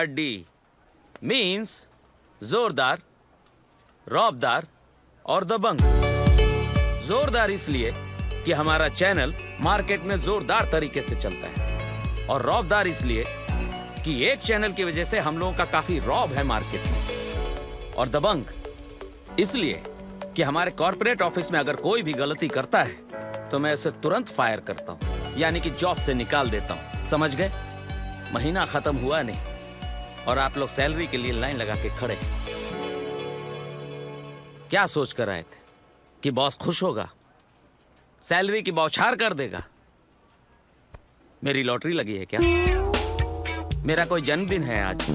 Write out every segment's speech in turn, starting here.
R D means जोरदार, रौबदार और दबंग। जोरदार इसलिए कि हमारा चैनल मार्केट में जोरदार तरीके से चलता है और रौबदार इसलिए कि एक चैनल की वजह से हम लोगों का काफ़ी रौब है मार्केट में। और दबंग इसलिए कि हमारे कॉर्पोरेट ऑफ़िस में अगर कोई भी गलती करता है तो मैं उसे तुरंत फायर करता हूँ, यानी कि जॉब से निकाल देता हूँ। समझ गए? महीना खत्म हुआ नहीं। और आप लोग सैलरी के लिए लाइन लगा के खड़े। क्या सोच कर आए थे कि बॉस खुश होगा? सैलरी की बौछार कर देगा? मेरी लॉटरी लगी है क्या? मेरा कोई जन्मदिन है आज?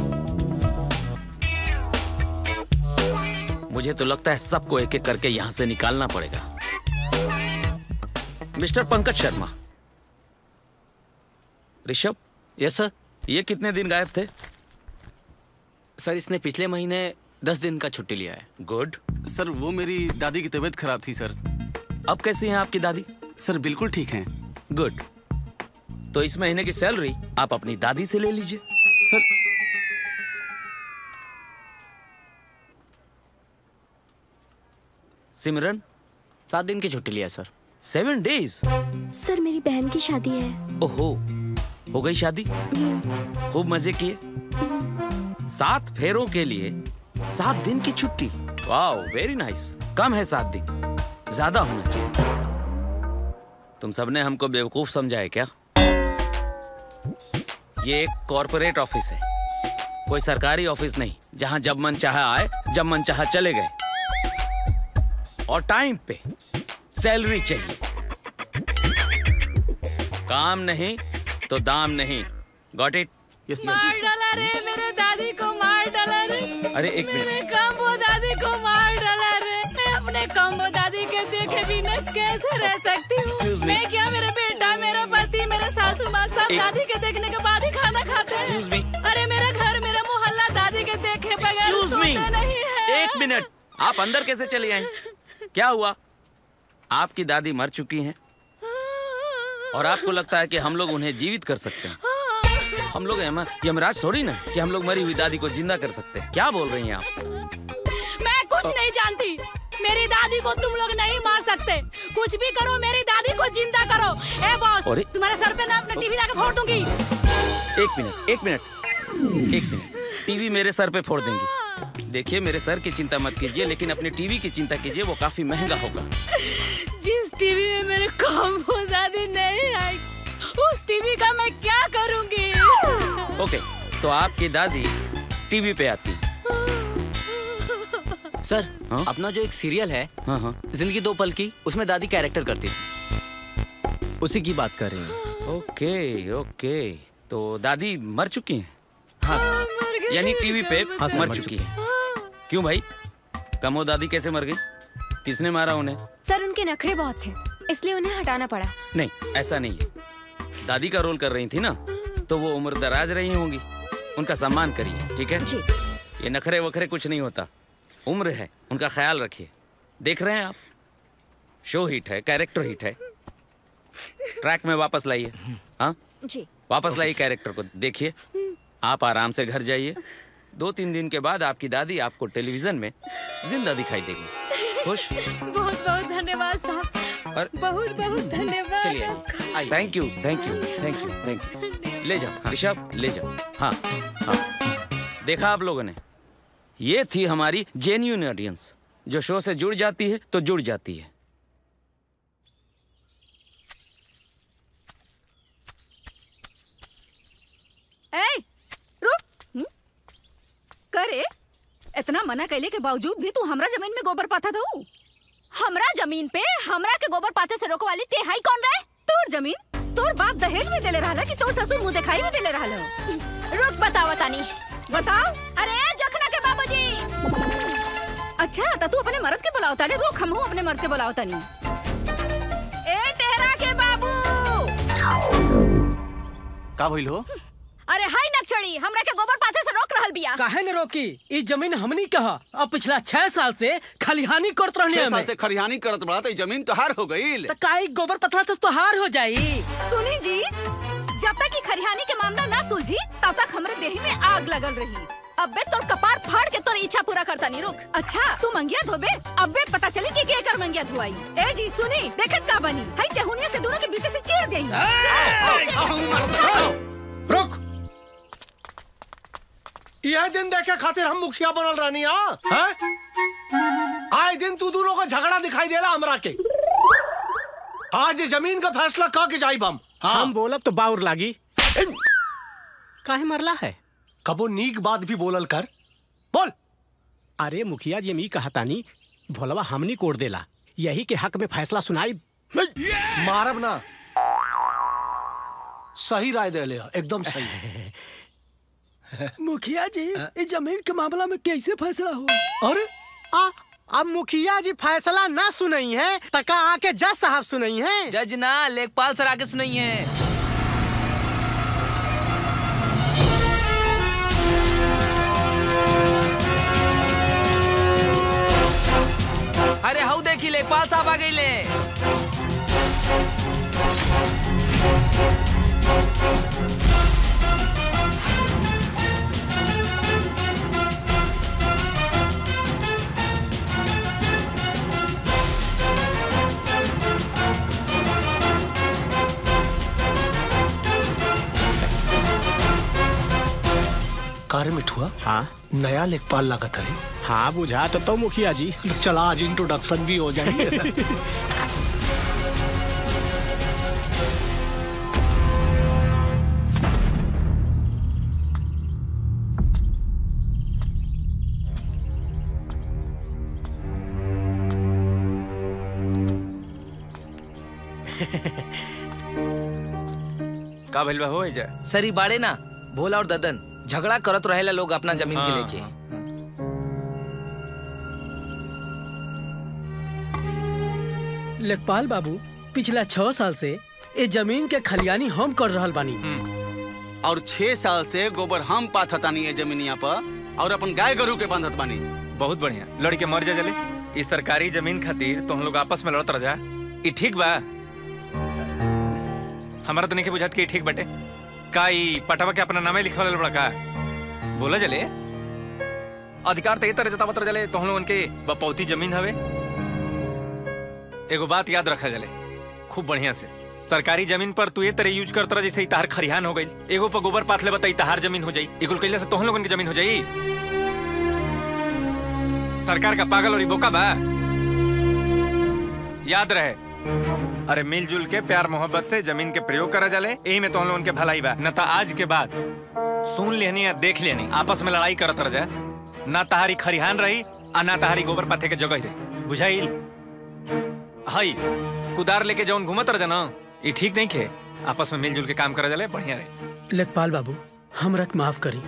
मुझे तो लगता है सबको एक एक करके यहाँ से निकालना पड़ेगा। Mister Pankaj Sharma. Rishabh, yes sir, ये कितने दिन गायब थे? सर इसने पिछले महीने दस दिन का छुट्टी लिया है। गुड। सर वो मेरी दादी की तबीयत खराब थी सर। अब कैसी हैं आपकी दादी? सर बिल्कुल ठीक हैं। गुड। तो इस महीने की सैलरी आप अपनी दादी से ले लीजिए। सर सिमरन सात दिन की छुट्टी लिया सर। Seven days? सर मेरी बहन की शादी है। ओहो हो गई शादी? खूब मज़े किए। सात फेरों के लिए सात दिन की छुट्टी। वाओ वेरी नाइस कम है सात दिन। ज़्यादा होना चाहिए। तुम सबने हमको बेवकूफ़ समझा है क्या? ये एक कॉरपोरेट ऑफ़िस है। कोई सरकारी ऑफ़िस नहीं। जहाँ जब मन चाहे आए, जब मन चाहे चले गए। और टाइम पे सैलरी चाहिए। काम नहीं तो दाम नहीं। गॉट इट यस मार डाला रे मेरे दादी को मार डाला रे। अरे एक मेरे मिनट कम्बो दादी को मार डाला रे। मैं अपने कम्बो दादी के देखे बिना कैसे रह सकती हूँ? मैं क्या मेरा बेटा मेरा पति मेरे सासू माँ सब दादी के देखने के बाद ही खाना खाते हैं? अरे मेरा घर मेरा मोहल्ला दादी के देखे बगैर सोता नहीं है। एक मिनट। आप अंदर कैसे चले आई क्या हुआ? आपकी दादी मर चुकी हैं। और आपको लगता है कि हम लोग उन्हें जीवित कर सकते हैं। हम लोग यमराज थोड़ी ना कि हम लोग मरी हुई दादी को ज़िंदा कर सकते हैं। क्या बोल रही हैं आप? मैं कुछ नहीं जानती। मेरी दादी को तुम लोग नहीं मार सकते। कुछ भी करो मेरी दादी को ज़िंदा करो। ए बॉस तुम्हारे सर पे ना अपना टीवी लाके फोड़ दूँगी। एक मिनट एक मिनट एक मिनट। टीवी मेरे सर पे फोड़ देंगी। देखिए मेरे सर की चिंता मत कीजिए लेकिन अपने टीवी की चिंता कीजिए वो काफ़ी महँगा होगा। जिस टीवी में मेरे कॉम्बो दादी नहीं आई उस टीवी का मैं क्या करूँगी? ओके तो आपकी दादी टीवी पे आती। सर हाँ? अपना जो एक सीरियल है हाँ हाँ। ज़िंदगी दो पल की उसमें दादी कैरेक्टर करती थी। उसी की बात कर रहे हैं। ओके ओके तो दादी मर चुकी हैं? हाँ गई यानी टीवी पे हाँ मर मर चुकी चुकी है। क्यों भाई? कमो दादी कैसे मर गई? किसने मारा उन्हें? सर उनके नखरे बहुत थे इसलिए उन्हें हटाना पड़ा। नहीं ऐसा नहीं है। दादी का रोल कर रही थी ना तो वो उम्र दराज रही होंगी। उनका सम्मान करिए ठीक है? जी। ये नखरे वखरे कुछ नहीं होता। उम्र है उनका ख्याल रखिए। देख रहे हैं आप? शो हिट है कैरेक्टर हिट है। ट्रैक में वापस लाइए। हाँ? जी। वापस लाइए कैरेक्टर को देखिए। आप आराम से घर जाइए। दो तीन दिन के बाद आपकी दादी आपको टेलीविज़न में ज़िंदा दिखाई देगी। खुश? बहुत बहुत धन्यवाद साहब। और बहुत बहुत धन्यवाद। चलिए thank you thank you thank you thank you ले जाओ ऋषभ ले जाओ। हाँ हाँ। देखा आप लोगों ने? ये थी हमारी जेन्यून ऑडियंस जो शो से जुड़ जाती है तो जुड़ जाती है। ए, रुक। हम्म? करे इतना मना कैले के बावजूद भी तू हमरा ज़मीन में गोबर पाथा था हमरा ज़मीन पे हमरा के गोबर पाते से रोके वाली तेहाई कौन रहे? तोर ज़मीन? तोर बाप दहेज में देले रहला कि तोर ससुर मुँह दिखाई में देले रहला? रुक बतावा तानी। बताओ। अरे जखना के बाबूजी। अच्छा तो तू अपने मर्द के बुलाओ ताने। रुक हम अपने मर्द के बुलाओ तानी। ए टेहरा के बाबू। का भइल हो? अरे हाय नक्चड़ी हमरा के गोबर पाते से रोक रहल बिया। काहे न रोकी? ई ज़मीन हमनी कहा। अब पिछला छह साल से खलिहानी करत रहनी छह साल से खरिहानी करत बड़ा तो ई ज़मीन तोहार हो गई तो काई गोबर पतला तो तोहार हो जाई? सुनी जी जब तक ई खरिहानी के मामला ना सुलझी तब तक हमरे देही में आग लगल रही। अबे तोर कपार फाड़ के तोर इच्छा पूरा करता नहीं रुक। अच्छा तू मंगिया धोबे? अबे पता चली कि के कर मंगिया धुआई। ए जी सुनी देखत का बनी? हाय टेहुनिया से दोनों के बीच से चीर देई। रुक। यह दिन देखे खातिर हम मुखिया बनल रहनी हाँ हैं? आए दिन तू दोनों का झगड़ा दिखाई देला हमरा के। आज ज़मीन का फैसला कह के जाई बम हाँ? हम बोलब तो बाउर लागी। काहे मरला है? कबो नीक बात भी बोलल कर। बोल। अरे मुखिया जी मी कहतानी भोलवा हमनी कोड देला। यही के हक में फैसला सुनाई मारब ना। सही राय दे ले एकदम सही। मुखिया जी इस ज़मीन के मामला में कैसे फैसला हुआ? और? आ, अब मुखिया जी फैसला ना सुनाई है तका आके जज साहब सुनाई है। जज ना लेखपाल सर आके सुनाई है। अरे हाउ देखी लेखपाल साहब आ गई ले? कार मिठुआ हाँ। नया लेखपाल लागत है। हाँ बुझा तो, तो मुखिया जी। चला आज इंट्रोडक्शन भी हो जाएगी। का भइल बा हो जा सरी बाड़े ना भोला और ददन। झगड़ा करत रहेला लोग अपना ज़मीन के हाँ, लेके। लेखपाल बाबू पिछला छह साल से ए ज़मीन के खलियानी हम कर रहल बानी। और छह साल से गोबर हम पाथतानी है जमीनिया पर और अपन गाय गरु के बांधत बानी। बहुत बढ़िया। लड़के मर जा जले। इस सरकारी ज़मीन खातिर तो हम लोग आपस में लड़त रह जा ई ठीक बा। हमारा तो नहीं बुझात कि ठीक बटे। का पटवा के अपना नामे लिखवा बड़ा का बोला जले? अधिकार तो ये तरह जतावत रह जले तो हम लोगन के बपौती ज़मीन हवे। एगो बात याद रखा जले, खूब बढ़िया से। सरकारी ज़मीन पर तू ये तरह यूज़ करत रह जैसे ई खरिहान हो गई एगो पर गोबर पाथ ले बता तहार ज़मीन हो जाई। एगो कैला से तोहन लोगन की ज़मीन हो जाई। सरकार का पागल और बोका बा। याद रहे अरे मिलजुल के प्यार मोहब्बत से ज़मीन के प्रयोग करा जाले। यही में तो हम लोगन के भलाई बा। न त आज के बाद। सुन लेनी या देख लेनी आपस में लड़ाई करत रह जाए ना तहारी खरिहान रही आ ना तहारी गोबर पाथे के जगह रही। बुझाइल? हई कुदार लेके जौन घूमत रह जाना ये ठीक नहीं खे। आपस में मिलजुल के काम करा जाले बढ़िया रहे। लेखपाल बाबू हम के माफ़ करी।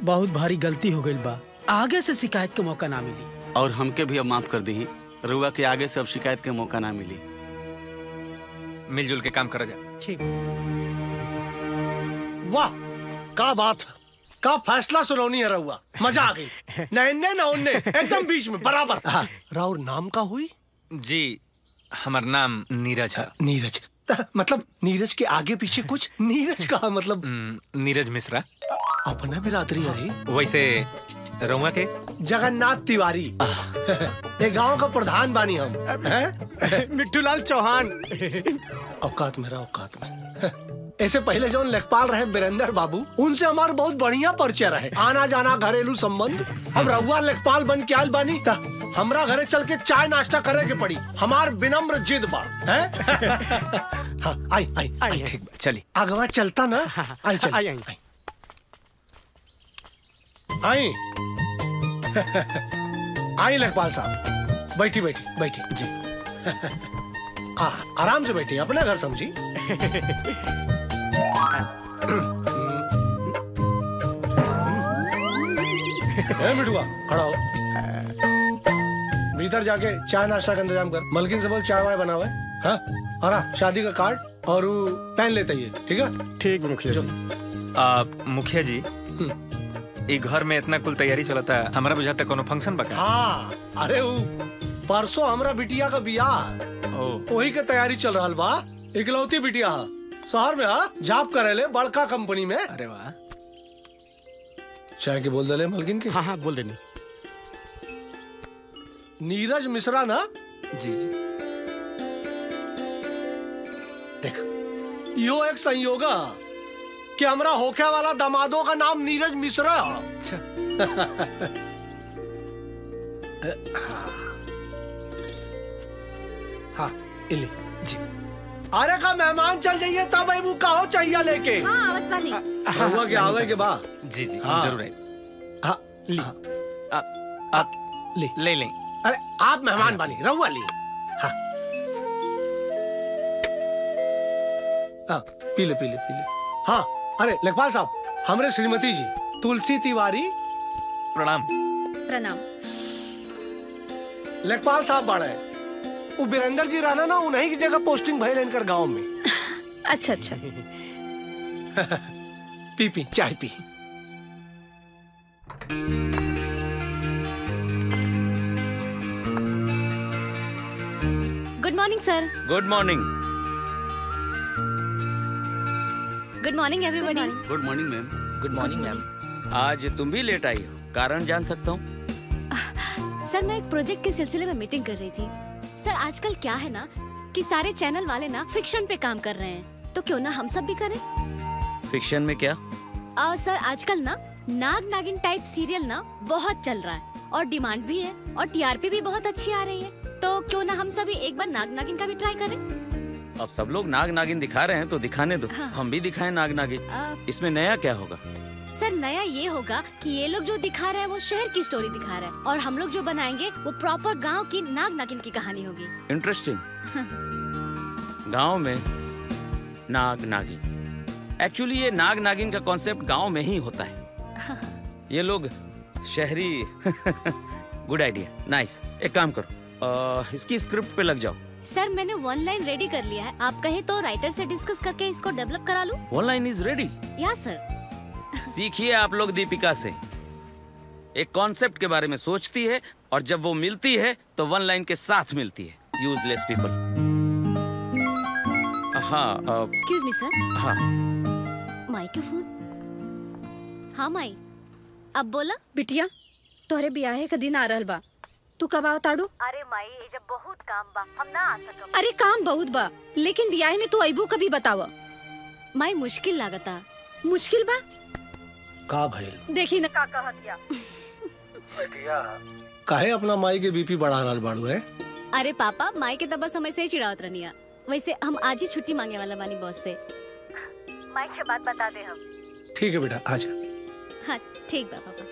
बहुत भारी गलती हो गई बा। आगे से शिकायत के मौका ना मिली। और हमके भी अब माफ़ कर दी रुआ के आगे से अब शिकायत के मौका ना मिली। मिलजुल के काम करा जा ठीक। वाह का बात का फैसला सुनौनी है रहुआ। मज़ा आ गई। न इन्ने न उन्ने एकदम बीच में बराबर। हाँ, राउर नाम का हुई? जी हमार नाम नीरज है। नीरज। मतलब नीरज के आगे पीछे कुछ? नीरज का मतलब? नीरज मिश्रा। अपना बिरादरी अरे वैसे रउआ के? जगन्नाथ तिवारी। ये गाँव का प्रधान बानी हम मिट्टू लाल चौहान। औकात मेरा औकात में ऐसे पहले जो लेखपाल रहे बीरेंद्र बाबू उनसे हमारा बहुत बढ़िया परिचय रहे। आना जाना घरेलू संबंध। अब रहुआ लेखपाल बन के आयल बानी हमरा घरे चल के चाय नाश्ता करे के पड़ी। हमार विनम्र जिद बा हैं? हाँ, आई आई आई ठीक चली। अगवा चलता ना? आई चल। आई, आई। आई। आई लेखपाल साहब। बैठी बैठी बैठी। जी। आ, आराम से बैठी अपने घर समझी मिठुआ खड़ा हो। भीतर जाके चाय नाश्ता का इंतज़ाम कर। मलकिन से बोल चाय वाय बनावे। हाँ? और हाँ, शादी का कार्ड और पेन लेते ही ठीक है? ठीक मुखिया जी। आ, मुखिया जी ई घर में इतना कुल तैयारी चलता है। हमारा बुझाता कोनो फ़ंक्शन बका। हाँ अरे वो परसों हमरा बिटिया का बियाह ओ। वही के तैयारी चल रहा बा इकलौती बिटिया। हा। शहर में हा जॉब करेले बड़का कंपनी में। अरे वाह। चाय के बोल दले मलकिन के? हाँ हाँ बोल देनी। नीरज मिश्रा ना? जी जी। देख यो एक संयोग। कि हमरा होखे वाला दामादों का नाम नीरज मिश्रा हा। हाँ। इले जी। अरे का मेहमान चल जाइए तब अबू कहो चाहिए लेके। हाँ हुआ के आवे के बा जी जी हाँ। ज़रूर है हाँ। ली आप ले। ले लें। अरे आप मेहमान बनी रहुआ ली हाँ। हाँ पीले पीले पी ले पी ले। हाँ। अरे लेखपाल साहब हमरे श्रीमती जी तुलसी तिवारी। प्रणाम। प्रणाम। लेखपाल साहब बाड़े वो बीरेंद्र जी रहना ना उन्हीं की जगह पोस्टिंग भइल इनकर गाँव में। अच्छा अच्छा। पी पी चाय P. Good morning sir good morning good morning everybody good morning ma'am good morning ma'am आज तुम भी लेट आई हो. कारण जान सकता हूँ? सर मैं एक प्रोजेक्ट के सिलसिले में मीटिंग कर रही थी. सर आजकल क्या है ना कि सारे चैनल वाले ना फिक्शन पे काम कर रहे हैं. तो क्यों ना हम सब भी करें? फिक्शन में क्या? आ, सर आजकल ना नाग नागिन टाइप सीरियल ना बहुत चल रहा है. और डिमांड भी है और टीआरपी भी बहुत अच्छी आ रही है. तो क्यों ना हम सभी एक बार नाग नागिन का भी ट्राई करें? अब सब लोग नाग नागिन दिखा रहे हैं तो दिखाने दो। हाँ। हम भी दिखाएँ नाग नागिन। आ, इसमें नया क्या होगा? सर नया ये होगा कि ये लोग जो दिखा रहे हैं वो शहर की स्टोरी दिखा रहे हैं। और हम लोग जो बनाएँगे वो प्रॉपर गाँव की नाग नागिन की कहानी होगी। इंटरेस्टिंग गाँव में नाग नागिन। एक्चुअली ये नाग नागिन का कॉन्सेप्ट गाँव में ही होता है। ये लोग शहरी गुड आइडिया नाइस एक काम करो। अ, इसकी स्क्रिप्ट पे लग जाओ। सर मैंने वन लाइन रेडी कर लिया है। आप कहे तो राइटर से डिस्कस करके इसको डेवलप करा लूँ? वन लाइन इज़ रेडी या सर सीखिए आप लोग दीपिका से। एक कॉन्सेप्ट के बारे में सोचती है और जब वो मिलती है तो वन लाइन के साथ मिलती है। यूजलेस पीपल हाँ एक्सक्यूज मी सर हाँ। माई के फ़ोन हाँ माई। अब बोला? बिटिया तोहरे बियाहे का दिन आ रहा बा। तू कब आओ ताड़ू? अरे माई ये जब बहुत काम बा हम ना आ सकब अरे काम बहुत बा लेकिन बियाहे में तू अबू कभी बताव। माई मुश्किल लागता। मुश्किल बा? का भइल? देखी ना। का कहत या? काहे अपना माई के बीपी बढ़ा रहल बाड़ू है? अरे पापा माई के तबा समय से ही चिढ़ावत रहनिया। वैसे हम आज ही छुट्टी मांगे वाला बानी बॉस से। माई से बात बता दे हम। ठीक है बेटा आजा। हाँ ठीक बा पापा।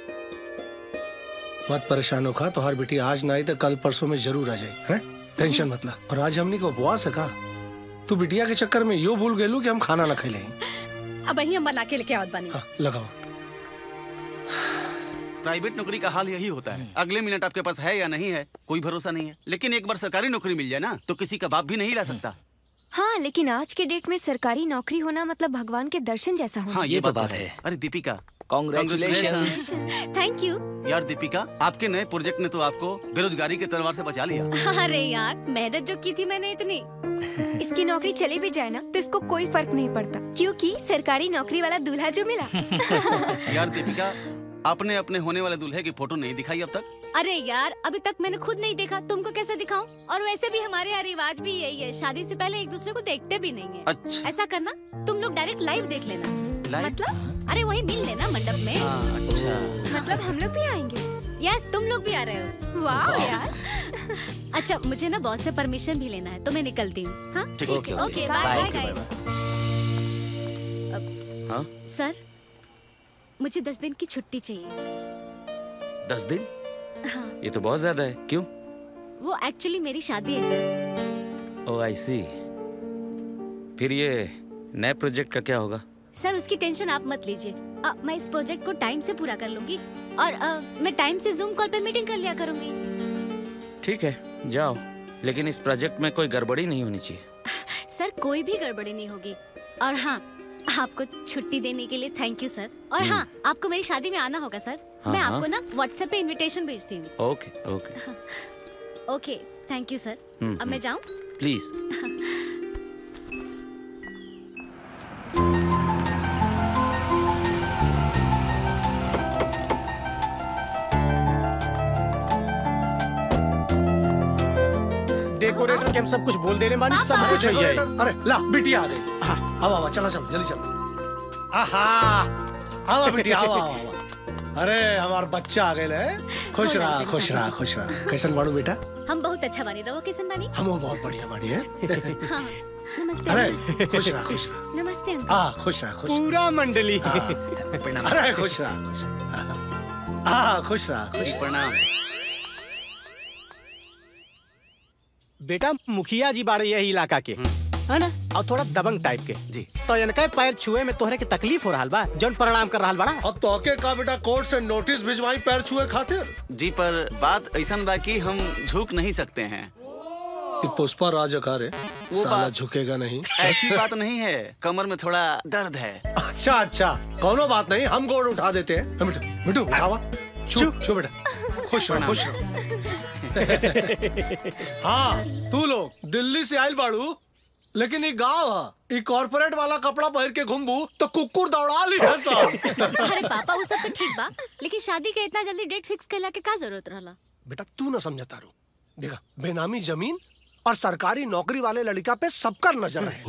मत परेशान हो खा तोहार बेटी आज ना आई तो कल परसों में ज़रूर आ जाए हैं? टेंशन मत ला। और आज हमनी को उपवास है का तू बिटिया के चक्कर में यो भूल गेलू कि हम खाना ना खैले अब वही हम बना के लेके आवत बानी। हाँ लगाओ। प्राइवेट नौकरी का हाल यही होता है। अगले मिनट आपके पास है या नहीं है कोई भरोसा नहीं है। लेकिन एक बार सरकारी नौकरी मिल जाए ना तो किसी का बाप भी नहीं ला सकता। हाँ लेकिन आज के डेट में सरकारी नौकरी होना मतलब भगवान के दर्शन जैसा होना। हाँ ये, तो बात है। अरे दीपिका Congratulations. थैंक यू यार दीपिका आपके नए प्रोजेक्ट ने तो आपको बेरोजगारी के तलवार से बचा लिया। अरे यार मेहनत जो की थी मैंने इतनी। इसकी नौकरी चली भी जाए ना तो इसको कोई फ़र्क नहीं पड़ता क्योंकि सरकारी नौकरी वाला दूल्हा जो मिला। यार दीपिका आपने अपने होने वाले दूल्हे की फ़ोटो नहीं दिखाई अब तक? अरे यार अभी तक मैंने खुद नहीं देखा तुमको कैसे दिखाऊँ? और वैसे भी हमारे यहाँ रिवाज भी यही है शादी से पहले एक दूसरे को देखते भी नहीं है। अच्छा। ऐसा करना तुम लोग डायरेक्ट लाइव देख लेना। लाइव? मतलब अरे वही मिल लेना मंडप में। अच्छा। मतलब हम लोग भी आएँगे। यस तुम लोग भी आ रहे हो। वाह यार। अच्छा मुझे ना बॉस से परमिशन भी लेना है तो मैं निकलती हूँ। हाँ? ठीक है, ओके, बाय, बाय हाँ? सर मुझे दस दिन की छुट्टी चाहिए। दस दिन? हाँ। ये तो बहुत ज़्यादा है। क्यों? वो एक्चुअली मेरी शादी है सर ओ आई सी फिर ये नए प्रोजेक्ट का क्या होगा? सर उसकी टेंशन आप मत लीजिए। मैं इस प्रोजेक्ट को टाइम से पूरा कर लूँगी और अ, मैं टाइम से जूम कॉल पे मीटिंग कर लिया करूँगी। ठीक है जाओ। लेकिन इस प्रोजेक्ट में कोई गड़बड़ी नहीं होनी चाहिए। सर कोई भी गड़बड़ी नहीं होगी। और हाँ आपको छुट्टी देने के लिए थैंक यू सर और हाँ आपको मेरी शादी में आना होगा सर हाँ, मैं हाँ। आपको ना व्हाट्सएप पे इनविटेशन भेजती हूँ। Okay okay. Okay thank you sir हम्म, अब मैं जाऊँ? प्लीज़ डेकोरेटर के हम सब कुछ बोल दे रहे मानी सब कुछ हो। जाए अरे ला बिटिया आ गई। हाँ आवा आवा चला चल जल्दी चल। आहा आवा बिटिया आवा आवा अरे हमार बच्चा आ गए है। खुश रहा खुश रहा खुश रहा। कैसन बाड़ू बेटा? हम बहुत अच्छा बनी। रहो किसन बनी? हम बहुत बढ़िया बाड़ी है। हाँ नमस्ते अरे खुश रहा खुश रहा। नमस्ते हाँ खुश रहा खुश पूरा मंडली। अरे खुश रहा खुश रहा। हाँ खुश रहा खुश प्रणाम। बेटा मुखिया जी बारे यही इलाका के। है ना? और थोड़ा दबंग टाइप के। जी। तो इनका पैर छुए में तोहरे के तकलीफ़ हो रहा बा जौन प्रणाम कर रहा बड़ा। अब तो के का बेटा कोर्ट से नोटिस भिजवाई पैर छुए खातिर? जी पर बात ऐसा बा कि हम झुक नहीं सकते हैं। पुष्पा राजकार है वो बात- झुकेगा नहीं। ऐसी बात नहीं है कमर में थोड़ा दर्द है। अच्छा अच्छा कोनो बात नहीं हम गोड़ उठा देते हैं। हाँ, मिठू मिठू उठावा। छू छू बेटा। खुश रहो खुश रहो। हाँ तू लोग दिल्ली से आयल बाड़ू। लेकिन ये गाँव है ये कॉर्पोरेट वाला कपड़ा पहन के घूमबू तो कुकुर दौड़ा ली है सब अरे पापा वो सब तो ठीक बा लेकिन शादी के इतना जल्दी डेट फिक्स कैला के का ज़रूरत रहला? बेटा तू ना समझता रू देखा बेनामी ज़मीन और सरकारी नौकरी वाले लड़का पे सबकर नज़र है।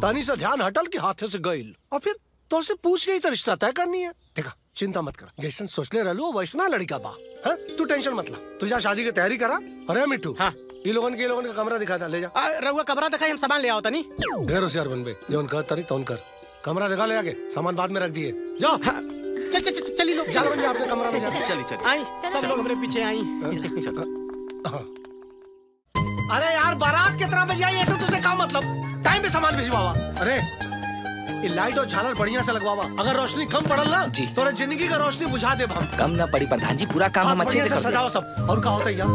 तानी से ध्यान हटल के हाथे से गईल और फिर तो से पूछ के ही तो रिश्ता तय करनी है। देखा चिंता मत कर। जैसन सोचले रहलू वैसना लड़का बा। हाँ? तू टेंशन मत ला। तू जा शादी की तैयारी करा। अरे मिट्टू हाँ। ये लोगन के ये लोगन का कमरा दिखा था ले जा। रहुआ कमरा दिखाई हम सामान ले आओ तनी। ढेर होशियार बनबे जौन कह तारी तौन कर कमरा दिखा ले आके सामान बाद में रख दिए। जाओ। चल चल चल चली लो जा जा अपने कमरा में। जा चली चली आई सब लोग पीछे आई। अरे यार बारात कितना बजे आई? ऐसे तुझे क्या मतलब। टाइम पे सामान भिजवावा अरे लाइट और झालर बढ़िया से लगवावा। अगर रोशनी कम पड़ल ना जी। तोरे ज़िंदगी का रोशनी बुझा दे हम कम ना पड़ी प्रधान जी पूरा काम हम अच्छे से सजाओ सब। और का होता है यार?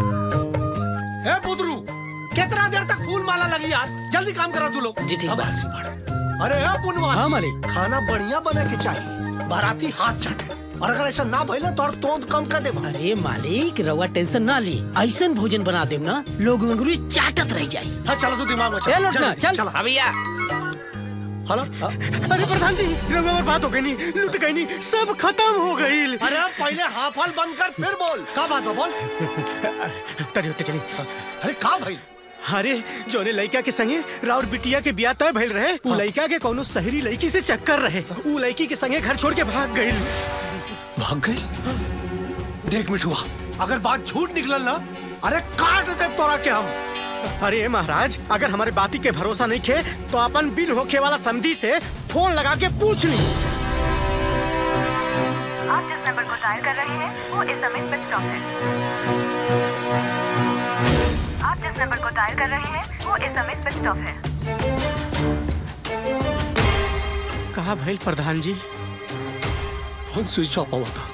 कितना देर तक फूल माला लगी यार? जल्दी काम करा तू लोग। जी ठीक अब बा। हँसी अरे हाँ मालिक। खाना बढ़िया बने के चाहिए। बाराती हाथ चटे और अगर ऐसा ना भइला तो और तोंद कम कर दे अरे मालिक रवा टेंशन ना ली। ऐसन भोजन बना देम ना लोग अंगुरी चाटत रह जाई हाँ चलो तू दिमाग में लौटना चल। भैया। हेलो अरे प्रधान जी बात हो गई नहीं लुट गई नहीं सब खत्म हो गई। अरे पहले हाफल बंद कर फिर बोल। का बात है बोल? तरी होते चली। अरे का भाई? अरे जोने लड़का के संगे राउर बिटिया के बिया तय भइल रहे। उ लड़का के कोनो शहरी लड़की से चक्कर रहे। उ लड़की के संगे घर छोड़ के भाग गई भाग गई? देख मिठुआ अगर बात झूठ निकल ना अरे काट दे तोरा के हम। अरे महाराज अगर हमारे बाती के भरोसा नहीं खे तो अपन बिल होके वाला समधी से फ़ोन लगा के पूछ ली। आप जिस नंबर को डायल कर रहे हैं वो इस समय स्विच ऑफ़ है। आप जिस नंबर को डायल कर रहे हैं वो इस समय स्विच ऑफ़ है। कहा भइल प्रधान जी? फ़ोन स्विच ऑफ़ हुआ था।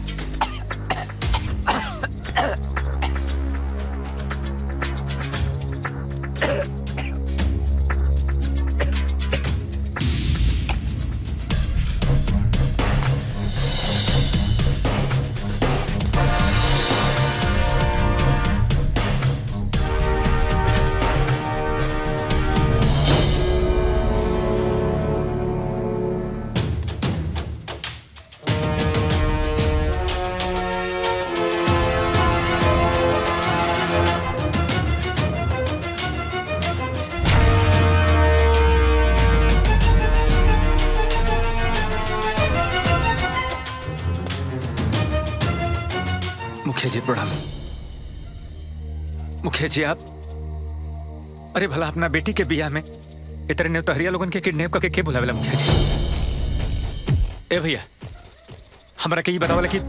जी आप। अरे भला अपना बेटी के बियाह में इतने ने तहरिया लोगन के किडनैप करके के बुलावेला मुखिया जी? ए भैया हमारा के ये बतावला कि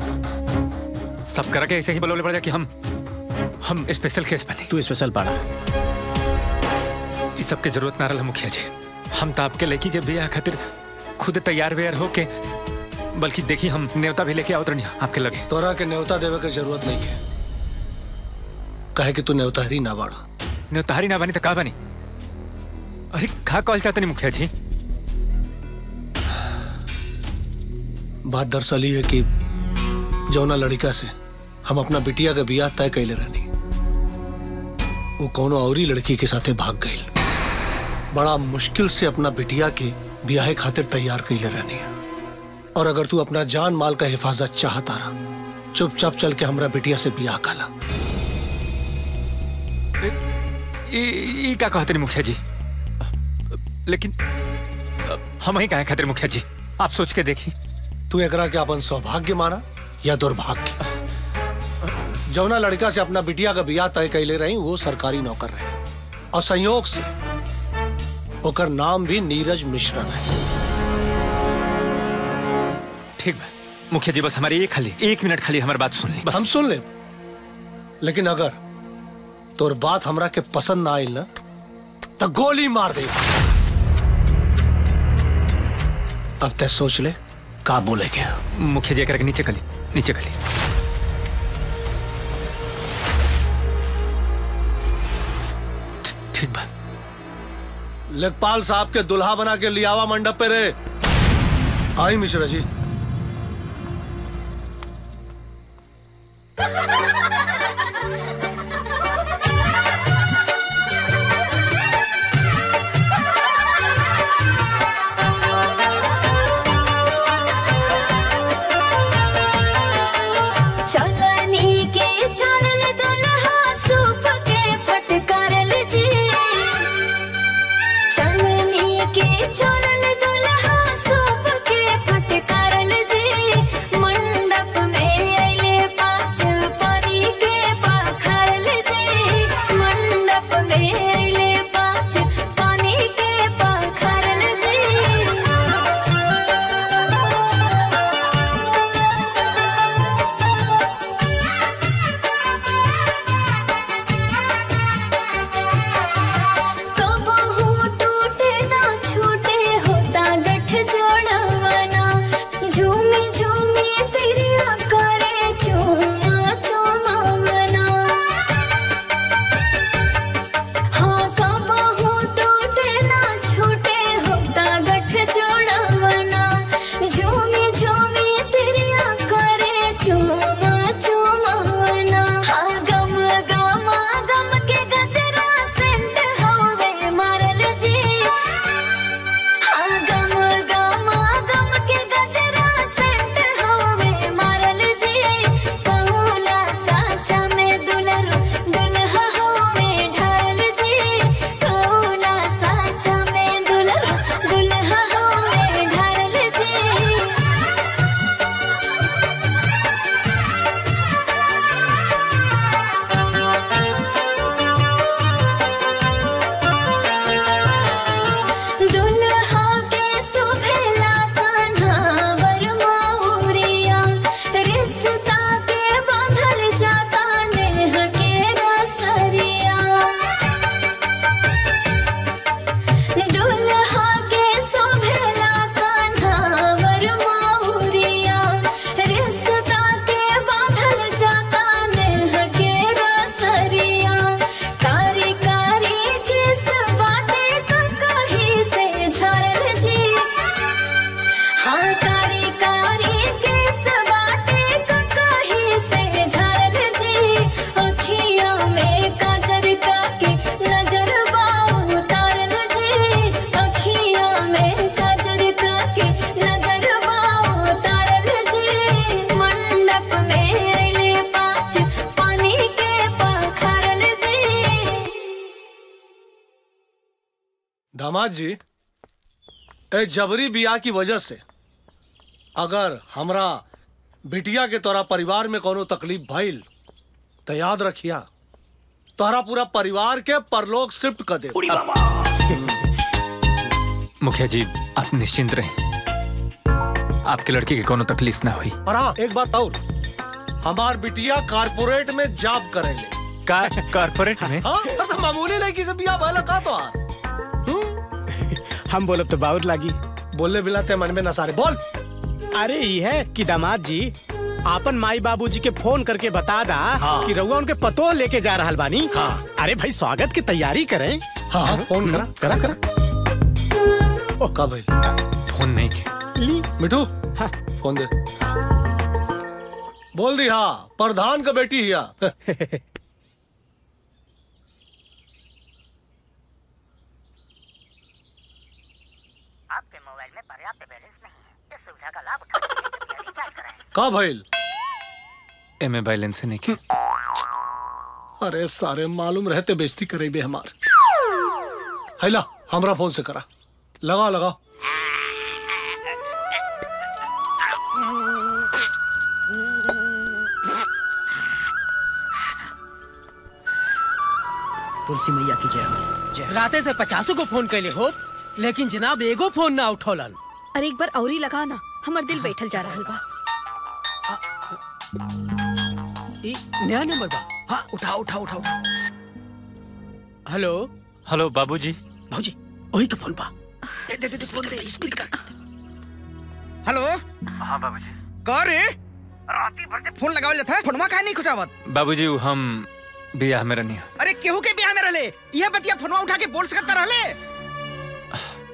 सब करा के ऐसे ही बोलवले पड़ जा कि हम हम स्पेशल केस बने। तू स्पेशल पाड़ा इस सब के ज़रूरत ना रहा मुखिया जी। हम तो आपके लड़की के बियाह खातिर खुद तैयार व्यार होके बल्कि देखी हम न्योता भी लेके आओ तो आपके लगे। तोरा के न्योता देवे के ज़रूरत नहीं है। कहे कि तू न्योताहरी ना बाड़ा न्योतारी ना बनी तो का बनी? अरे खा कॉल चाहते नहीं मुखिया जी? बात दरअसल ये है कि जौना लड़का से हम अपना बिटिया का बियाह तय कैले रहनी। वो कोनो औरी लड़की के साथे भाग गई। बड़ा मुश्किल से अपना बिटिया के बियाह खातिर तैयार कैले रहनी है। और अगर तू अपना जान माल का हिफाजत चाहता रहा चुपचाप चल के हमरा बिटिया से बियाह काला ई का कहते मुखिया जी लेकिन हम ही कहे खातिर मुखिया जी आप सोच के देखी तू एकरा के अपन सौभाग्य माना या दुर्भाग्य? जौना लड़का से अपना बिटिया का बियाह तय कैले रही वो सरकारी नौकर रहे। और संयोग से ओकर नाम भी नीरज मिश्रा है। ठीक बा मुखिया जी बस हमारी एक खाली एक मिनट खाली हमारी बात सुन ली। बस। हम सुन ले। लेकिन अगर तोर बात हमरा के पसंद ना आइल ना तो गोली मार दे। अब ते सोच ले का बोले के। मुखिया जी करके नीचे खली नीचे खली ठीक बा लेखपाल साहब के दुल्हा बना के लियावा मंडप पे रे। आई मिश्रा जी। चलनी के दामाद जी ए जबरी बिया की वजह से अगर हमरा बिटिया के तोरा परिवार में कोनो तकलीफ़ भइल तो याद रखिया तोहरा पूरा परिवार के परलोक शिफ्ट कर दे। मुखिया जी आप निश्चिंत रहें। आपके लड़की की कोनो तकलीफ़ ना हुई। और हाँ एक बात और हमार बिटिया कारपोरेट में जॉब करेले का कारपोरेट में? हाँ तो मामूली लड़की से बिया भला का तो यार हम बोलब तो बाउर लागी। बोलने मिलाते मन में न सारे। बोल। अरे ये है कि दामाद जी आपन माई बाबूजी के फ़ोन करके बता दा हाँ। कि रउआ उनके पतो लेके जा रहा बानी। हाँ। अरे भाई स्वागत की तैयारी करें। हाँ फ़ोन करा। करा करा कब भाई फ़ोन नहीं किया। ली। मिठू हाँ। फ़ोन दे। बोल दी हाँ प्रधान का बेटी हिया आपके मोबाइल में पर्याप्त बैलेंस नहीं है इस सुविधा का लाभ उठाने के लिए कृपया रिचार्ज कराएँ का भइल? एम बैलेंस से नहीं अरे सारे मालूम रहते बेइज्जती करे बे हमार। हैला हमरा फ़ोन से करा। लगा लगा। तुलसी मैया की जय हो। राते से पचासों को फ़ोन कैले हो लेकिन जनाब एगो फ़ोन ना उठौलन अरे एक बार औरी लगा ना हमर दिल बैठल जा रहा बा। नया नंबर बा। हाँ उठा उठा उठा उठा। हेलो? हेलो बाबूजी। भाजी वही तो फ़ोन बा। दे दे दे दे फ़ोन दे स्पीड कर हेलो? हाँ बाबूजी। का रे राती भर से फ़ोन लगावल जाता है फोनवा काहे नहीं खुटावत? बाबूजी वो हम बियाह में रनिया अरे केहू के ब्याह में रहले? यह बतिया फोनवा उठा के बोल सकता रहले?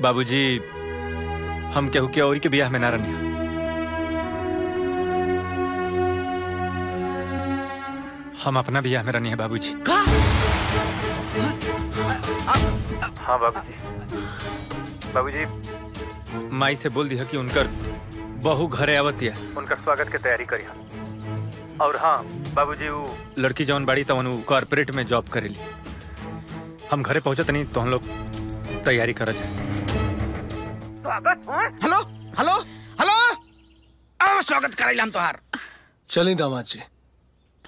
बाबूजी हम केहू के और के बियाह में ना रनिया हम अपना बियाह में बाबू जी हाँ बाबू जी बाबूजी। बाबूजी माई से बोल दिया कि उनकर बहू घरे है। उनकर स्वागत के तैयारी करिया और हाँ बाबूजी वो लड़की जौन बाड़ी तवन कॉर्पोरेट में जॉब करेली। हम घरे पहुंचत नहीं तो हम लोग तैयारी कर जाए हेलो? हेलो? हेलो? आओ स्वागत कराइला हम तोहार। चली दामाद जी।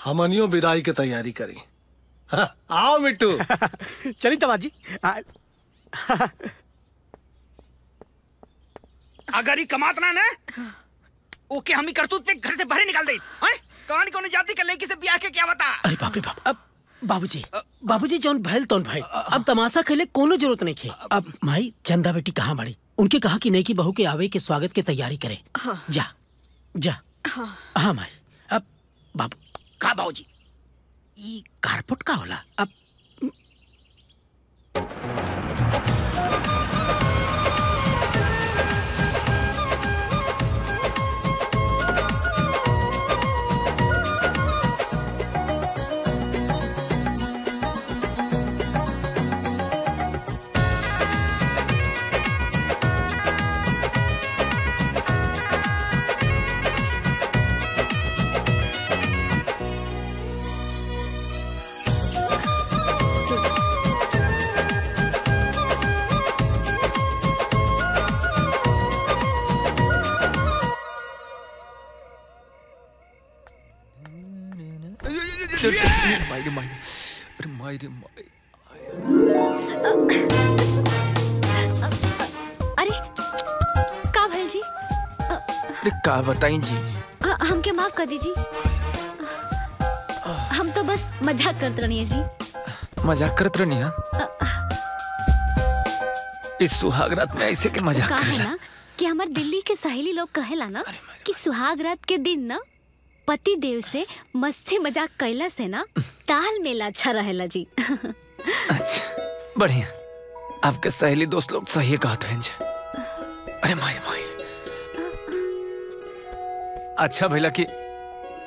हमनियो विदाई के तैयारी करी। हाँ, आओ मिट्टू। चली दामाद जी अगर ही कमात ना ना ओके हम ही करतूत पे घर से बाहर निकाल दे। हैं? कहानी कौन जाति के लड़की से ब्याह के क्या बता? अरे बाप रे बाप। अब बाबूजी बाबूजी जौन भैल तौन भाई अब तमाशा खेले कोनो ज़रूरत नहीं खे अब माई चंदा बेटी कहाँ बड़ी उनके कहा कि नई की बहू के आवे के स्वागत के तैयारी करे। जा जा। हाँ माई अब बाबू का बाबूजी ई कारपोट का होला। अब अरे मायरे मायरे अरे का भैल जी? अरे का बताई जी? अ, हमके माफ़ कर दीजिए? हम तो बस मज़ाक करते रहिए जी। मज़ाक करत रहनी हा? इस सुहाग रात में ऐसे के मज़ाक का है ना कि हमार दिल्ली के सहेली लोग कहेला ना कि सुहाग रात के दिन ना पति देव से मस्ती मज़ाक कैला से ना ताल मेल अच्छा रहेला जी। अच्छा बढ़िया। आपके सहेली दोस्त लोग सही कहते हैं जी। अरे मायरे मायरे अच्छा भैला कि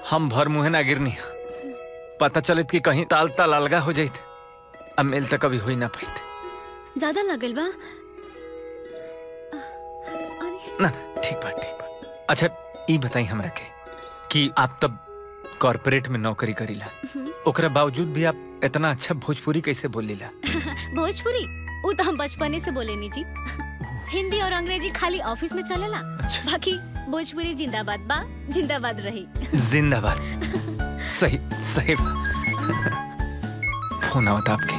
हम भर मुहे ना गिरनी। पता चलित कि कहीं ताल ताल अलगा हो जाइत अब मेल तक कभी हो ना पाइत। ज़्यादा लगल बा? ना ठीक बा ठीक बा। अच्छा ई बताई हमरा के कि आप तब कॉर्पोरेट में नौकरी करीला। ओकरा बावजूद भी आप इतना अच्छा भोजपुरी कैसे बोलीला? भोजपुरी? वो तो हम बचपने से बोले नी जी। हिंदी और अंग्रेज़ी खाली ऑफ़िस में चले चलेला बाकी भोजपुरी जिंदाबाद बा जिंदाबाद रही। जिंदाबाद। सही सही बा। फ़ोन आवत आपके।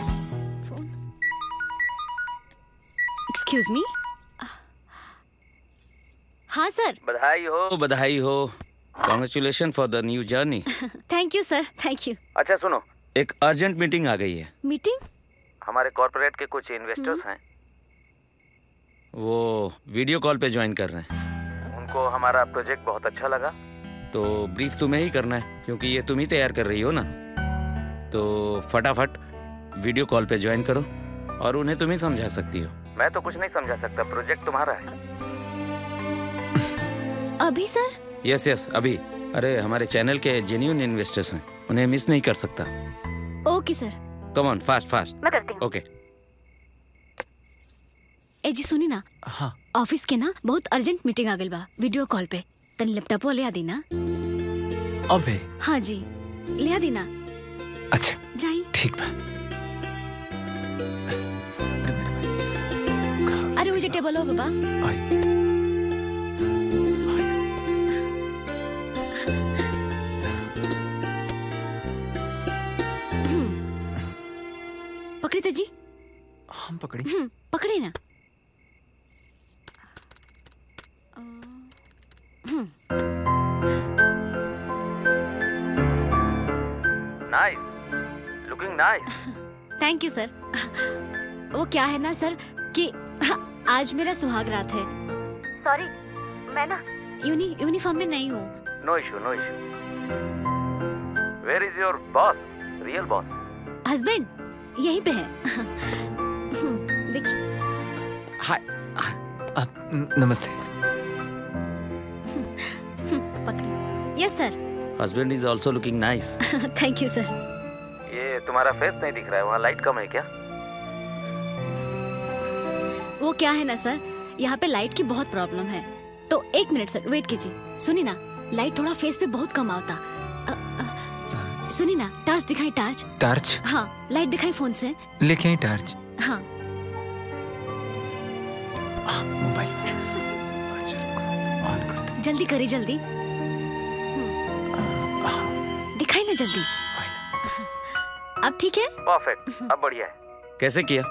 एक्सक्यूज मी हाँ सर। बधाई हो। बधाई हो। Congratulation for the new journey thank you sir thank you अच्छा सुनो। एक अर्जेंट मीटिंग आ गई है। मीटिंग हमारे कॉर्पोरेट के कुछ इन्वेस्टर्स हैं। वो वीडियो कॉल पे ज्वाइन कर रहे हैं। उनको हमारा प्रोजेक्ट बहुत अच्छा लगा। तो ब्रीफ तुम्हें ही करना है क्योंकि ये तुम ही तैयार कर रही हो ना। तो फटाफट वीडियो कॉल पे ज्वाइन करो और उन्हें तुम ही समझा सकती हो। मैं तो कुछ नहीं समझा सकता प्रोजेक्ट तुम्हारा है। अभी सर यस यस अभी। अरे हमारे चैनल के जेन्यून इन्वेस्टर्स हैं। उन्हें मिस नहीं कर सकता। Okay sir come on fast fast मैं करती हूँ। ओके ए जी सुनी ना? हाँ। ऑफ़िस के ना बहुत अर्जेंट मीटिंग आ गई बा वीडियो कॉल पे। तनी लैपटॉप ले आ दी ना? अबे। हाँ जी। ले आ दी ना? अच्छा। जाई ठीक बा। अरे वो जो टेबल हो बाबा हम्म। पकड़ी तो जी हम पकड़े। हम्म, पकड़ी ना। Nice looking nice thank you sir वो क्या है ना सर कि आज मेरा सुहाग रात है। सॉरी मैं ना यूनि यूनिफॉर्म में नहीं हूँ। No issue no issue where is your boss real boss husband यहीं पे है। देखिए हाय न- नमस्ते yes sir husband is also looking nice thank you sir ये तुम्हारा फेस नहीं दिख रहा है वहाँ लाइट कम है क्या? वो क्या है ना सर यहाँ पे लाइट की बहुत प्रॉब्लम है। तो एक मिनट सर वेट कीजिए। सुनी ना लाइट थोड़ा फेस पे बहुत कम आता। सुनी ना टार्च दिखाई टार्च। टार्च? हाँ लाइट दिखाई फ़ोन से। लेके आई टार्च। हाँ। मोबाइल। जल्दी करिए जल्दी। दिखाई ना जल्दी। अब ठीक है? परफेक्ट अब बढ़िया है। कैसे किया?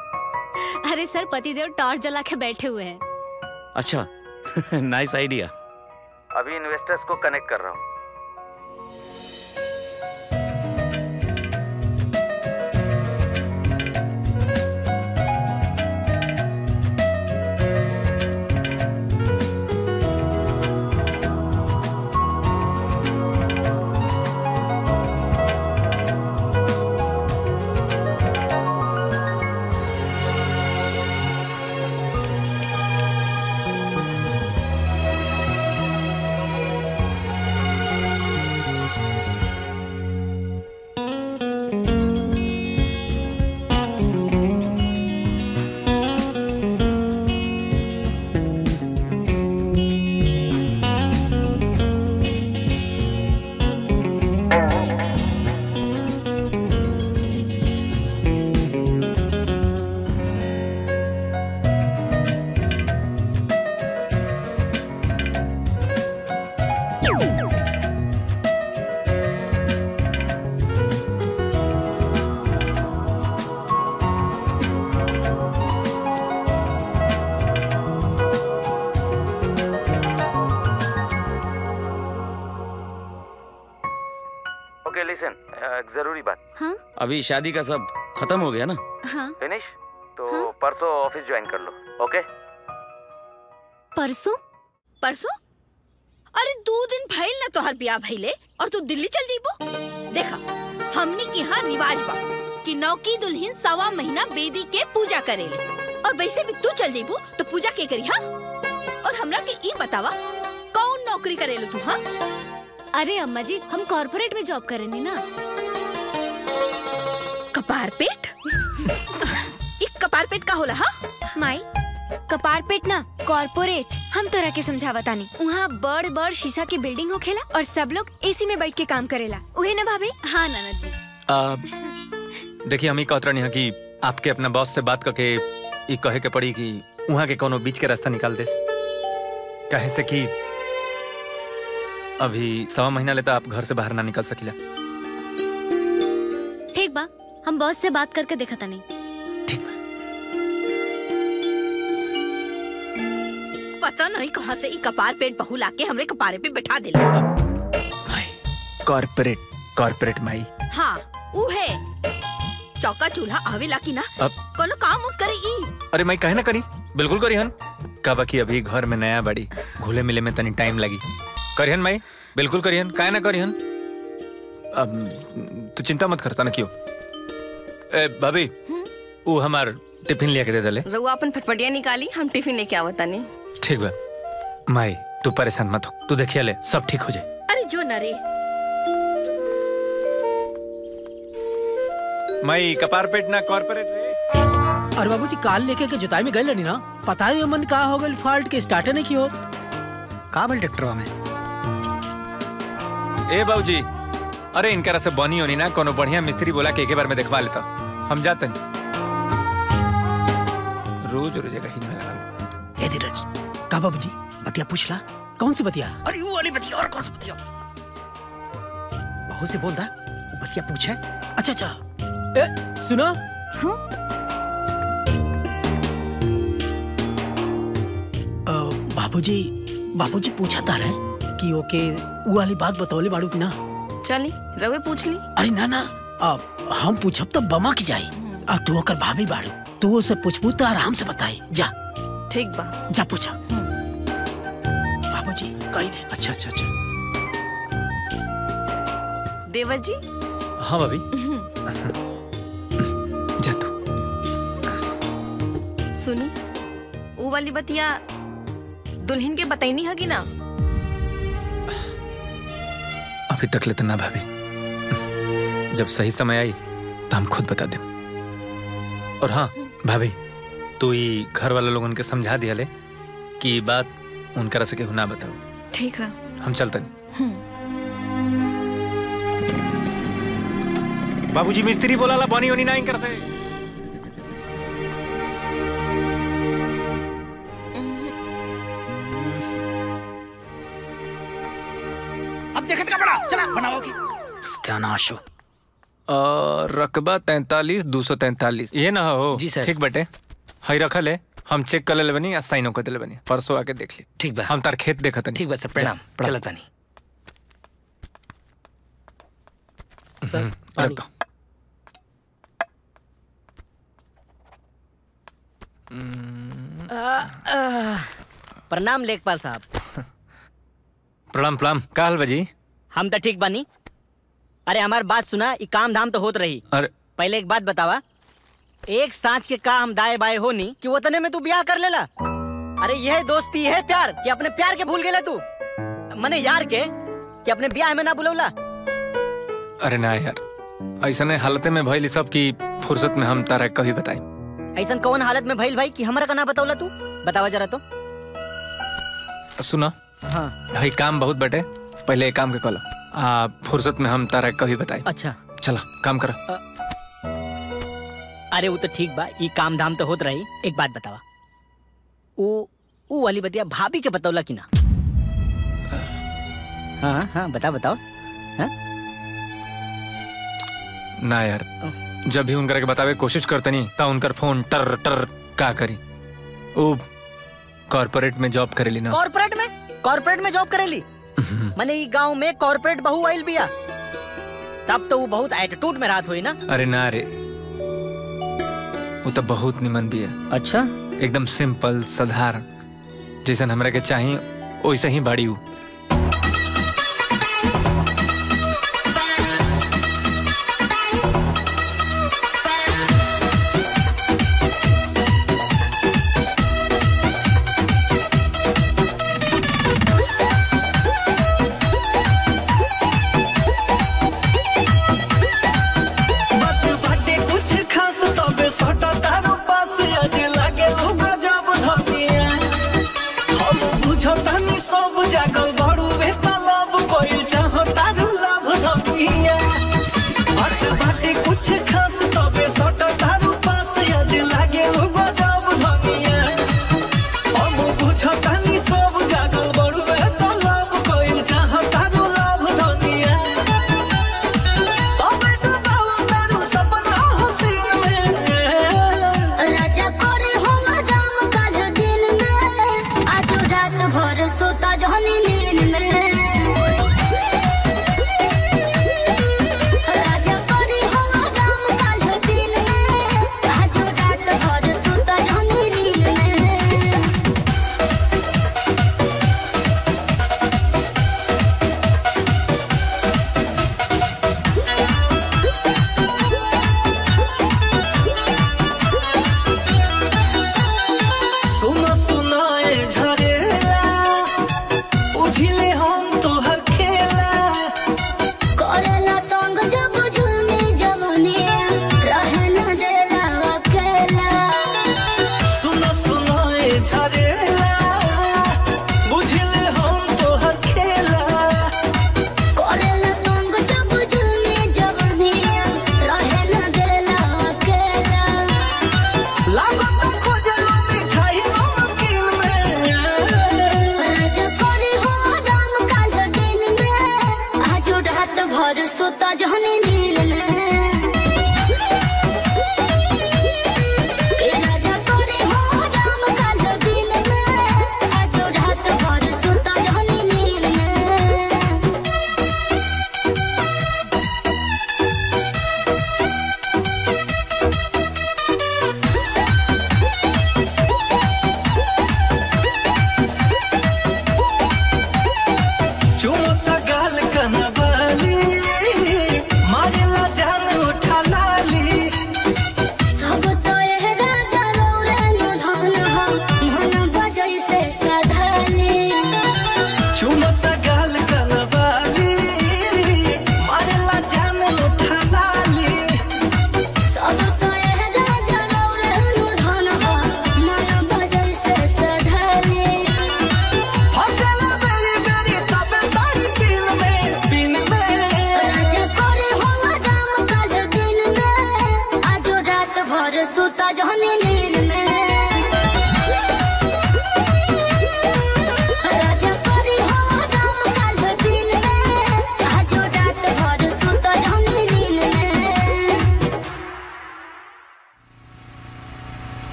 अरे सर पतिदेव टॉर्च जला के बैठे हुए हैं। अच्छा। नाइस आइडिया अभी इन्वेस्टर्स को कनेक्ट कर रहा हूँ। अभी शादी का सब खत्म हो गया ना? हाँ। फिनिश? तो हाँ? परसों ऑफ़िस ज्वाइन कर लो ओके? परसों? परसों? अरे दो दिन भइल ना तोहर बियाह भइले और तू दिल्ली चल जीबो देखा हमने के यहाँ रिवाज बा कि नौकी दुल्हन सवा महीना बेदी के पूजा करेले और वैसे भी तू चल जीबू तो पूजा के करी हाँ? और हमरा के ई बतावा कौन नौकरी करेलो तू हाँ? अरे अम्मा जी हम कॉर्पोरेट में जॉब करेंगे ना। कपार पेट कपार पेट का होला हाँ? माई कपार पेट ना कॉर्पोरेट। हम तोरा के समझावतानी वहाँ बड़ बड़ शीशा की बिल्डिंग होखेला और सब लोग एसी में बैठ के काम करेला। उहे ना भाभी? हाँ नाना जी देखिए हम ही कहत रहनी है कि आपके अपना बॉस से बात करके ई कहे के पड़ी कि वहाँ के कोनो बीच के रास्ता निकाल दे कहे से कि अभी सवा महीना लेता आप घर से बाहर ना निकल सकिला। हम बॉस से बात करके देखा था नहीं। ठीक। पता नहीं कहाँ से कपार पेट बहू लाके हमरे कपारे पे बैठा दिला। कॉर्पोरेट कॉर्पोरेट माई। हाँ ऊ है। चौका चूल्हा आवेला की ना। अब कोनो काम उठ करे ई। अरे मैं कहे ना करी। बिल्कुल करी हन। का बाकी अभी घर में नया बड़ी। घुले मिले में तनी टाइम लगी। करिहन माई? बिल्कुल करिहन काहे ना करिहन अब तू चिंता मत करता ना क्यों भाभी वो हमार टिफ़िन लेके दे दले। रउआ अपन फटफटिया निकाली हम टिफ़िन लेके आवता नहीं ठीक बा। माई तू परेशान मत हो। तू देखिए ले सब ठीक हो जाए। अरे जो नरे। माई कपार पेट ना कॉर्पोरेट और बाबूजी काल लेके के जुताई में गए लड़ी ना? पता नहीं मन का हो गल फाल्ट के स्टार्टर नहीं की हो। का बल ट्रैक्टरवा में ए बाबूजी अरे इनका से बनी होनी ना कोनो बढ़िया मिस्त्री बोला के एक बार में देखवा लेता। हम जाते नहीं रोज रोज एक ही में ए धीरज का बाबूजी? बतिया पूछला कौन सी बतिया? अरे वो वाली बतिया और कौन सी बतिया? बहू से बोल दा वो बतिया पूछे। अच्छा अच्छा। ए सुनो। अ, बाबूजी बाबूजी पूछा था रे कि ओके वो वाली बात बतौले बाड़ू की ना। चली रवे पूछ ली। अरे ना ना अब हम पूछब तो बमक की जाई हम्म। अब तू अगर भाभी बाड़ू। तू उसे पूछबू तो आराम से बताई जा। ठीक बा। जा पूछा। हम्म। बाबू जी कही दे अच्छा अच्छा अच्छा। देवर जी हाँ भाभी। हम्म। जा तू। सुनी वो वाली बतिया दुल्हन के बताई नहीं है कि ना? अभी तक लेते ना भाभी। जब सही समय आई तो हम खुद बता दें। और हाँ भाभी तू ही घर वाले लोग उनके समझा दिया ले कि बात उनका से केहू ना बताओ ठीक है। हम चलते हैं। बाबूजी मिस्त्री बोला ला पानी वानी ना कर से अब देखत का बड़ा चला बनाओ की। सत्यानाशो रकबा तैतालीस दो सौ तैतालीस। ये ना हो। जी सर। ठीक बटे। हई रखल है हम चेक कर ले बनी या साइनो कर दिले बनी। परसों आके देख ली। ठीक बा। हम तार खेत देखत ठीक बा सर प्रणाम। चला तानी सर रख प्रणाम लेखपाल साहब। प्रणाम प्रणाम। का हाल बजी हम तो ठीक बानी। अरे हमार बात सुना ई काम धाम तो होत रही। अरे। पहले एक बात बतावा। एक सांच के का हम दाए बाए होनी कि वतने में तू ब्याह कर लेला? अरे यह दोस्ती है प्यार कि अपने प्यार के भूल गेला तू? मने यार के कि अपने ब्याह में ना बुलौला? अरे ना यार ऐसा ने हालते में भइल सब की फुर्सत में हम तारा कभी बताई ऐसा कौन हालत में भइल भाई कि हमरा का ना बतावला तू? बतावा जरा तो। सुना? हाँ। हई काम बहुत बटे पहले एक काम के कल। फुर्सत में हम तारा कभी बताए। अच्छा। चला काम कर। अरे वो तो ठीक बा ई काम धाम तो होत रही। एक बात बतावा। वो वो वाली बतिया भाभी के बतावला कि ना? हाँ हाँ बताओ बताओ। हाँ? ना यार जब भी उनकर के बतावे कोशिश करते नहीं ता उनकर फ़ोन टर टर का करी। वो कॉर्पोरेट में जॉब करेली ना। कॉर्पोरेट में? कॉर्पोरेट में जॉब करेली? मने ई गाँव में कॉर्पोरेट बहू आइल बिया। तब तो वो बहुत एटीट्यूड में रात हुई ना। अरे ना रे। वो तो बहुत निमन भी है अच्छा? एकदम सिंपल साधारण। जैसे हमरा के चाहिए वैसे ही बाड़ी हूँ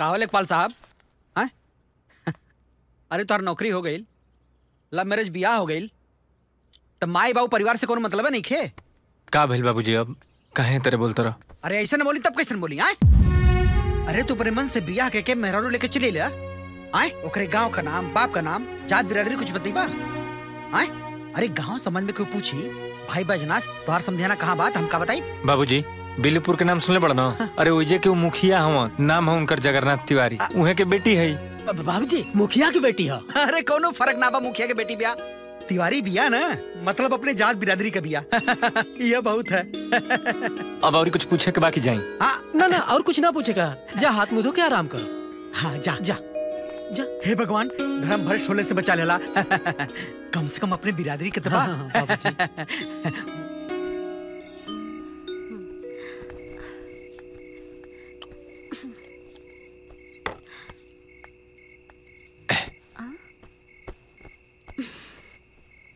कहा लेखपाल साहब? हैं? अरे तोहर नौकरी हो गई। लव मैरिज बियाह हो गई। तो माई बाबू परिवार से कोनो मतलब नहीं खे का भइल बाबूजी अब काहे तेरे बोलते रहो। अरे ऐसा न बोली तब कैसे बोली आए अरे तू अपने मन से बियाह के के मेहरारू लेके चले ले आए ओकरे गाँव का नाम बाप का नाम जात बिरादरी कुछ बतईबा आए अरे गाँव समझ में क्यों पूछी? भाई बजनाथ तोहार समझाना कहाँ बात हम का बताई? बाबूजी बिलीपुर के नाम सुनले बड़ा ना? अरे ओइजे के मुखिया हवन नाम है उनकर जगन्नाथ तिवारी। उहे के बेटी है बाबूजी मुखिया की बेटी है? अरे कोनो फ़र्क ना बा मुखिया के बेटी बिया। तिवारी बिया ना? मतलब अपने जात बिरादरी का बिया। यह बहुत है। अब और कुछ पूछे के बाकी जाई। ना ना और कुछ ना पूछेगा जा हाथ मुँह धो के आराम करो। हाँ जा। जा। जा। हे भगवान धर्म भर शोले से बचा लेला। कम से कम अपने बिरादरी के दबा।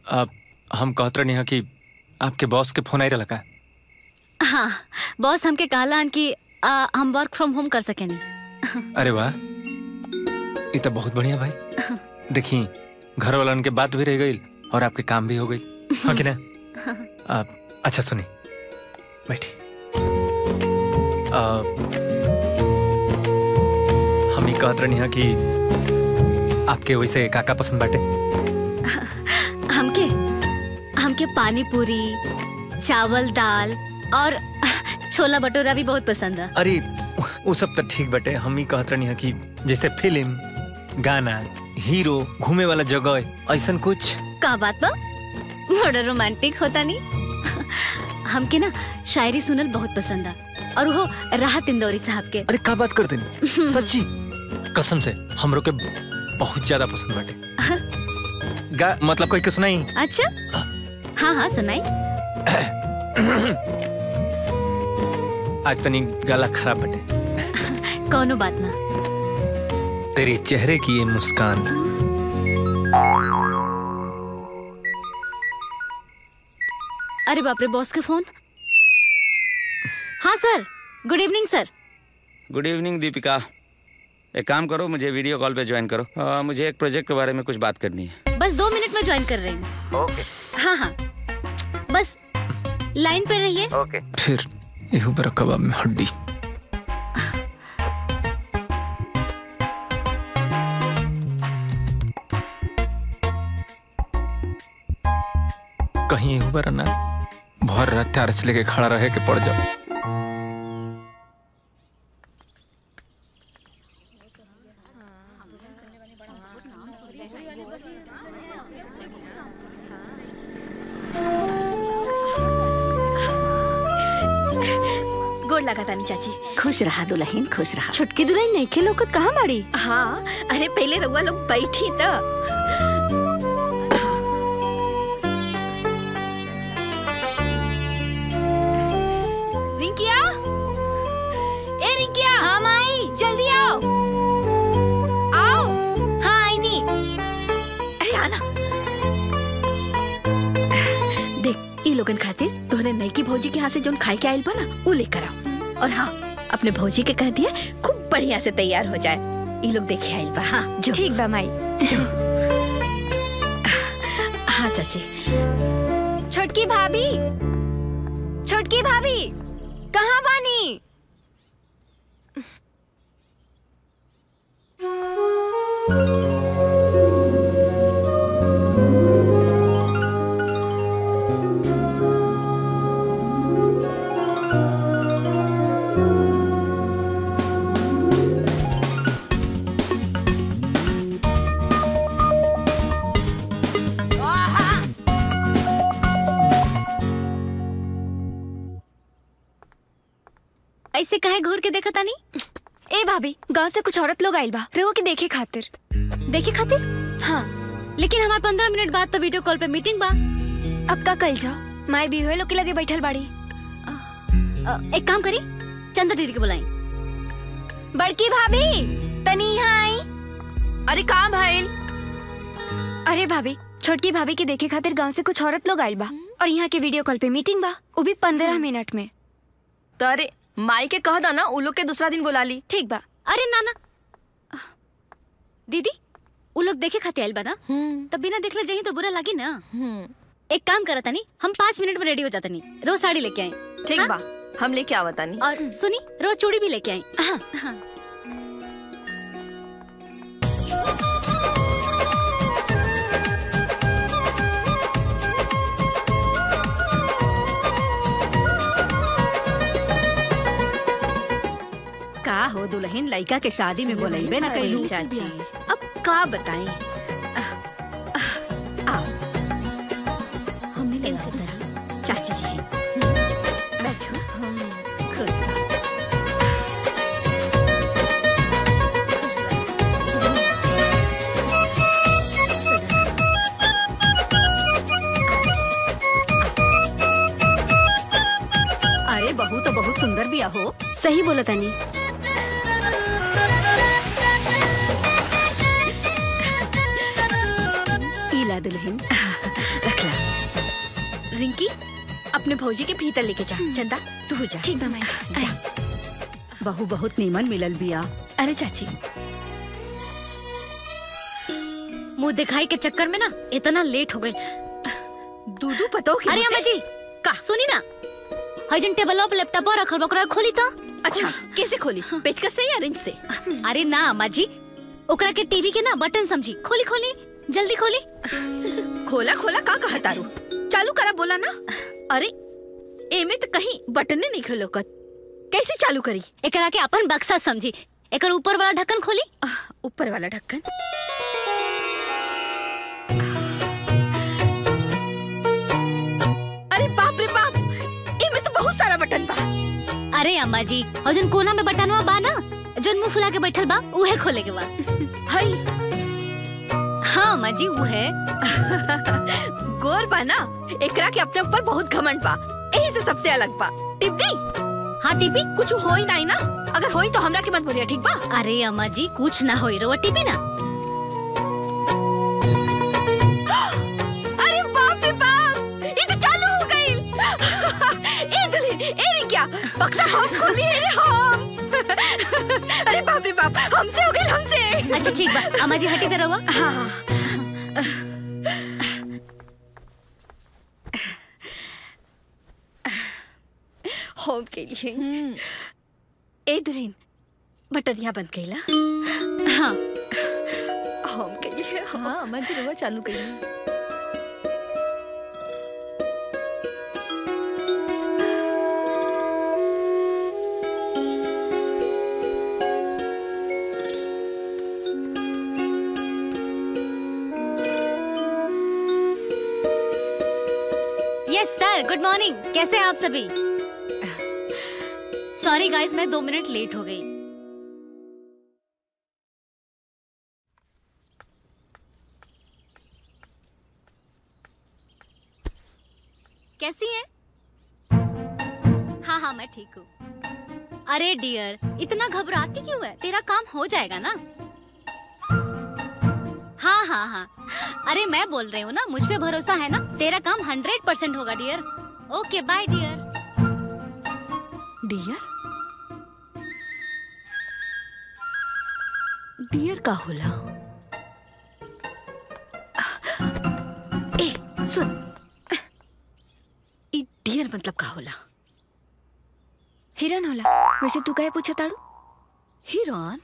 अब हम कहत रहनी है कि आपके बॉस के फ़ोन आई रहा का? हाँ बॉस हमके कहला कि आ, हम वर्क फ्रॉम होम कर सकेनी। अरे वाह ये तो बहुत बढ़िया भाई। देखी घर वालन के बात भी रह गई और आपके काम भी हो गई। हाँ कि ना? आप अच्छा सुनी बैठी हम ही कहत रहनी है कि आपके वैसे काका पसंद बाटे। हमके पानी पूरी चावल दाल और छोला भटूरा भी बहुत पसंद है। अरे वो सब तो ठीक बटे हम ही कहत रहनी है कि जैसे फ़िल्म गाना हीरो घूमे वाला जगह ऐसा कुछ। का बात बा? बड़ा रोमांटिक होता नहीं? हमके ना शायरी सुनल बहुत पसंद है और वो राहत इंदौरी साहब के। अरे का बात करते नहीं सच्ची? कसम से हमरो के बहुत ज़्यादा पसंद बाटे। गा मतलब कोई के सुनाई अच्छा? हाँ हाँ सुनाई। आज तनी गला खराब बटे। कौनो बात ना। तेरे चेहरे की ये मुस्कान। अरे बाप रे बॉस के फ़ोन। हाँ sir. Good evening sir. Good evening Deepika. एक काम करो मुझे वीडियो कॉल पे ज्वाइन करो। आ, मुझे एक प्रोजेक्ट के बारे में कुछ बात करनी है। बस दो मिनट में ज्वाइन कर रही हूँ। ओके। हाँ हाँ। बस लाइन पे रहिए। ओके फिर ऊपर कबाब में हड्डी। कहीं ऊपर ना भर रात टारस लेके खड़ा रहे के पड़ जाओ। लगा तानी चाची। खुश रहा दुल्हन खुश रहा। छुटकी दुल्हन नहीं खेलो कहाँ बाड़ी हाँ अरे पहले रउआ लोग बैठी तो। रिंकिया? ए रिंकिया हाँ माई जल्दी आओ। आओ। हाँ आई नी अरे आना। देख ई लोगन खातिर तोहने नई की भौजी के यहाँ से जोन खाए के आइल बा ना वो लेकर आओ। और हाँ अपने भौजी के कह दिया खूब बढ़िया से तैयार हो जाए। ये लोग देखे आइल बा हाँ जो। ठीक बा माई। जो। हाँ चाची। छोटकी भाभी। छोटकी भाभी कहाँ बानी? ऐसे कहे घूर के देखा तानी ए भाभी गाँव से कुछ औरत लोग आइल बा रउआ के देखे खातिर। देखे खातिर? हाँ लेकिन हमारे पंद्रह मिनट बाद तो वीडियो कॉल पे मीटिंग बा। अब का कल जाओ? माई भी हुए लोग के लगे बैठल बाड़ी। एक काम करी चंदा दीदी के बुलाई। बड़की भाभी तनी यहाँ आई। अरे कहाँ भाईल अरे भाभी छोटकी भाभी के देखे खातिर गाँव से कुछ औरत लोग आइल बा और यहाँ के वीडियो कॉल पे मीटिंग बा वो भी पंद्रह मिनट में। तो अरे माई के कह दाना ना उ लोग के दूसरा दिन बुला ली। ठीक बा। अरे नाना। दीदी उ लोग देखे खाते आइल बना तब बिना देखले जाही तो बुरा लगी ना? एक काम करा था नी हम पाँच मिनट में रेडी हो जाता नहीं रोज साड़ी लेके आए। ठीक बा हम लेके आवा और सुनी रोज चूड़ी भी लेके आई हाँ, दुल्हन लड़का के शादी में बोलैबे ना कैलू चाची। अब का बताएँ हमने चाची जी। बैठो। खुश रहो। अरे बहू तो बहुत सुंदर भी हो। सही बोला तानी। दुल्हन रख ला। रिंकी अपने भौजी के भीतर लेके जा। चंदा तू हो जा। ठीक बा माई जा। बहू बहुत नीमन मिलल बिया। अरे चाची। मुँह दिखाई के चक्कर में ना इतना लेट हो गई दूधू पतो अरे अम्मा जी का? सुनी ना? हजन टेबल पे लैपटॉप रखल बकरा खोली तो? अच्छा कैसे खोली? पेचकस से या रिंच से? अरे ना अम्मा जी। ओकरा के टीवी के ना बटन समझी। खोली खोली। जल्दी खोली। खोला खोला का कहा तारू? चालू करा बोला ना। अरे एमे तो कहीं बटने नहीं खोलोकत कैसे चालू करी? एकरा के अपन बक्सा समझी। एकर ऊपर वाला ढक्कन खोली। ऊपर वाला ढक्कन? अरे बाप रे बाप एमे तो बहुत सारा बटन बा। अरे अम्मा जी और जन कोना में बटनवा बा ना जन मुँह फुला के बैठल बा उहे खोले के बा। हई हाँ अम्मा जी उहे गोर बा ना एकरा के अपने ऊपर बहुत घमंड बा। यही से सबसे अलग बा। टिप दी हाँ टिपी कुछ होई नहीं ना। अगर होई तो हमरा के मत बोलिया ठीक बा? अरे अम्मा जी कुछ ना होई रोवा टिपी ना। अरे बाप रे बाप! ये तो चालू हो गई। ए दुल्हन ए क्या? बक्सा हम खोली है हम। अरे बाप रे बाप हमसे हो गई हमसे। अच्छा ठीक बा। अम्मा जी हटी दे रहुआ हाँ। होम के लिए ए दुल्हन बटरिया बंद कैला हाँ। होम के लिए हाँ अम्मा जी चालू करिए सर गुड मॉर्निंग कैसे हैं आप सभी? सॉरी गाइस मैं दो मिनट लेट हो गई। कैसी हैं? हाँ हाँ मैं ठीक हूँ। अरे डियर इतना घबराती क्यों है? तेरा काम हो जाएगा ना? हाँ हाँ हाँ। अरे, मैं बोल रही हूँ ना, मुझ पे भरोसा है ना? तेरा काम हंड्रेड परसेंट होगा dear okay bye dear dear dear का होला ए सुन डियर मतलब का होला हिरन होला, वैसे तू काहे पूछा ताड़ू हिरन?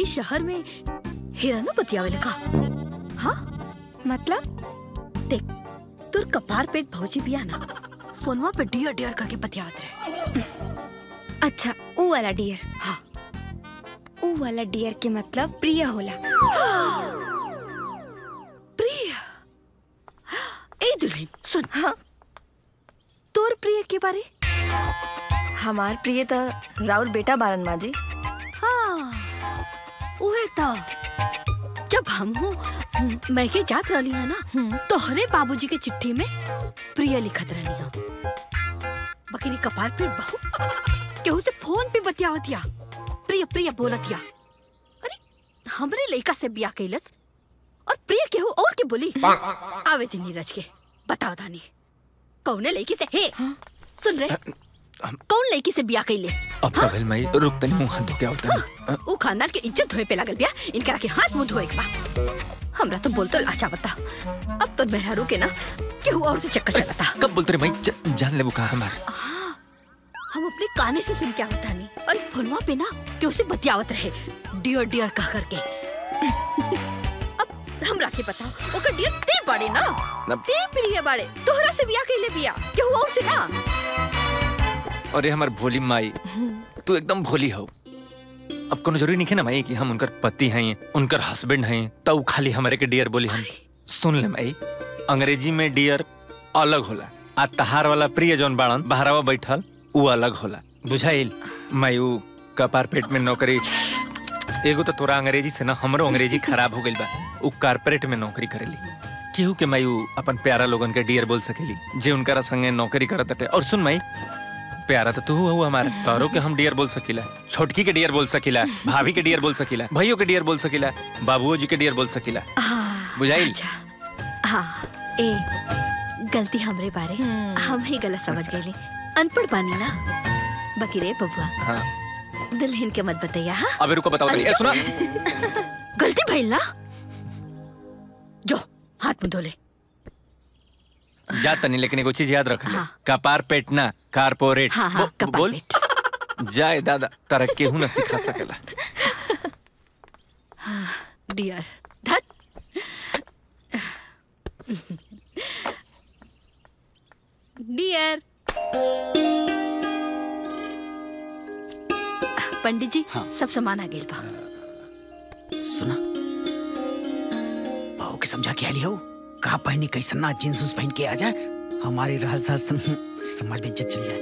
इस शहर में हिरनो बतियावे का हाँ? मतलब? देख तुर कपार पेट भौजी बिया ना। फोनवा पे डियर डियर करके बतियावत रहे। अच्छा ऊ वाला डियर। हाँ। ऊ वाला डियर के मतलब प्रिय होला। प्रिय? ए दुल्हन सुन। हाँ। तोर प्रिय के बारे? हमार प्रिय तो राउर बेटा बारन माँ जी हाँ उहे तो। जब हम हो मैके जात रही है ना तोहरे बाबूजी के चिट्ठी में प्रिय लिखत रही है। बकरी कपार पे बहु केहू से फ़ोन पे बतियावतिया प्रिय प्रिय बोलतिया अरे हमरे लइका से बिया कैलस और प्रिय केहू और के बोली? आवे थे नीरज के बताओ दानी कौने लड़की से? हे सुन रे। कौन लड़की से बिया कैले अब का भेल माई रुक तनी मुँह हाथ धो के आओ तनी उ खानदान के इज़्ज़त धोए पे लागल बिया इनकरा के हाथ मुँह धोए के बा हमरा तो बोल तो लाचा बता। अब तो मेहरारू के ना केहू और से चक्कर चलता। कब बोलते रे माई जान ले बुका हमार। हम अपने काने से सुन के आवता नहीं और फोनवा पे ना केहू से बतियावत रहे। डियर डियर कह करके। अब हमरा के बताओ ओकर डियर ते बड़े ना। ते प्रिय बड़े। तोहरा से बिया कैले बिया केहू और से ना। अरे हमारे भोली माई। तू एकदम भोली हो। अब कोनो ज़रूरी नहीं है ना माई कि हम उनकर पति हैं, उनकर हस्बैंड हैं, तब खाली हमारे के डियर बोली हम। सुन ले माई, अंग्रेज़ी में डियर अलग होला, आ तहार वाला प्रिय जौन बाड़न, बहरावा बैठल, उ अलग होला। बुझाइल? माई, उ कपार पेट में नौकरी, एगो तो तोरा अंग्रेज़ी से ना, हमरो अंग्रेज़ी खराब हो गई बा। उ कारपोरेट में नौकरी करेली। केहू के माई अपन प्यारा लोगन के डियर बोल सकेली, जे उनकरा संगे नौकरी करत और सुन माई प्यारा तो तू हो हमारा। तोरो के हम डियर बोल सकीला छोटकी के डियर बोल सकीला भाभी के डियर बोल सकीला भाइयों के डियर बोल सकीला बाबूओ जी के डियर बोल सकीला बुझाइल? हाँ ए गलती हमरे बारे। हम ही गलत समझ गए अनपढ़ बानी ना। बाकी रे बबुआ। हाँ। दुल्हन के मत बताइया हाँ? अबे रुको बताओ तनी। ए सुना। गलती भइल ना? जो हाथ में धो ले जा तनी लेकिन एगो चीज़ याद रख ले। कपार पेट ना कारपोरेट। हाँ, हाँ, बो- कपार बोल। जाए दादा तारा केहू ना सिखा सकेला। डियर धत डियर पंडित जी सब सामान आ गेल बा सुना। बहू के समझा के आली हो? कहा पहनी कैसन ना जींस उस पहन के आ जाए? हमारी रहर सहर सम- समाज में इज़्ज़त चल जाए।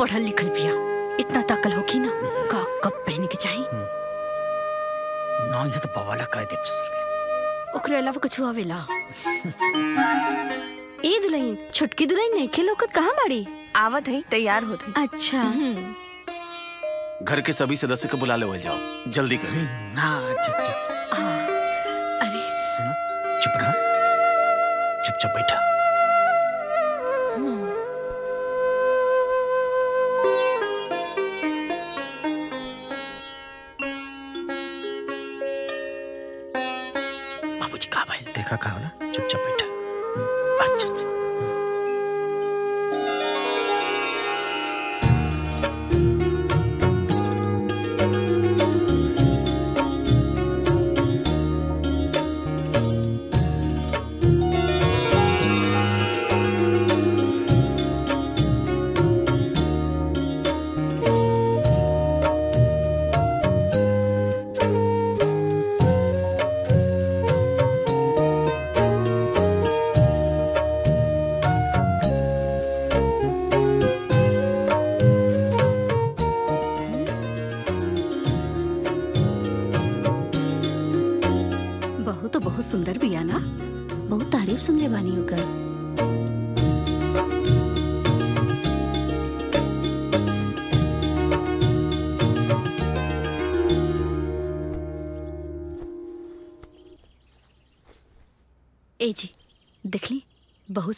पढ़ल लिखल बिया इतना तकल होगी ना का कब पहने के चाहिए? ना यह तो बवाला कर दे ओकरे अलावा कुछ आवेला ए दुल्हन छोटकी दुल्हन नहीं खेलोकत कहाँ बाड़ी आवत है तैयार होत है अच्छा। घर के सभी सदस्य को बुला ले जाओ। जल्दी करें। हाँ चुप चुप। अरे। सुना चुप रहा। चुपचाप बैठा।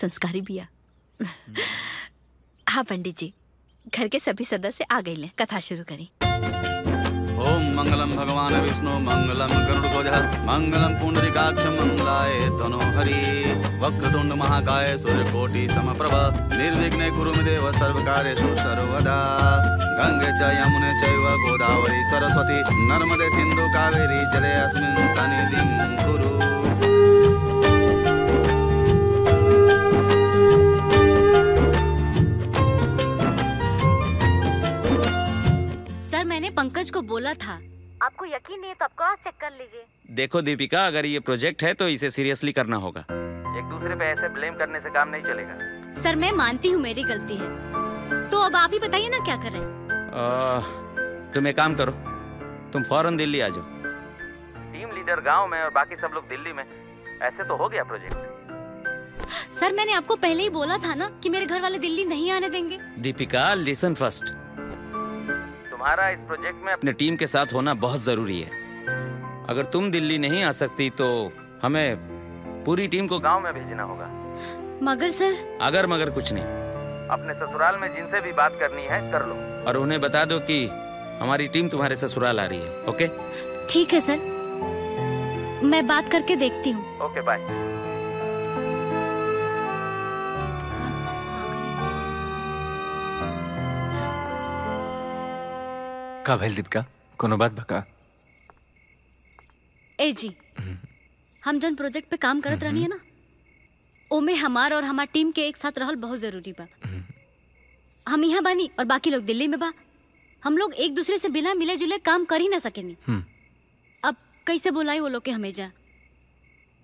संस्कारी बिया। हाँ पंडित जी, घर के सभी सदस्य आ गए ले, कथा शुरू करें। ओम मंगलम भगवान विष्णु, मंगलम गरुड़ध्वज मंगलम पुंडरीकाक्ष मंगलाय तनो हरि। वक्रतुंड महाकाय सूर्यकोटि समप्रभ, निर्विघ्ने कुरु देव सर्वकार्येषु सर्वदा। गंगे च, यमुने चैव, गोदावरी सरस्वती, नर्मदे सिंधु कावेरी, जले अस्मिन् सन्निधिं कुरु। पंकज को बोला था। आपको यकीन नहीं है तो आप क्रॉस चेक कर लीजिए। देखो दीपिका अगर ये प्रोजेक्ट है तो इसे सीरियसली करना होगा। एक दूसरे पे ऐसे ब्लेम करने से काम नहीं चलेगा। सर मैं मानती हूँ मेरी गलती है। तो अब आप ही बताइए ना क्या करें तुम एक काम करो तुम फ़ौरन दिल्ली आ जाओ। टीम लीडर गाँव में और बाकी सब लोग दिल्ली में ऐसे तो हो गया प्रोजेक्ट सर मैंने आपको पहले ही बोला था ना कि मेरे घर वाले दिल्ली नहीं आने देंगे। दीपिका लिसन फ़र्स्ट तुम्हारा इस प्रोजेक्ट में अपने टीम के साथ होना बहुत ज़रूरी है। अगर तुम दिल्ली नहीं आ सकती तो हमें पूरी टीम को गाँव में भेजना होगा। मगर सर? अगर मगर कुछ नहीं। अपने ससुराल में जिनसे भी बात करनी है कर लो। और उन्हें बता दो कि हमारी टीम तुम्हारे ससुराल आ रही है ओके? ठीक है सर। मैं बात करके देखती हूँ। Okay bye. का भइल दीपिका? कोनो बात बका ए जी। हम जन प्रोजेक्ट पे काम करत रहनी है ना ओमे हमार और हमार टीम के एक साथ रहल बहुत ज़रूरी बा। हम यहाँ बानी और बाकी लोग दिल्ली में बा। हम लोग एक दूसरे से बिना मिले जुले काम कर ही ना सकेनी। हम्म। अब कैसे बुलाई वो लोग के हमेजा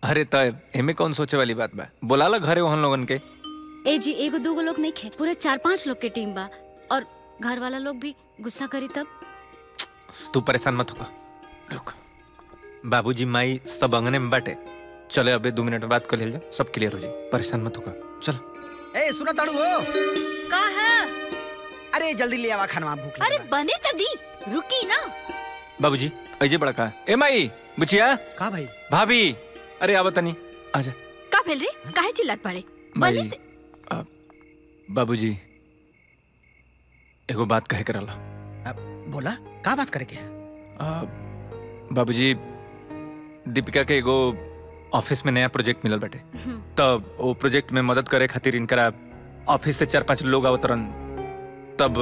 अरे तय एमे कौन सोचे वाली बात बा? बुला ला घरे वहन लोगन के। ए जी एगो दूगो लोग नहीं खे पूरे चार पाँच लोग के टीम बा। और घर वाला लोग भी गुस्सा करी तब। तू परेशान मत होगा रुक। बाबूजी माई सब अंगने में बाटे चले अबे दो मिनट में बात कर ले जाओ सब क्लियर हो जाए। परेशान मत होगा चल। ए सुनो ताड़ू हो। का है? अरे जल्दी ले आवा खाना भूख लगी अरे बने त दी रुकी ना। बाबूजी अजय बड़ा का ए माई बुचिया। का भाई? भाभी। अरे आवत नहीं आजा का भेल रे? काहे चिल्लात पड़े? माई बाबूजी। एगो बात कहे करला। बोला का बात करे के है आ, बाबूजी दीपिका के एगो ऑफ़िस में नया प्रोजेक्ट मिलल बाटे। तब वो प्रोजेक्ट में मदद करे खातिर इनकरा ऑफ़िस से चार पाँच लोग आवत रहन। तब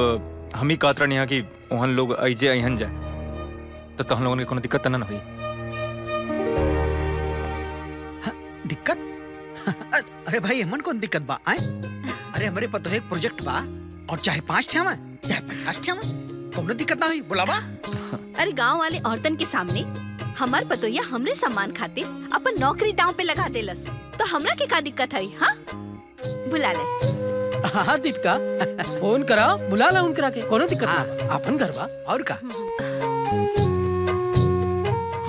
हम ही कहत रहनी कि वहन लोग अइजे अहन जाए तो तहन लोगन के कोनो दिक्कत ना न होई। दिक्कत? अरे भाई हमन कौन दिक्कत बा आए अरे हमारे पतो एक प्रोजेक्ट बा और चाहे पाँच ठे हमें चाहे पचास ठे हमें कोनो दिक्कत ना हुई? बुलावा। अरे गाँव वाले औरतन के सामने हमार पतोया हमरे सम्मान खातिर अपन नौकरी दांव पे लगा देलस। तो हमरा के का दिक्कत है हाँ? बुला ले। हाँ दीपिका। फ़ोन करा बुला ला उनकरा के। कोनो दिक्कत ना। अपन घर बा और का?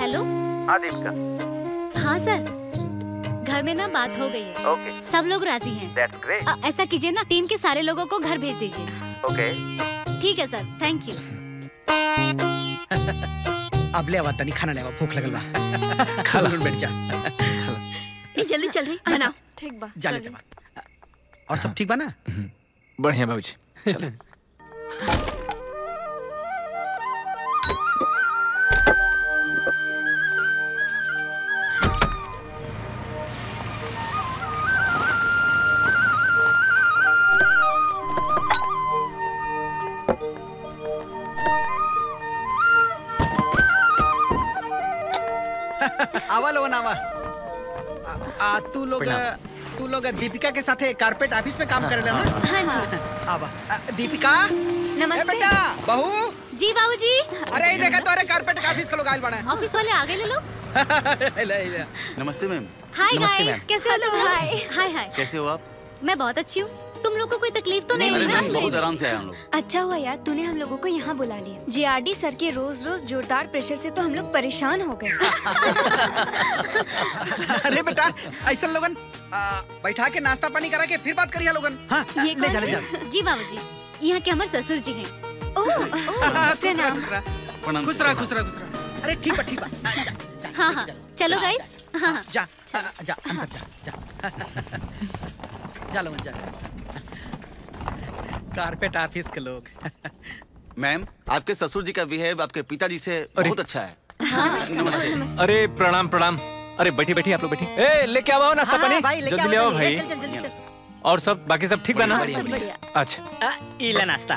हेलो? हाँ दीपिका। हाँ सर। घर में ना बात हो गई है। ओके। सब लोग राज़ी हैं। दैट्स ग्रेट ऐसा कीजिए ना टीम के सारे लोगों को घर भेज दीजिए। ओके। ठीक है सर थैंक यू अब ले आवा तनी खाना ले आवा भूख लगल बा। खा लो बैठ जा। ए जल्दी चल रही बना ठीक बा जा के बाद। और सब ठीक बा ना? बढ़िया बाबूजी चलो। लोग तू लोग दीपिका के साथ कारपेट ऑफ़िस में काम कर ना? हाँ जी। आवा दीपिका? नमस्ते। बेटा बहू? जी बाबू जी अरे ये देखा तो अरे कारपेट का ऑफ़िस का लोग आयल बना ऑफ़िस वाले आगे गए ले। लो नमस्ते मैम। हाय गाइस कैसे हो तुम? हाय हाय हाय कैसे हो आप? मैं बहुत अच्छी हूँ। तुम लोग को कोई तकलीफ़ तो नहीं हुई ना? बहुत आराम से आए हम लोग। अच्छा हुआ यार तूने हम लोगों को यहाँ बुला लिया। जीआरडी सर के रोज रोज जोरदार प्रेशर से तो हम लोग परेशान हो गए। अरे बेटा ऐसा लोगन बैठा के नाश्ता पानी करा के फिर बात करिए लोगन। हाँ ये ले जा ले जा। यहाँ के हमारे ससुर जी है। प्रणाम। खुश रहा। खुश रहा खुश रहा अरे ठीक बा ठीक बा। जा, हाँ हाँ चलो गाइस हाँ हाँ। जा जा अंदर जा जा। जा लो कारपेट ऑफ़िस के लोग। मैम आपके ससुर जी का बिहेव आपके पिताजी से बहुत अच्छा है। नमस्ते। अरे प्रणाम प्रणाम। अरे बैठी बैठी आप लोग बैठी ए लेके आओ नाश्ता हाँ, पानी। जल्दी ले आओ भाई। चल, चल, जल्दी चल। और सब बाकी सब ठीक बना? ना बढ़िया, बढ़िया। अच्छा इला नाश्ता।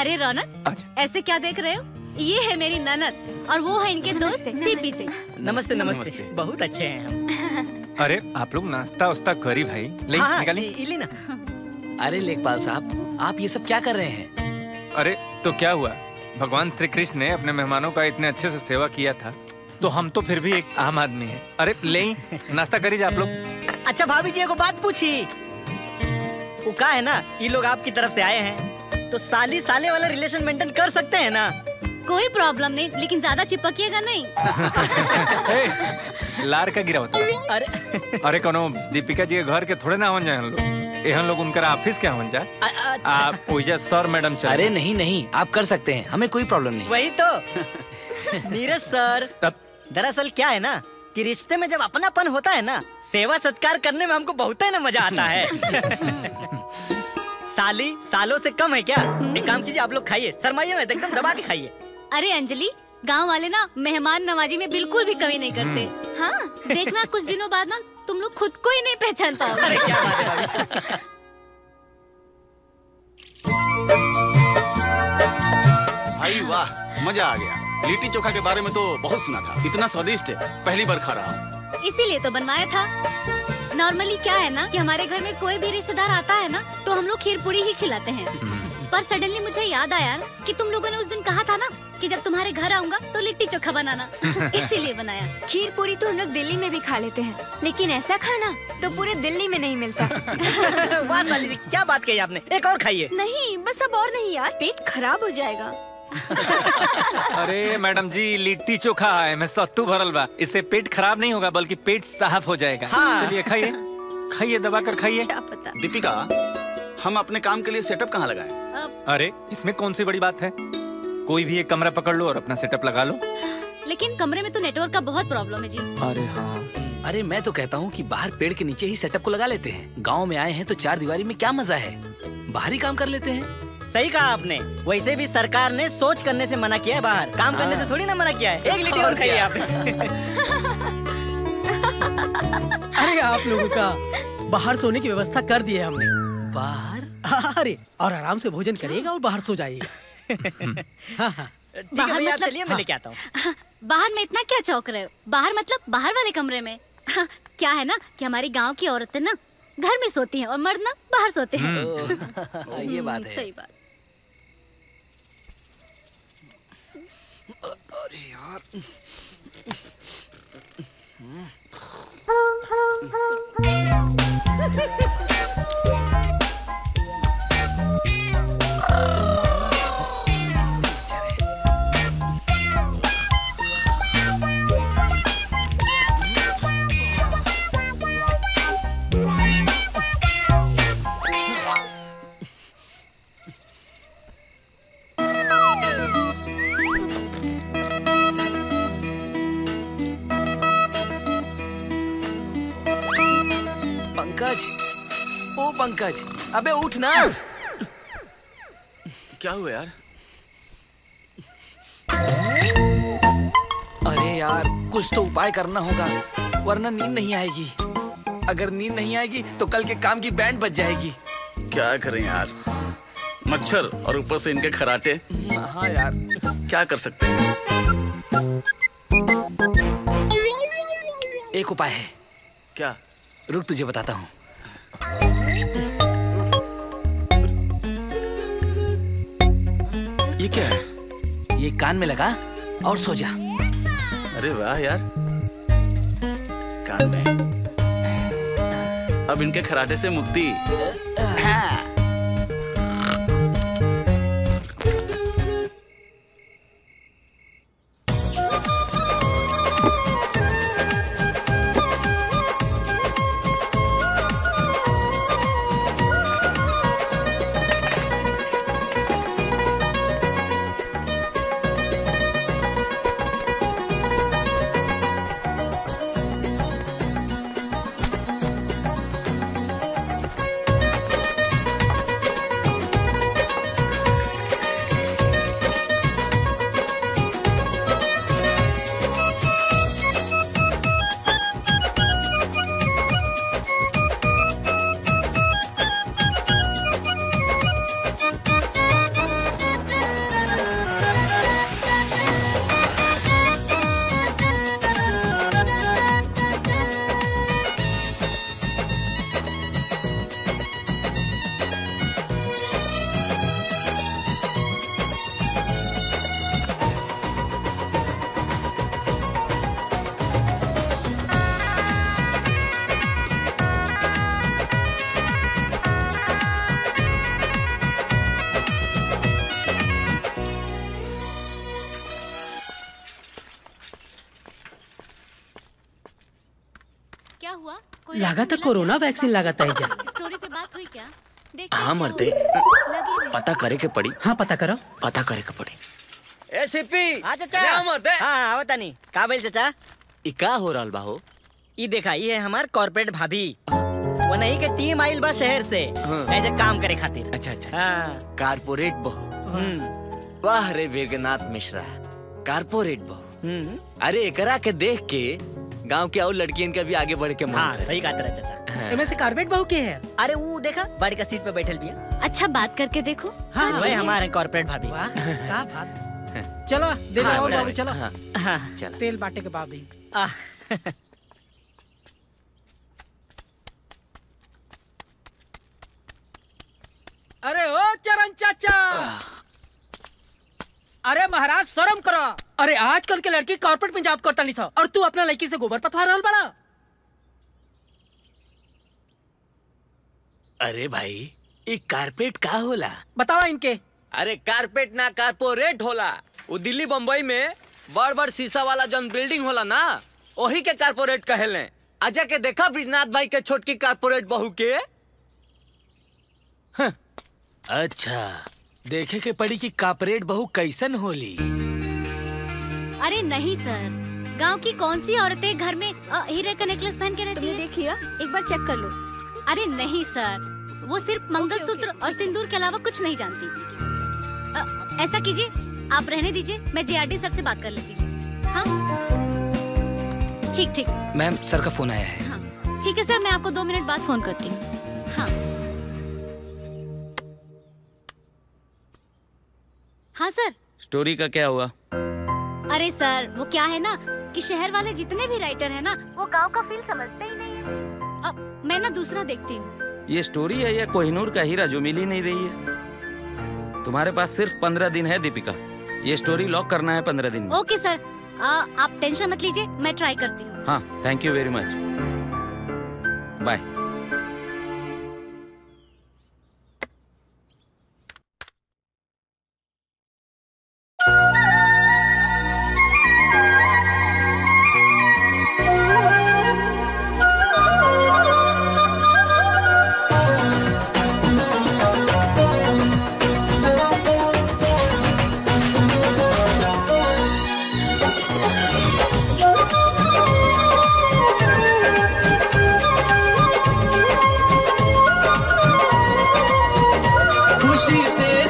अरे रौनक ऐसे क्या देख रहे हो? ये है मेरी ननद और वो है इनके दोस्त सीपी जी। नमस्ते नमस्ते। बहुत अच्छे हैं हम। अरे आप लोग नाश्ता वास्ता करी भाई। ले हाँ, निकाली ना अरे लेखपाल साहब आप ये सब क्या कर रहे हैं? अरे तो क्या हुआ? भगवान श्री कृष्ण ने अपने मेहमानों का इतने अच्छे से सेवा किया था तो हम तो फिर भी एक आम आदमी हैं। अरे ले नाश्ता करी आप लोग। अच्छा भाभी जी को बात पूछी। वो का है ना ये लोग आपकी तरफ़ से आए हैं तो साली साले वाला रिलेशन मेंटेन कर सकते हैं ना? कोई प्रॉब्लम नहीं लेकिन ज़्यादा चिपकिएगा नहीं। ए, लार का गिरा होता। अरे। अरे कोनो दीपिका जी के घर के थोड़े ना होन जाए हम लोग। एहन लोग उनकर ऑफ़िस क्या होन जाए। आप ओइजा सर मैडम चले। अरे नहीं नहीं आप कर सकते हैं हमें कोई प्रॉब्लम नहीं। वही तो। नीरज सर दरअसल क्या है ना कि रिश्ते में जब अपनापन होता है ना सेवा सत्कार करने में हमको बहुत है ना मज़ा आता है। साली सालों से कम है क्या? एक काम कीजिए आप लोग खाइए शर्माइए मत एकदम दबा के खाइए। अरे अंजलि गाँव वाले ना मेहमान नवाजी में बिल्कुल भी कमी नहीं करते। हाँ देखना कुछ दिनों बाद ना तुम लोग खुद को ही नहीं पहचान पाओगे। भाई वाह मज़ा आ गया। लिट्टी चोखा के बारे में तो बहुत सुना था। इतना स्वादिष्ट है। पहली बार खा रहा हूँ। इसीलिए तो बनवाया था। नॉर्मली क्या है ना कि हमारे घर में कोई भी रिश्तेदार आता है ना तो हम लोग खीर पूरी ही खिलाते हैं। पर सडनली मुझे याद आया कि तुम लोगों ने उस दिन कहा था ना कि जब तुम्हारे घर आऊँगा तो लिट्टी चोखा बनाना। इसीलिए बनाया। खीर पूरी तो हम लोग दिल्ली में भी खा लेते हैं लेकिन ऐसा खाना तो पूरे दिल्ली में नहीं मिलता। वाह साली जी क्या बात कही आपने? एक और खाइए। नहीं बस अब और नहीं यार पेट खराब हो जाएगा। अरे मैडम जी लिट्टी चोखा है मैं सत्तू भरल बा। इससे पेट खराब नहीं होगा बल्कि पेट साफ़ हो जाएगा। हाँ। चलिए खाइए। खाइए दबा कर खाइए दीपिका हम अपने काम के लिए सेटअप कहाँ लगाए? अरे इसमें कौन सी बड़ी बात है? कोई भी एक कमरा पकड़ लो और अपना सेटअप लगा लो। लेकिन कमरे में तो नेटवर्क का बहुत प्रॉब्लम है जी। अरे हाँ। अरे मैं तो कहता हूँ कि बाहर पेड़ के नीचे ही सेटअप को लगा लेते हैं। गाँव में आए हैं तो चार दीवारी में क्या मज़ा है? बाहर ही काम कर लेते हैं। सही कहा आपने। वैसे भी सरकार ने सोच करने से मना किया है बाहर। काम करने से थोड़ी ना मना किया है। एक लिट्टी और और खाइए आप अरे आप लोगों का बाहर सोने की व्यवस्था कर दी है हमने। बाहर। अरे और आराम से भोजन करिएगा और बाहर सो जाइएगा। हाँ हाँ। है भैया आप चलिए मैं लेके आता हूँ। बाहर में इतना क्या चौक रहे हो? बाहर मतलब बाहर वाले कमरे में। क्या है ना कि हमारी गाँव की औरतें ना घर में सोती हैं और मर्द ना बाहर सोते हैं। ये बात है। सही बात। अरे यार। ओ पंकज। अबे उठ ना। क्या हुआ यार? अरे यार कुछ तो उपाय करना होगा वरना नींद नहीं आएगी। अगर नींद नहीं आएगी तो कल के काम की बैंड बच जाएगी। क्या करें यार? मच्छर और ऊपर से इनके खराटे। हाँ यार। क्या कर सकते हैं? एक उपाय है। क्या? रुक तुझे बताता हूँ। ये क्या है? ये कान में लगा और सो जा। अरे वाह यार। कान में। अब इनके खराटे से मुक्ति। क्या लगा था कोरोना वैक्सीन लगा था जा स्टोरी पे बात हुई क्या? हाँ मर्दे। पता करे के पड़ी। हाँ पता करो। पता करे के पड़ी। ए हाँ चाचा। मर्दे? हाँ? आवता नहीं। का बोल चाचा? ई का हो रहल बा हो? ये देखा ये है हमार कॉर्पोरेट भाभी। वो नहीं के टीम आइल बा शहर से। एज काम करे खातिर। अच्छा अच्छा हाँ। कारपोरेट बहू वाह रे मिश्रा। कारपोरेट बहू अरे एकरा के देख के गाँव के और लड़कियन का भी आगे बढ़ के मन हाँ। सही कहा तेरा चाचा। हाँ। से कारपेट बहू के है? अरे वो देखा बाड़ी का सीट पे बैठल भी है। अच्छा बात करके देखो। हाँ वही हमारे कॉर्पोरेट भाभी। क्या बात। चलो दे हाँ, और चलो। बाबू चलो। हाँ, हाँ, चलो। तेल बाटे के बाबी अरे ओ चरण चाचा! अरे महाराज शर्म करो। अरे आजकल के लड़की कॉर्पोरेट में जॉब करता नहीं था। और तू अपना लड़की से गोबर पथवा रहल बड़ा अरे भाई ये कारपेट का होला? बतावा इनके। अरे कारपेट ना कारपोरेट होला। वो दिल्ली बम्बई में बड़ बड़ शीशा वाला जौन बिल्डिंग होला ना? वही के कारपोरेट कहेले अजय के देखा ब्रिजनाथ भाई के छोटकी कारपोरेट बहू के? अच्छा। देखे के पड़ी कि कारपोरेट बहू कैसन होली। अरे नहीं सर। गाँव की कौन सी औरतें घर में हीरे का नेकलेस पहन के रहती है? देखिए एक बार चेक कर लो। अरे नहीं सर। वो सिर्फ़ मंगलसूत्र और सिंदूर के अलावा कुछ नहीं जानती। अ, ऐसा कीजिए आप रहने दीजिए मैं जेआरडी सर से बात कर लेती हूँ। हाँ? ठीक ठीक। मैम सर का फ़ोन आया है। हाँ। ठीक है सर मैं आपको दो मिनट बाद फ़ोन करती हूँ। हाँ। हाँ सर। स्टोरी का क्या हुआ? अरे सर वो क्या है ना कि शहर वाले जितने भी राइटर है ना वो गाँव का फील समझते ही नहीं है। अब मैं ना दूसरा देखती हूँ। ये स्टोरी है या कोहिनूर का हीरा जो मिल ही नहीं रही है। तुम्हारे पास सिर्फ़ पंद्रह दिन है दीपिका। ये स्टोरी लॉक करना है पंद्रह दिन में। Okay sir. आ, आप टेंशन मत लीजिए मैं ट्राई करती हूँ। हाँ thank you very much bye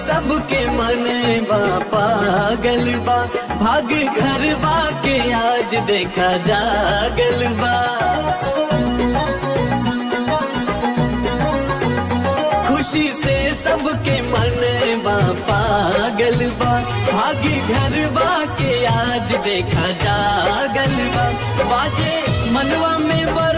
सबके मन बा, पागल बा। भाग घर बा के आज देखा जागल बा। खुशी से सबके मन बा, पागल बा। भाग घर बा के आज देखा जागल बा। बाजे मनवा में बड़ा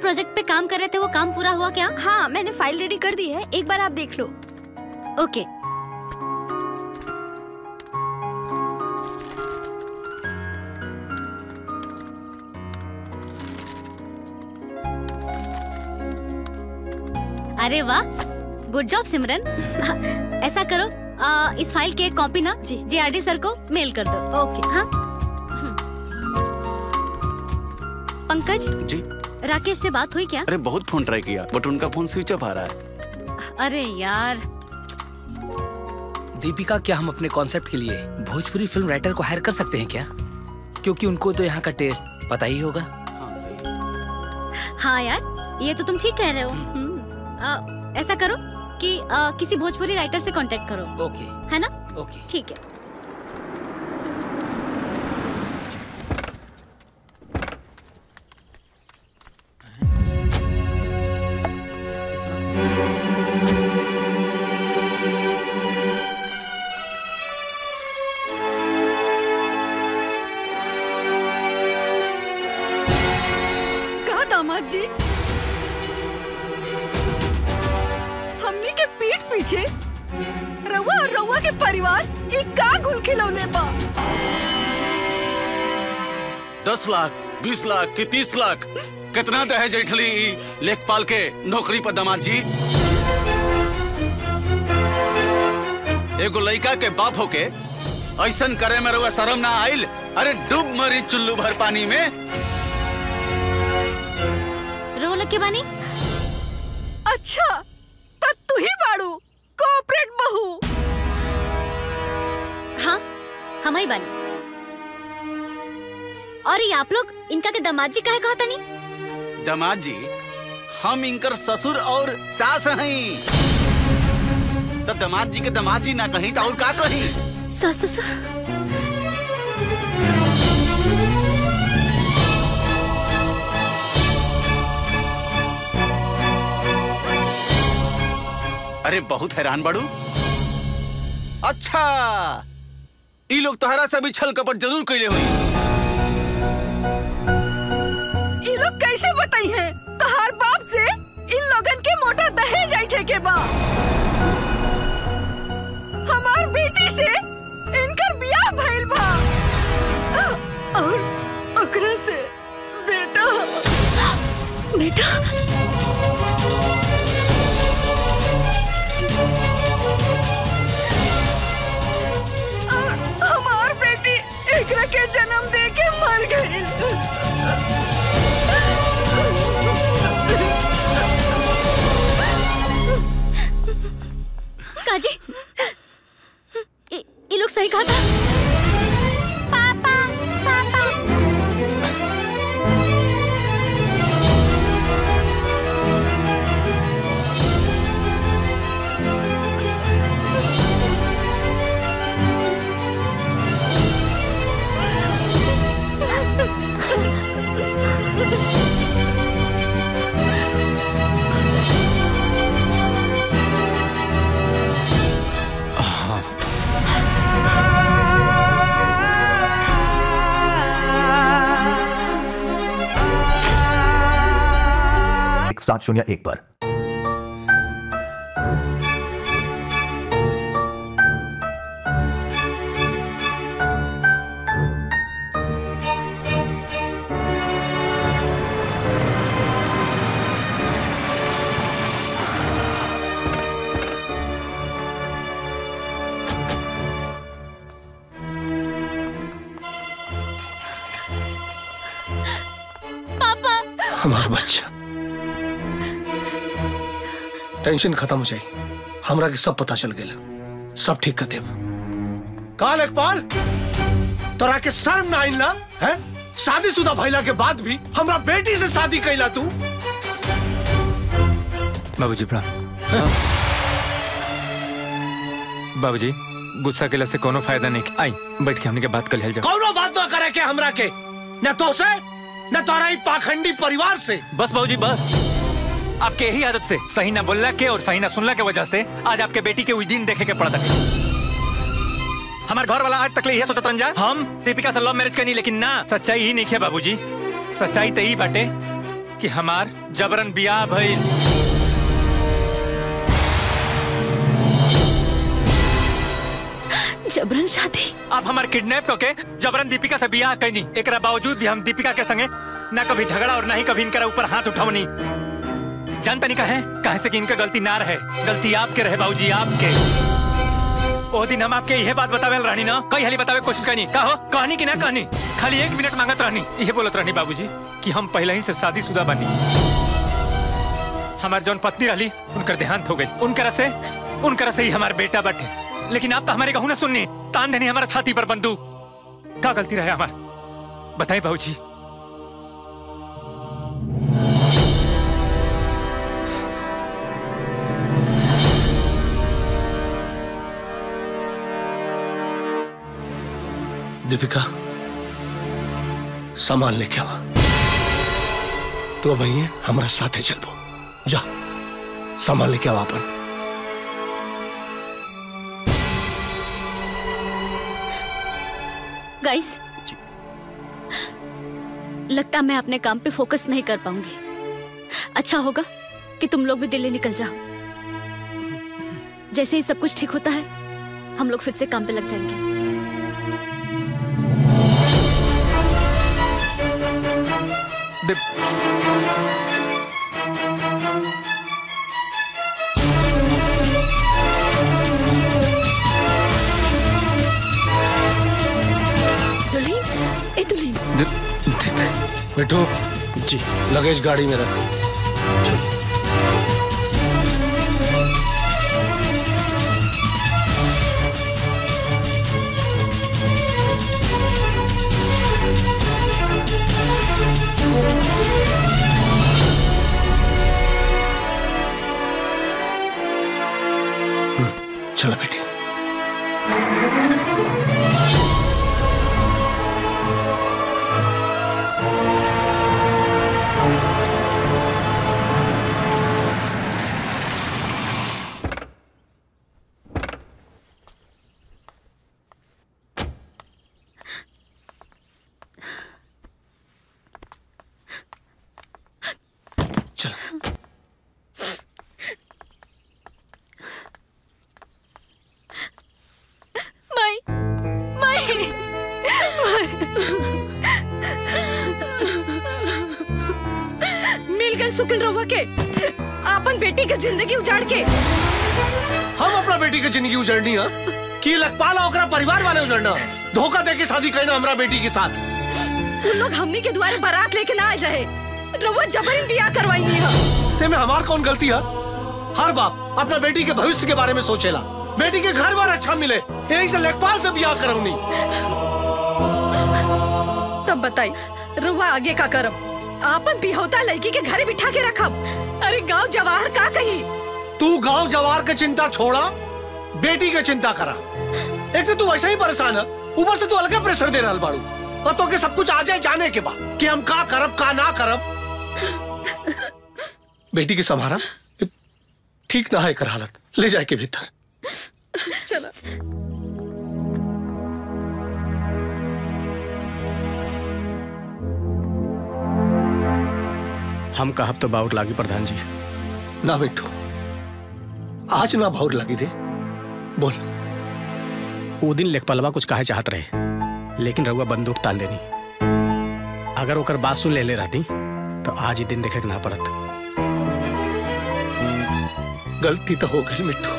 प्रोजेक्ट पे काम कर रहे थे वो काम पूरा हुआ क्या? हाँ मैंने फ़ाइल रेडी कर दी है एक बार आप देख लो। ओके। अरे वाह गुड जॉब सिमरन। ऐसा करो आ, इस फ़ाइल की एक कॉपी ना जी। जेआरडी सर को मेल कर दो। ओके। हाँ? हम्म। पंकज? जी। राकेश से बात हुई क्या? अरे बहुत फ़ोन ट्राई किया बट उनका फ़ोन स्विच ऑफ़ आ रहा है। अरे यार। दीपिका क्या हम अपने कॉन्सेप्ट के लिए भोजपुरी फ़िल्म राइटर को हायर कर सकते हैं क्या? क्योंकि उनको तो यहाँ का टेस्ट पता ही होगा। हाँ यार ये तो तुम ठीक कह रहे हो। आ, ऐसा करो कि आ, किसी भोजपुरी राइटर से कांटेक्ट करो। ओके है ना? ओके ठीक है। बीस लाख की तीस लाख। कितना दहेज ऐठली ई लेखपाल के नौकरी पर दामाद जी? एगो लड़का के बाप होके ऐसन करे में रउआ शर्म ना आइल अरे डूब मरी चुल्लू भर पानी में। रो लगे बानी। अच्छा तब तू ही बाड़ू कोऑपरेट बहू। हाँ हम ही बानी। और ये आप लोग इनका के दामाद जी काहे कहता नहीं? दामाद जी हम इनकर ससुर और सास हैं। तो दामाद जी के दामाद जी ना कहीं तो और का कहीं? सास ससुर। अरे बहुत हैरान बड़ू। अच्छा ई लोग तोहरा से भी छल कपट ज़रूर कैले हुई। कैसे है। तोहार बाप से इन लोगन के मोटा दहेज ऐठे के बा। हमार बेटी से इनकर बियाह भइल बा। और अकरा से बेटा। बेटा। ये लोग सही कहा सात शून्य एक पर। टेंशन खत्म हो जाई हमरा के सब पता चल गया सब ठीक कर देब का लेखपाल तोरा के शर्म ना आइल ना है? शादीशुदा भइला के बाद भी हमरा बेटी से शादी कैला तू। बाबूजी प्रणाम। बाबूजी गुस्सा केला से कोनो फ़ायदा नहीं। आई बैठ के हमने के बात कर जाओ। कौनो बात ना करे के हमरा के। न तो से न तोरा ही पाखंडी परिवार से। बस बाबूजी बस। आपके यही आदत से सही ना बोलना के और सही ना सुनना के वजह से आज आपके बेटी के उस दिन देखे के पड़ता है हमारे घर वाला आज तक ले यही सोचत रंजा हम दीपिका से लव मैरिज करनी लेकिन ना सच्चाई ही नहीं है बाबूजी। सच्चाई तो यही बाटे कि हमार जबरन बियाह भइल। जबरन शादी? आप हमार किडनैप करके जबरन दीपिका से बियाह कैनी एकरा बावजूद भी हम दीपिका के संगे ना कभी झगड़ा और ना ही कभी इनका ऊपर हाथ उठावनी। जानता नहीं कहे कहे से कि इनका गलती ना रहे? गलती आपके रहे, बाबूजी, आपके। ओ दिन हम आपके यह बात बतावे रहनी ना। कई हाली बतावे, कोशिश करनी। कहो कहानी की ना कहानी? खाली एक मिनट मांगत रहनी। यह बोलत रहनी, बाबूजी, कि हम पहले ही से शादीशुदा बनी। हमार जौन पत्नी रही उनकर देहांत हो गई। उनकरा से उनकरा से ही हमारे बेटा बटे। लेकिन आप तो हमारे कहू ना सुननी। तान देनी हमारा छाती पर बंदूक। क्या गलती रहे हमार? बताएँ, बाबूजी। दीपिका, सामान लेके आवा तो भैया हमारा साथे चलबो जा, सामान लेके आवा अपन। गाइस लगता मैं अपने काम पे फोकस नहीं कर पाऊँगी। अच्छा होगा कि तुम लोग भी दिल्ली निकल जाओ। जैसे ही सब कुछ ठीक होता है, हम लोग फिर से काम पे लग जाएँगे। बैठो। जी। लगेज गाड़ी में रखो। शादी बेटी के साथ। उन लोग हमनी के द्वारे बारात लेके ना आए रहे। रहुआ जबरन बियाह करवाई नहीं है। ते में हमार कौन गलती है? हर बाप अपना बेटी के भविष्य के बारे में सोचेला। बेटी के घर बार अच्छा मिले यही से लेखपाल से ब्याह करौनी। तब बताई रहुआ आगे का करब आपन बिहौता लड़की के घरे बिठा के रखब। अरे गाँव जवाहर का कही? तू गाँव जवाहर के चिंता छोड़ा बेटी के चिंता करा। एक तो तू वैसे ही परेशान है। ऊपर से तू अलग प्रेशर दे रहा बाड़ू। और तो के सब कुछ आ जाए जाने के बाद। कि हम का करब का ना करब। बेटी के संभारा ठीक ना है कर हालत। ले जाए के भीतर। चलो। हम कहब तो बाउर लागी प्रधान जी ना बेटू। आज ना भाउर लगी रे बोल। वो दिन लेखपलवा कुछ कहे चाहत रहे। लेकिन रउआ बंदूक ताल देनी। अगर ओकर बात सुन ले ले रहती तो आज ही दिन देखे ना पड़त। गलती तो हो गई मिट्टू।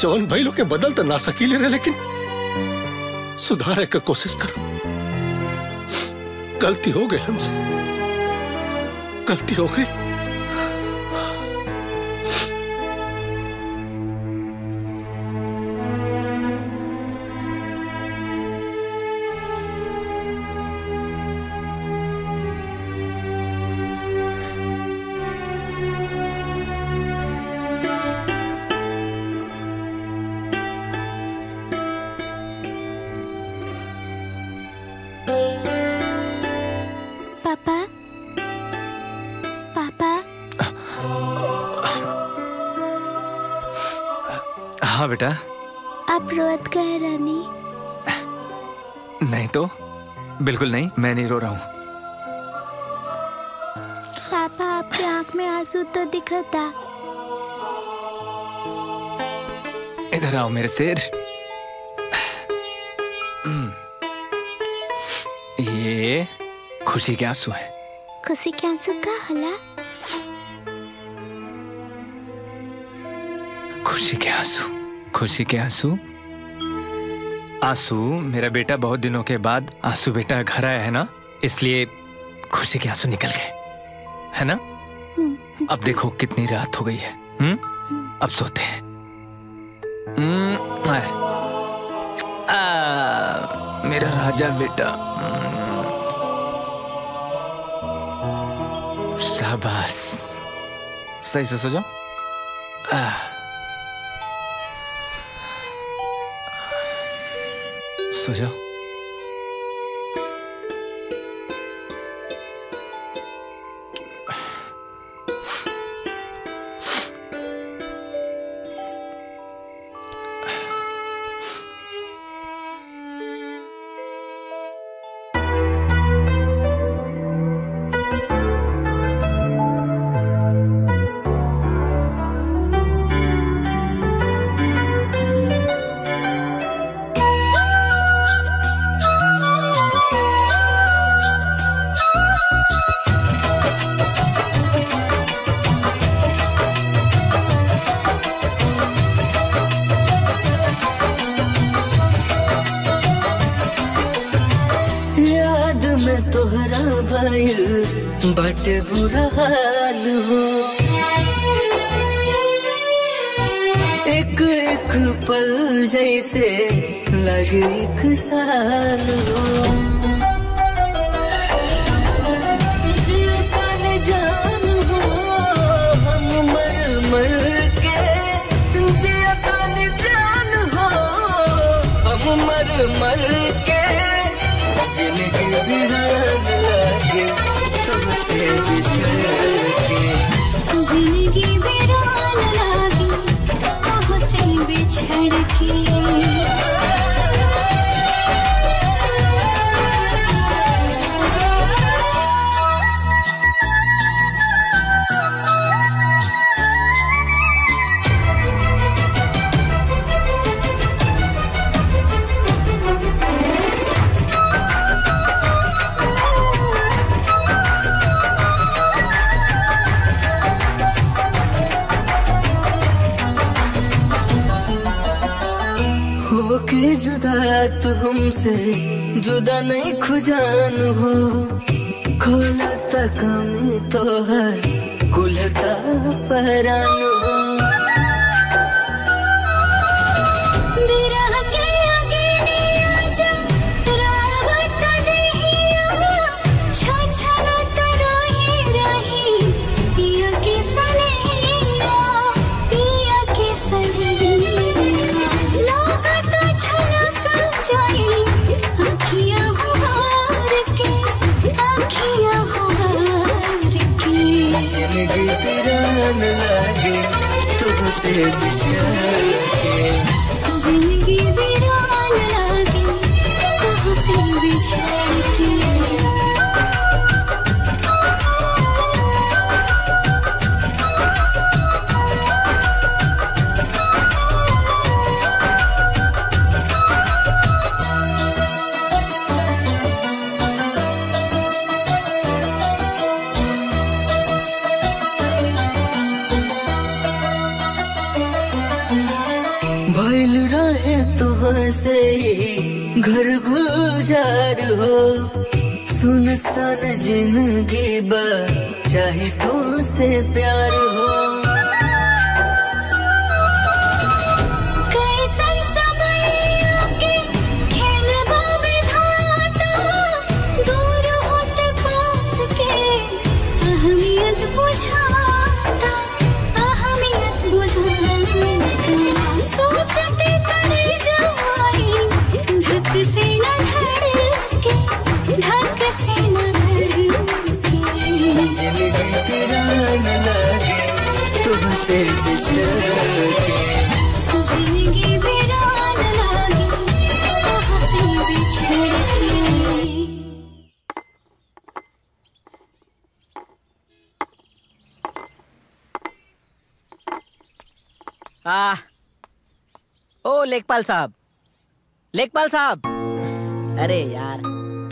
जौन भाई लोग के बदल तो ना सकीले रहे, लेकिन सुधारे का कोशिश करो। गलती हो गई हमसे। गलती हो गई। आप रोत कहे रानी। नहीं तो? बिल्कुल नहीं मैं नहीं रो रहा हूँ। पापा आपकी आँख में आँसू तो दिखता। इधर आओ मेरे शेर हम्म, ये खुशी के आँसू है। खुशी के आँसू का हला? खुशी के आँसू खुशी के आँसू? आँसू मेरा बेटा बहुत दिनों के बाद आँसू बेटा घर आया है ना? इसलिए खुशी के आँसू निकल गए। है ना? अब देखो कितनी रात हो गई है। हम्म? अब सोते हैं। हम्म, आ, मेरा राजा बेटा। हम्म। शाबाश। सही से सो जाओ आ, सो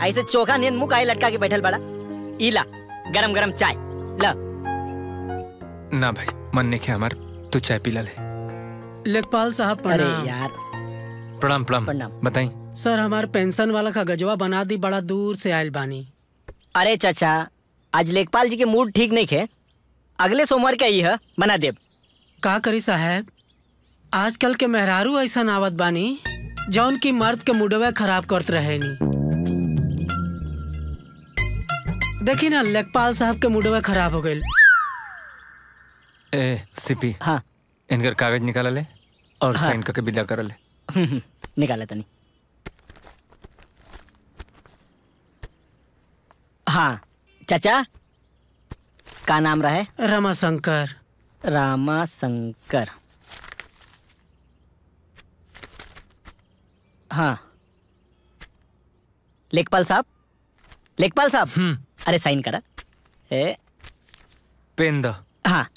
ऐसे चोखा नियन मुँह काहे लटका के बैठल बड़ा। इला गरम गरम चाय ला। ना भाई मन नहीं किया हमार तू चाय पिला ले लेखपाल साहब अरे यार। प्रणाम प्रणाम। प्रणाम। बताई। सर हमार पेंशन वाला का गजवा बना दी बड़ा दूर से आयल बानी। अरे चाचा आज लेखपाल जी के मूड ठीक नहीं खे। अगले सोमवार के आई है बना देब। का करी साहब? आजकल के मेहरारू ऐसा आवत बानी जौन की मर्द के मुडवे खराब करत रहे नी। देखी ना लेखपाल साहब के मुडवे खराब हो गए ए सीपी हाँ। इनकर कागज़ निकाला ले और हाँ। साइन करके विदा कर ले। निकाला तनी हाँ चाचा का नाम रहे रमाशंकर। रामा शंकर हाँ। लेखपाल साहब? लेखपाल साहब? अरे साइन करा। ए। पेन दो हाँ।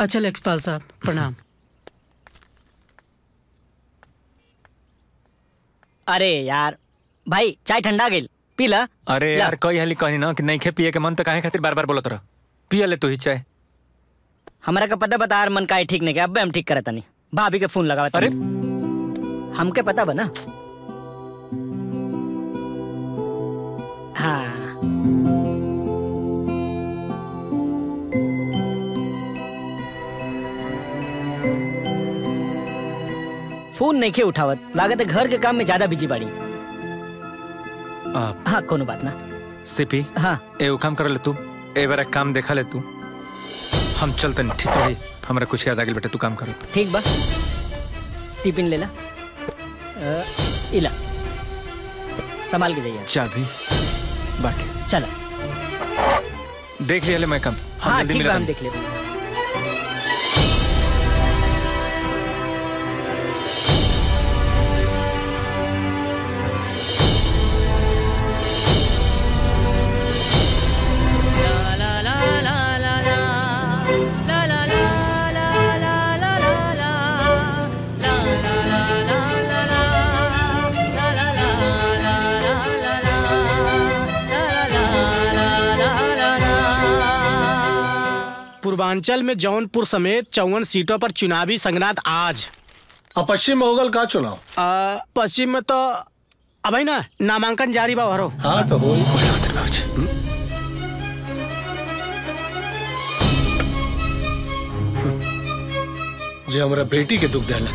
अच्छा लेखपाल साहब प्रणाम। अरे यार भाई चाय ठंडा गेल। पी ला। अरे यार कई हाली कही ना कि नहीं खे पिए के मन तो काहे खातिर बार बार बोलत रह। पिया ले तू ही चाय। हमरा का पता बता मन का ठीक नहीं के अब हम ठीक करत नहीं। भाभी के फ़ोन लगावत अरे। हमके पता बा ना हाँ। फ़ोन नहीं के उठावत। लागत है घर के काम में ज़्यादा बिज़ी बाड़ी। हाँ कोनो बात ना। सीपी हाँ। एगो काम कर ले तू। ए बार एक काम देखा ले तू। हम चलते नहीं ठीक है हमारा कुछ याद आ बेटे बेटा तू काम करो। ठीक बा। टिफ़िन ले ला इला। संभाल के जाइए। चाबी बाटे चला। देख लिया ले मैं कम हम हाँ जल्दी मिला हम देख लेते पूर्वांचल में जौनपुर समेत चौवन सीटों पर चुनावी संग्राम आज। अब पश्चिम में होगल का चुनाव। पश्चिम में तो अब है ना नामांकन जारी बा हरो। हाँ तो हो जे हमरा बेटी के दुख देला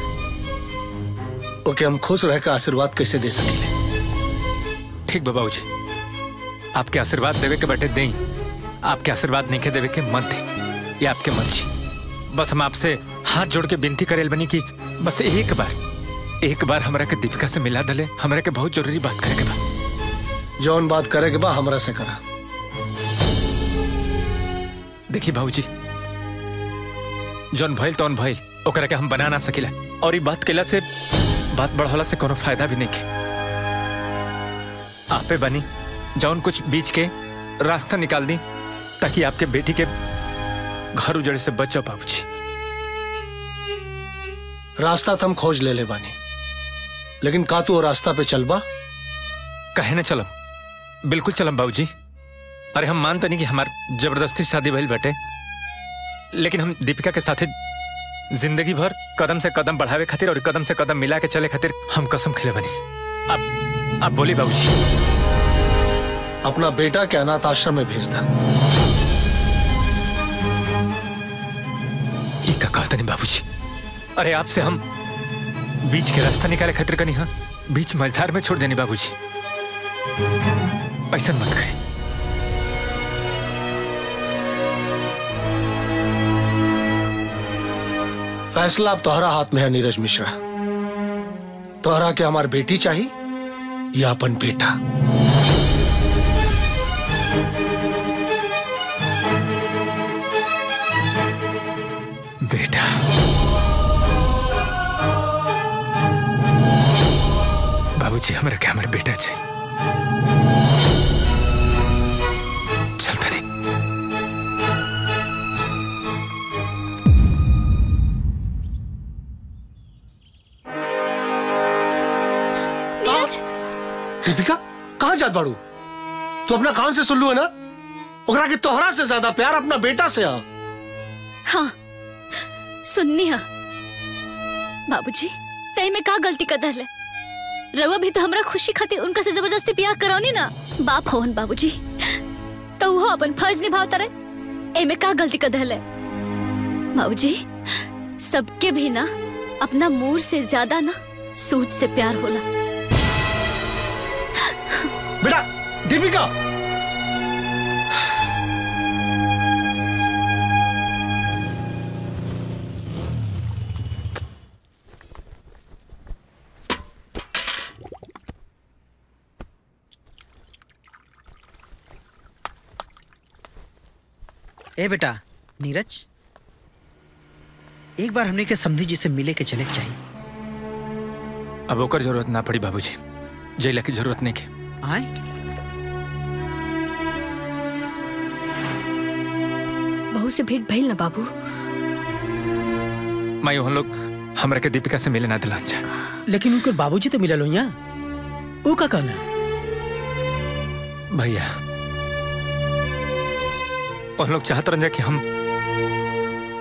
ओके हम खुश रह के आशीर्वाद कैसे दे सकेले? ठीक बाबा जी आपके आशीर्वाद देवे के बैठे दें आपके आशीर्वाद नहीं के देवे के मत दे ये आपके मर्ज़ी बस हम आपसे हाथ जोड़ के विनती करेल बनी कि बस एक बार एक बार हमरा के दीपिका से मिला दले हमरा के बहुत ज़रूरी बात करे के बा। जौन बात करे के बा हमरा से करा। देखिए भाऊजी जौन भइल तौन भइल ओकरा के हम बना ना सकिला। और ये बात केला से बात बढ़ौला से कोनो फ़ायदा भी नहीं के। आपे बनी जौन कुछ बीच के रास्ता निकाल दी ताकि आपके बेटी के घर उजड़े से बच बाबूजी। रास्ता तो हम खोज ले ले बानी। लेकिन का तू रास्ता पे चलबा कहे ना चलम। बिल्कुल चलम बाबूजी। अरे हम मानते नहीं कि हमारे ज़बरदस्ती शादी भइल बटे। लेकिन हम दीपिका के साथ ज़िंदगी भर कदम से कदम बढ़ावे खातिर और कदम से कदम मिला के चले खातिर हम कसम खिले बनी। अब अब बोली बाबूजी। अपना बेटा के अनाथ आश्रम में भेज दा। ई का कहते नहीं बाबूजी। अरे आपसे हम बीच के रास्ता निकाले खातिर कनी हाँ? बीच मझधार में छोड़ देनी बाबूजी। ऐसा मत करी। फैसला अब तोहरा हाथ में है नीरज मिश्रा। तोहरा के हमार बेटी चाहिए या अपन बेटा? हमरा के हमारे बेटा चाहिए चलता नहीं। नीरज! दीपिका कहाँ जात बाड़ू? तू अपना कान से सुन लू है ना? ओकरा के तोहरा से ज़्यादा प्यार अपना बेटा से है। हाँ सुननी हा। बाबूजी तय में का गलती कर दहले रवा भी तो हमरा खुशी खातिर उनका से ज़बरदस्ती ब्याह करौनी ना। बाप होन बाबूजी। तो वो अपन फ़र्ज़ निभावता रहे एमे का गलती कर दहले? बाबूजी, सबके भी ना, अपना मूर से ज़्यादा ना, सूद से प्यार होला। बेटा, दीपिका! ए बेटा नीरज एक बार हमने के समधी जी से मिले के चले के चाहिए। अब ओकर ज़रूरत ना पड़ी बाबूजी। जैला की ज़रूरत नहीं के। आए। बहू से भेंट भइल ना बाबू। मैं हम लोग हमरा के दीपिका से मिले ना दिलान जा लेकिन उनके बाबूजी तो मिलल हो यहाँ वो का कहना? भैया और लोग चाहते रह कि हम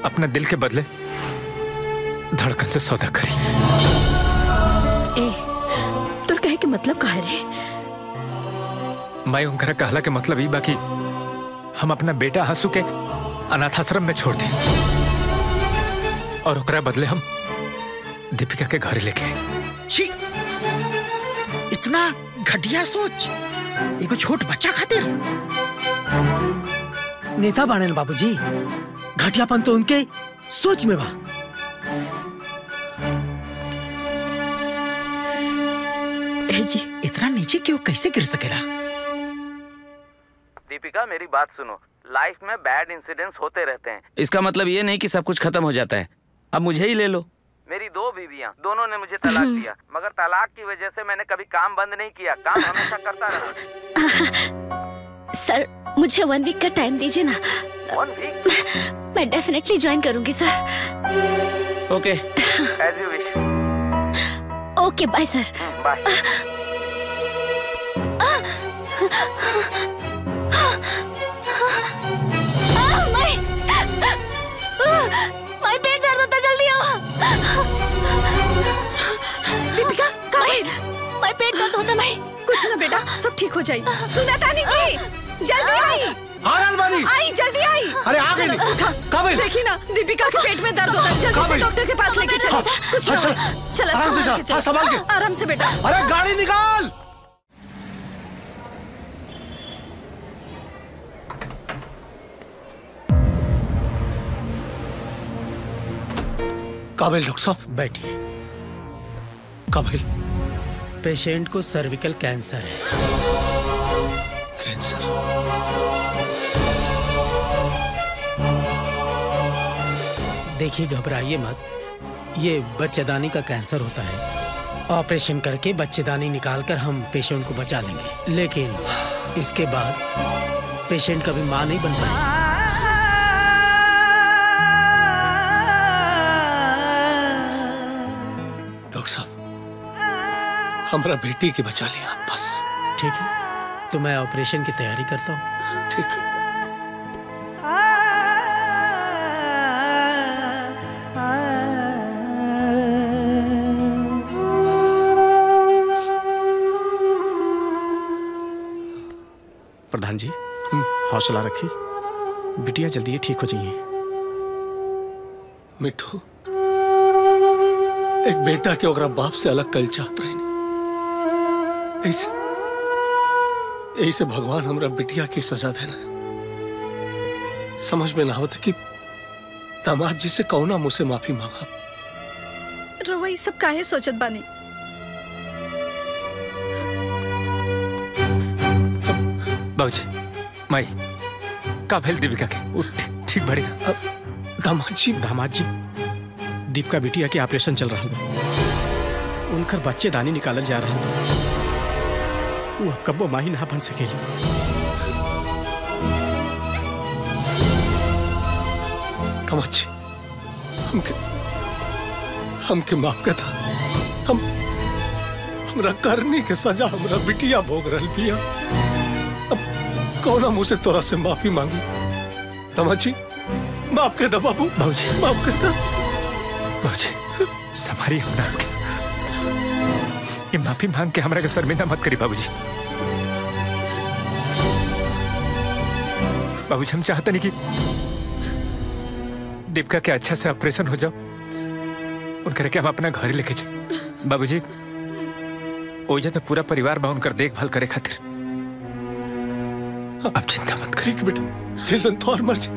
अपने दिल के बदले धड़कन से सौदा करी। ए तोर कहे के मतलब का है रे? मैं उनकरा कहला के मतलब ई बाकी हम अपना बेटा हंसू के अनाथाश्रम में छोड़ दी। और ओकरा बदले हम दीपिका के घर लेके आए। छी! इतना घटिया सोच। एगो छोट बच्चा खातिर? नेता बाणन बाबूजी। घटियापन तो उनके सोच में बा। जी इतना नीचे क्यों कैसे गिर सकेला? दीपिका मेरी बात सुनो। लाइफ में बैड इंसिडेंट्स होते रहते हैं। इसका मतलब ये नहीं कि सब कुछ खत्म हो जाता है। अब मुझे ही ले लो। मेरी दो बीवियाँ दोनों ने मुझे तलाक दिया। मगर तलाक की वजह से मैंने कभी काम बंद नहीं किया। काम हमेशा करता रहा। सर मुझे वन वीक का टाइम दीजिए ना। वन वीक मैं डेफिनेटली ज्वाइन करूँगी sir. Okay as you wish okay bye sir bye my पेट दर्द होता जल्दी आओ। दीपिका का भाई पेट दर्द होता माय कुछ ना बेटा सब ठीक हो जाए सुना तानी जी जल्दी आई। रहल आई जल्दी आई। अरे आ गई। उठा। देखी ना दीपिका के पेट में दर्द होता है। जल्दी से डॉक्टर के पास लेके चलो। कुछ ना अच्छा, चलो आराम से संभाल के चलो। संभाल के। आराम से बेटा। अरे गाड़ी निकाल। काबिल डॉक्टर साहब? बैठिए। काबिल पेशेंट को सर्विकल कैंसर है। कैंसर? देखिए घबराइए मत। ये बच्चेदानी का कैंसर होता है। ऑपरेशन करके बच्चेदानी निकालकर हम पेशेंट को बचा लेंगे। लेकिन इसके बाद पेशेंट कभी माँ नहीं बन पाएगी। हमारा बेटी की बचा लिया बस। ठीक है तो मैं ऑपरेशन की तैयारी करता हूँ। ठीक है। प्रधान जी हौसला रखिए। बिटिया जल्दी ही ठीक हो जाइए। मिठू एक बेटा के ओकरा बाप से अलग कल चाहत रही ऐसे ऐसे भगवान हमरा बिटिया की सजा देना समझ में ना आवत कि दामाद जी से कौना मुझसे माफ़ी मांगा। रवा ये सब काहे सोचत बानी? बाबूजी माई का भेल दीपिका के। वो ठीक ठीक बड़ी था दामाद जी दामाद जी दीपिका बिटिया के ऑपरेशन चल रहा बा उनकर बच्चे दानी निकालल जा रहा बा वो कब्बो माही ना बन सकेली कमाची हमके हमके माफ़ कर दा हम हमरा करनी के सजा हमरा बिटिया भोग रहल बिया अब कौना मुँह से तोरा से माफ़ी मांगी कमाची माफ़ कर दा बाबू बाबूजी माफ़ कर दा बाबूजी समारी हमरा के ये माफ़ी मांग के हमरा के शर्मिंदा मत करी बाबूजी बाबूजी हम चाहते नहीं कि दीपिका के अच्छा से ऑपरेशन हो जाओ। उनकर के हम अपना घर लेके जाए। बाबूजी ओइजा तो पूरा परिवार बा उनकर देखभाल करे खातिर। आप चिंता मत करिए। बेटा जैसन तोर मर्ज़ी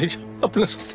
ले जा अपना साथ।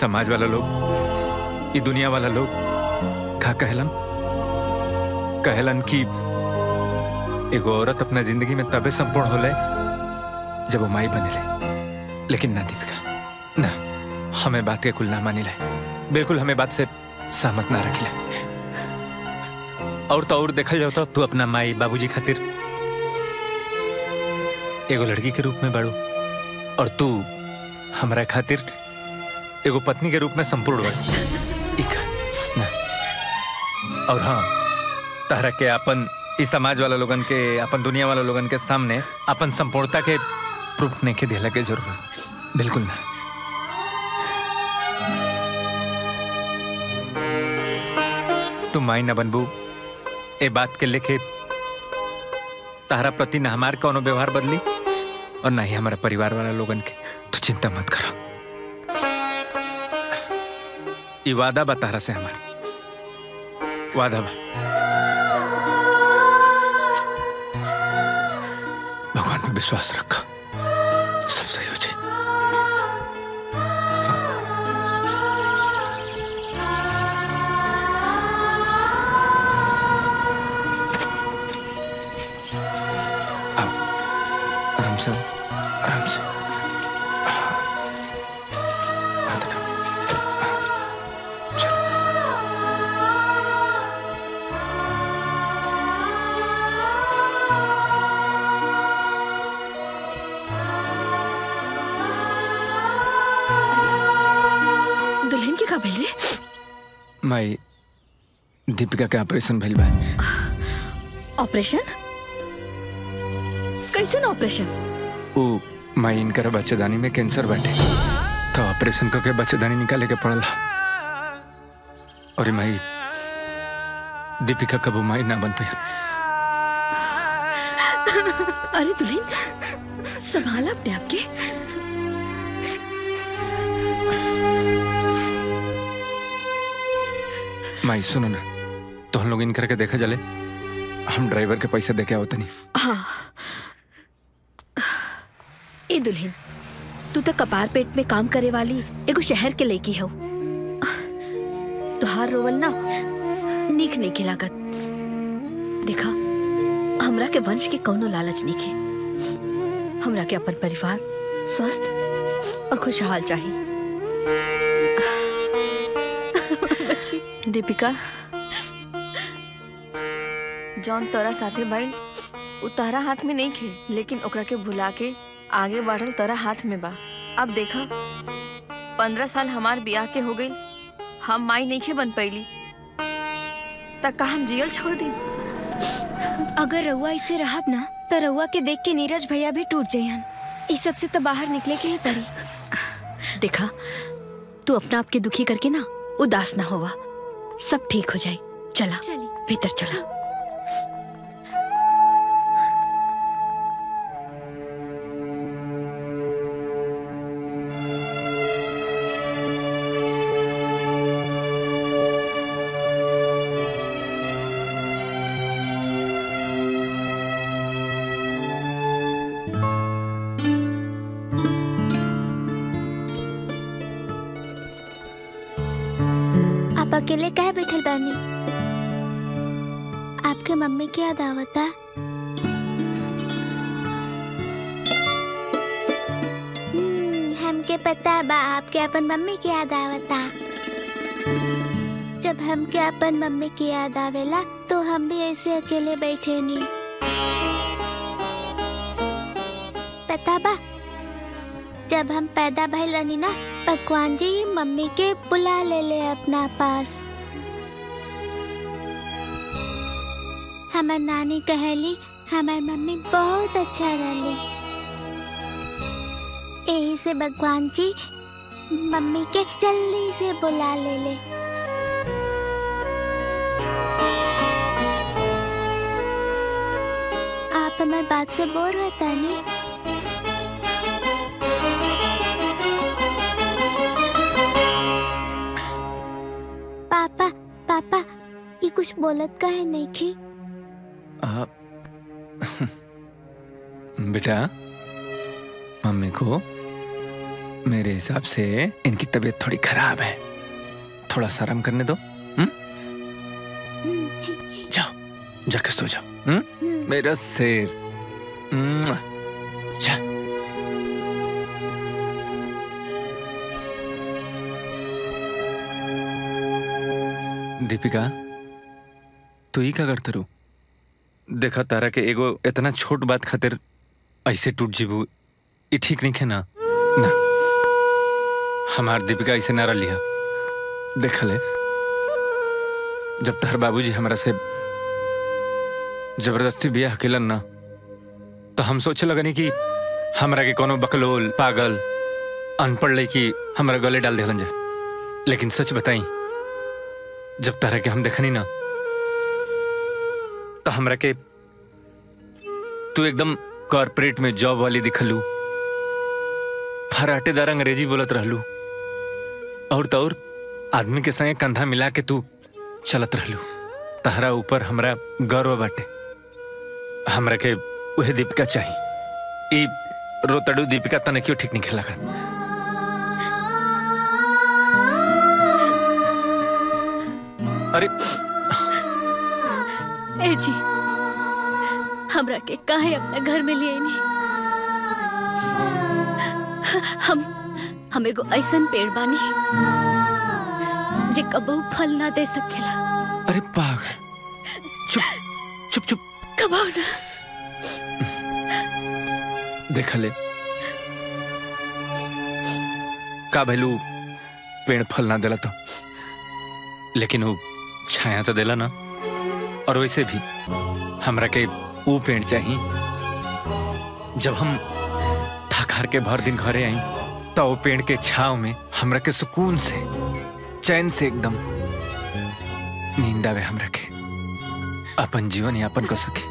समाज वाला लोग, ये दुनिया वाला लोग का कहलन। कहलन कि एगो औरत अपना ज़िंदगी में तबे संपूर्ण होले जब वो माई बनेले लेकिन ना, दीपिका, ना, हमें बात के कुल ना मानिले बिल्कुल हमें बात से सहमत ना रखिले और तो और देखल जाओ तो तू अपना माई बाबूजी खातिर एगो लड़की के रूप में बाड़ू। और तू हमरा खातिर एगो पत्नी के रूप में संपूर्ण ना। और हाँ तारा के अपन, इस समाज वाला लोगन के, अपन दुनिया वाला लोगन के सामने अपन संपूर्णता के प्रूफ नहीं के दिला के ज़रूरत बिल्कुल ना। तुम माई ना बनबू। ए बात के लेके तारा प्रति न हमार कौनो व्यवहार बदली, और ना ही हमारा परिवार वाला लोगन के। तू चिंता मत करो। ई वादा बा तारा से हमारा। वादा बा। भगवान पे विश्वास रखा। माई दीपिका के ऑपरेशन भइल बा ऑपरेशन कैसन ऑपरेशन ऊ माई इनकर बच्चेदानी में कैंसर बाटे तो ऑपरेशन करके बच्चेदानी निकाले के पड़ल? और माई दीपिका कबू माई ना बन पाई अरे दुल्हन संभाला अपने आप के। माई सुनो ना। तो हम लोग इनकर के देखा जले। हम ड्राइवर के पैसा दे के आवत नहीं हाँ दुल्हन, तू तो कपार पेट में काम करे वाली एगो शहर के लड़की हो। तुहार रोवल ना, नीक नहीं के लागत। देखा, हमरा के वंश के कौनो लालच नहीं के। हमरा के अपन परिवार स्वस्थ और खुशहाल चाहिए दीपिका जौन तोरा साथे भइल उ तहरा हाथ में नहीं खे लेकिन ओकरा के भुला के आगे बढ़ल तोरा हाथ में बा। अब देखा पंद्रह साल हमार ब्याह के हो गई हम माई नहीं खे बन पैली। तक का हम जियल छोड़ दी? अगर रउआ इसे रहब ना तो रउआ के देख के नीरज भैया भी टूट जायन इस सबसे तो बाहर निकले के ही पड़ी। देखा तू अपना आप के दुखी करके ना उदास ना होवा। सब ठीक हो जाए। चला। भीतर चला। आपके अपन मम्मी की याद आवता। जब हमके अपन मम्मी की याद आवेला तो हम भी ऐसे अकेले बैठे नहीं पता बा, जब हम पैदा भइल रहनी ना भगवान जी मम्मी के बुला ले ले अपना पास। हमार नानी कहली, हमार मम्मी बहुत अच्छा रहली। यही से भगवान जी मम्मी के जल्दी से बुला ले ले। आप हमारी बात से बोर होता नहीं पापा पापा, ये कुछ बोलत का है नहीं की? बेटा, मम्मी को मेरे हिसाब से इनकी तबीयत थोड़ी खराब है। थोड़ा सा आराम करने दो हम्म? जाओ, जाके सो जाओ हम्म? मेरा शेर दीपिका, तू ही का करते रू देखा तारा के एगो इतना छोट बात खातिर ऐसे टूट जीबू, ये ठीक नहीं है ना? ना। हमार दीपिका इसे ना लिया। देख ले, जब तहर बाबूजी हमरा से ज़बरदस्ती बियाह केलन ना तो हम सोचे लगनी कि हमरा के कोनो बकलोल, पागल, अनपढ़ लड़की हमरा गले डाल दिलन जा। लेकिन सच बताई, जब तरह के हम देखनी ना तो हमरा के तू एकदम कॉर्पोरेट में जॉब वाली दिखलू, फराटेदार अंग्रेज़ी बोलत रहलू। और तो और आदमी के संगे कंधा मिला के तू चलत रहलू। तहरा ऊपर हमरा गर्व बाटे। हमरा के उहे दीपिका चाहिए रोतड़ू दीपिका तने क्यों ठीक नहीं खेला अरे। ए जी, हमरा के काहे अपना घर में लिए नहीं? हम हम एगो ऐसन पेड़ बानी जे कबहू फल ना दे सकेला। अरे पागल। चुप चुप चुप। कबहू ना। देख ले। का भैलू पेड़ फल ना देला तो? लेकिन वो छाया तो देला ना। और वैसे भी हमरा के वो पेड़ चाहिए जब हम थकार के भर दिन घरे आई तो पेड़ के छाव में हमरा के सुकून से, चैन से एकदम नींद आवे हमरा के अपन जीवन यापन कर सके।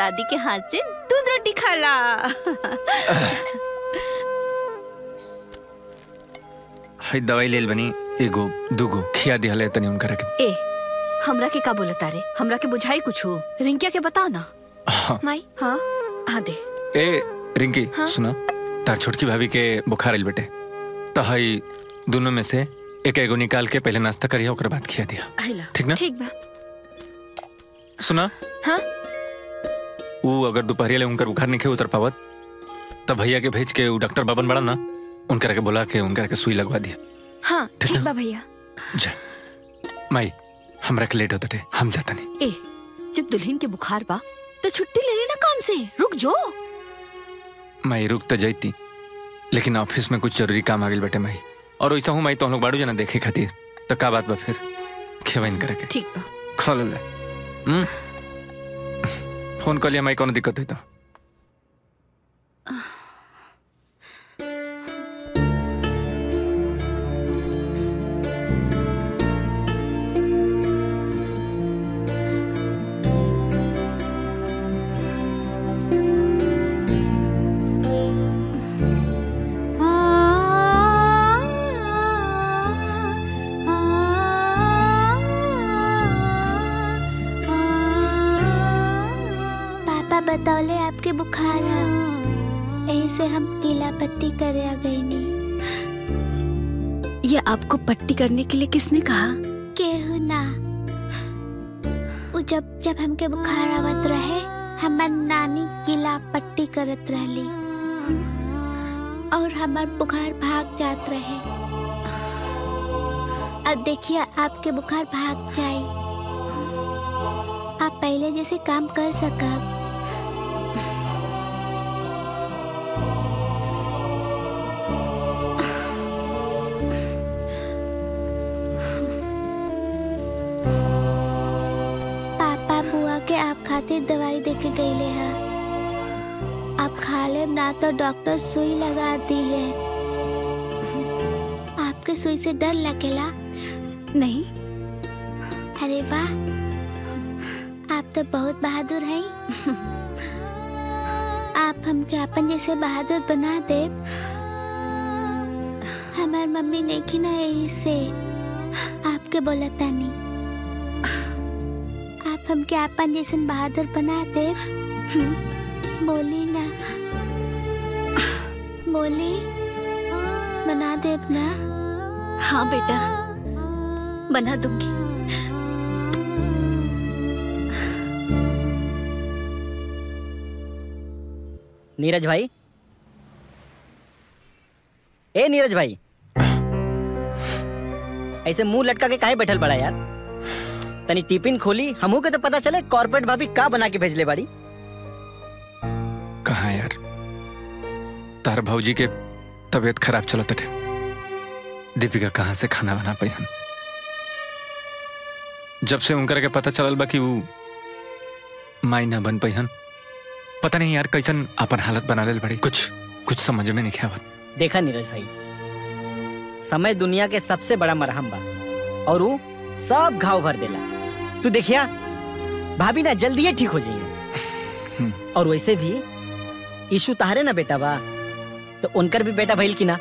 दादी के हाथ से दूध रोटी खाला हई दवाई लेल बनी एगो दूगो खिया दिहले तनी उनकरा के ए हमरा के का बोलता रे हमरा के बुझाई कुछ हो। रिंकिया के बताओ ना। हाँ। माई? हाँ? हाँ दे। ए रिंकी हाँ? सुना। तार छोटकी भाभी के बुखार आइल बेटे। तो हई दोनों में से एक एगो निकाल के पहले नाश्ता करिया ओकर बाद खिया दिया। ठीक ना? ठीक बा। सुना। हाँ? वो अगर दोपहरिया ले उनकर बुखार नहीं उतर पावत तब भैया के भेज के डॉक्टर बाबन बड़ा ना उनकरा के बोला के उनकरा के सुई लगवा दिया। हाँ ठीक बा भैया। जा। माई हमरा के लेट होता थे हम जाता नहीं। ए जब दुल्हन के बुखार बा तो छुट्टी ले लेना काम से रुक जो। माई रुक तो जाती लेकिन ऑफ़िस में कुछ ज़रूरी काम आ गई बेटे माई। और वैसा हूँ माई तो हम लोग बाड़ू जना देखे खातिर। तो का बात बा फिर? खेवाइन करे के ठीक बा। खा ले। हम्म? फ़ोन कर लिया माई कौन दिक्कत हुई तो। आपको करने के लिए किसने कहा? केहू ना। जब जब हमके बुखार आवत रहे, हमार नानी गीला पट्टी करत रहली। और हमार बुखार भाग जात रहे। अब देखिए, आपके बुखार भाग जाए। आप पहले जैसे काम कर सकब तो डॉक्टर सुई लगा दी है। आपके सुई से डर लगेला नहीं। अरे वाह। आप तो बहुत बहादुर हैं। आप हमके अपन जैसे बहादुर बना दे हमार मम्मी ने की ना यही से आपके बोलता नहीं आप हमके अपन जैसे बहादुर बना दे बोली बोली बना दे ना हाँ बेटा। बना दूँगी। नीरज भाई। ए नीरज भाई। ऐसे मुँह लटका के काहे बैठल पड़ा यार? तनी टिफ़िन खोली हमू के तो पता चले कॉर्पोरेट भाभी का बना के भेजले बाड़ी। कहा यार? तार भौजी के तबीयत खराब चलत थे दीपिका कहाँ से खाना बना पाई हम? जब से उनकर के पता चलल बा कि वो माई ना बन पाई हन पता नहीं यार कैसन अपन हालत बना ले बड़ी। कुछ कुछ समझ में नहीं आवत देखा नीरज भाई समय दुनिया के सबसे बड़ा मरहम बा और वो सब घाव भर देला। तू देखिया भाभी ना जल्दी ही ठीक हो जाइए। और वैसे भी ईशु तारे ना बेटा बा तो उनकर भी बेटा भइल की ना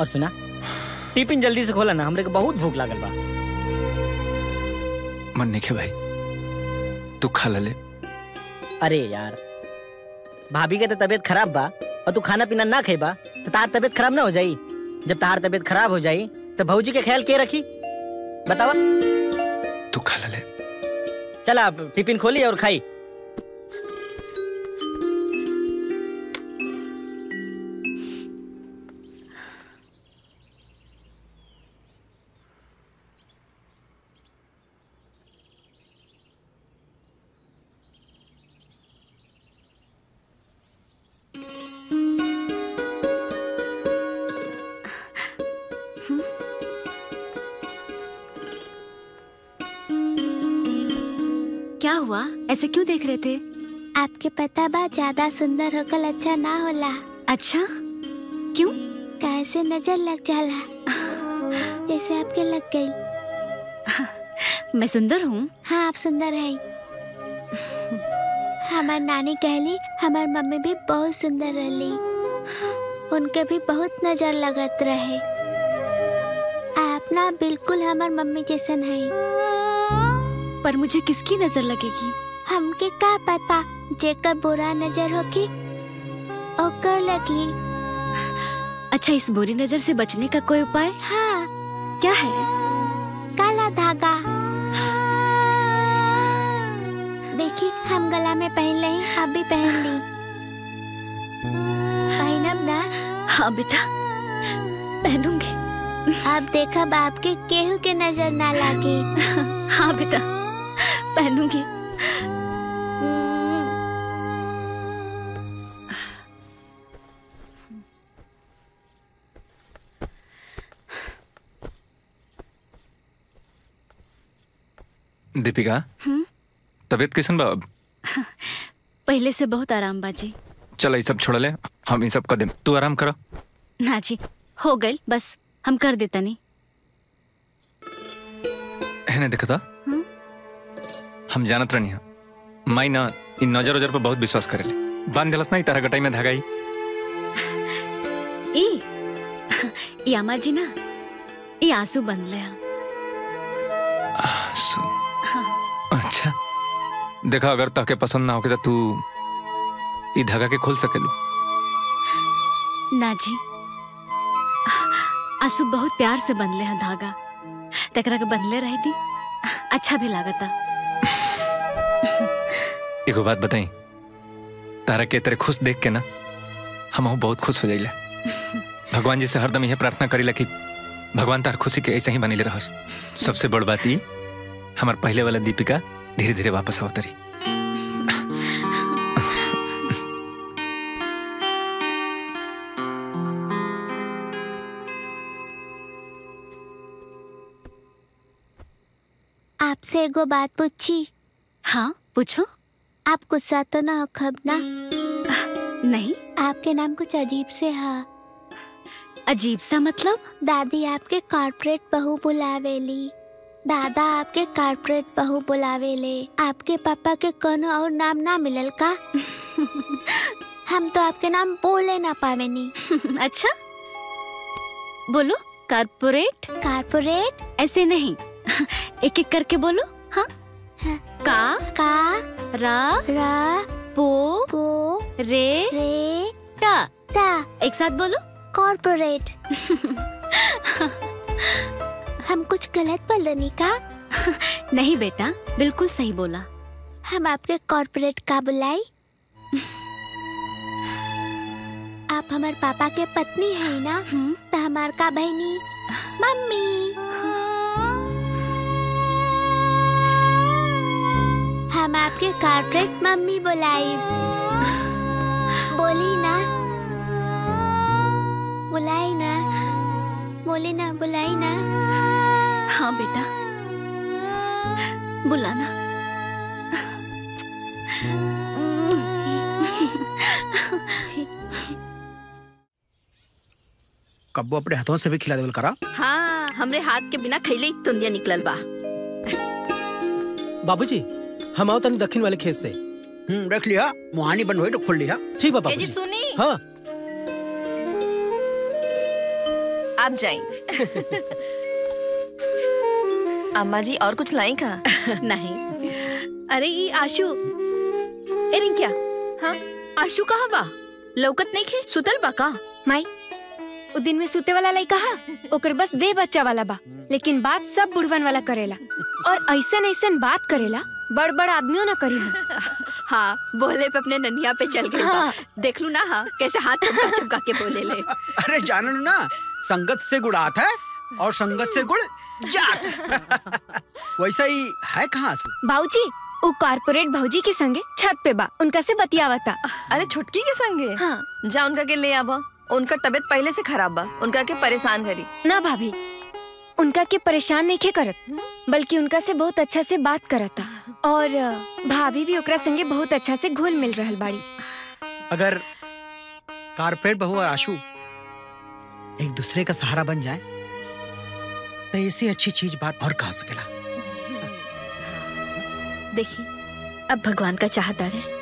और सुना टिफ़िन जल्दी से खोला ना हमरे को बहुत भूख लागल बा। मन नहीं भाई तू खा ले अरे यार भाभी के तो तबीयत खराब बा और तू खाना पीना ना खेबा तो तार तबीयत खराब ना हो जाई। जब तार तबीयत खराब हो जाई तो भौजी के ख्याल के रखी। बतावा। तू खा ले चला टिफ़िन खोली और खाई। ऐसे क्यों देख रहे थे? आपके पता बा ज़्यादा सुंदर होकर अच्छा ना होला। अच्छा? क्यों? कैसे नज़र लग जाला? जैसे आपके लग गई। मैं सुंदर हूँ? हाँ आप सुंदर है। हमार नानी कहली हमार मम्मी भी बहुत सुंदर रहली। उनके भी बहुत नज़र लगत रहे। आप ना बिल्कुल हमार मम्मी जैसन है। पर मुझे किसकी नज़र लगेगी? हमके का पता? जेकर बुरा नज़र होगी ओकर लगी। अच्छा इस बुरी नज़र से बचने का कोई उपाय? हाँ। क्या है? काला धागा। देखिए हम गला में पहन ले आप भी पहन ली। पहनब ना। हाँ बेटा। पहनूँगी। अब देखब आपके केहू के नज़र ना लागे। हाँ बेटा। पहनूँगी। दीपिका? हम्म? तबीयत कैसन बा पहले से बहुत आराम बाजी चल ये सब छोड़ ले। हम ये सब कर देम तू आराम कर। ना जी हो गई बस हम कर देता नहीं। है ना देखता? हम्म? हम जानत रहनी है। माई ना इन नज़र उजर पर बहुत विश्वास करेले। बाँध दिलस ना तारा गटाई में धागा ई अम्मा जी ना ई आँसू बन ले। आँसू। अच्छा। देखा अगर तहके पसंद ना होके तो तू ई धागा के खोल सकेलू ना जी। आँसू बहुत प्यार से बनले हैं धागा। तकरा के बनले रही थी अच्छा भी लागता। एगो बात बताई। तारा के तेरे खुश देख के ना हम बहुत खुश हो जाइले। भगवान जी से हरदम यह प्रार्थना करीला कि भगवान तार खुशी के ऐसे ही बनीले रहस। सबसे बड़ बात ई हमार पहले वाला दीपिका धीरे धीरे वापस आवतरी आपसे एगो बात पूछी। हाँ पूछो। आप गुस्सा तो ना हो खब ना? नहीं। आपके नाम कुछ अजीब से है। अजीब सा मतलब? दादी आपके कॉर्पोरेट बहू बुलावेली। दादा आपके कॉर्पोरेट बहू बुलावेले आपके पापा के कोनो और नाम ना मिलल का? हम तो आपके नाम बोले ना पावेनी अच्छा। बोलो कारपोरेट कारपोरेट ऐसे नहीं। एक एक करके बोलो। हाँ? का? का? रा? रा? पो? पो? रे? रे? टा? टा? एक साथ बोलो। कॉर्पोरेट हम कुछ गलत बोलनी का? नहीं बेटा बिल्कुल सही बोला। हम आपके कॉर्पोरेट का बुलाई? आप हमारे पापा के पत्नी है ना? तो हमार का बहनी? मम्मी। हम आपके कॉर्पोरेट मम्मी बुलाई। बोली ना। बुलाई ना। बोली ना बुलाई ना। हाँ बेटा। बुलाना। कब्बो अपने हाथों से भी खिला देवल करा। हाँ हमरे हाथ के बिना खैले तुंदिया निकलल बा। बाबूजी हम आओ तनी दक्षिण वाले खेत से। हम्म रख लिया। मुहानी बंद हुई तो खोल लिया। ठीक बा ये जी बाबूजी सुनी? हाँ। आप जाइए। अम्मा जी और कुछ लाई का नहीं। अरे ये आशु। ए रिंकिया हाँ? आशु कहाँ बा? लौकत नहीं खे? सुतल बा का माई उ दिन में सूते वाला लइका हा। ओकर बस दे बच्चा वाला बा। लेकिन बात सब बुढ़वन वाला करेला। और ऐसन ऐसन बात करेला बड़ बड़ आदमियों ना करी हाँ। बोले पे अपने ननिया पे चल गई हाँ। देख लू ना हाँ कैसे हाथ चमका चमका के बोले ले। अरे जानो ना संगत से गुड़ आता है और संगत से गुड़ जात वैसा ही है कहाँ से? बाबूजी वो कॉर्पोरेट भौजी के संगे छत पे बा। उनका से बतियावा था। अरे छुटकी के संगे? हाँ। जा उनका के ले आवा। उनका तबीयत पहले से खराब बा। उनका के परेशान करी। ना भाभी उनका के परेशान नहीं के करत बल्कि उनका से बहुत अच्छा से बात करता और भाभी भी ओकरा संगे बहुत अच्छा से घुल मिल रहा बाड़ी। अगर कारपेट बहु और आशु एक दूसरे का सहारा बन जाए सकता अच्छी चीज़ बात और कहा सकेला। देखिए अब भगवान का चाहता है।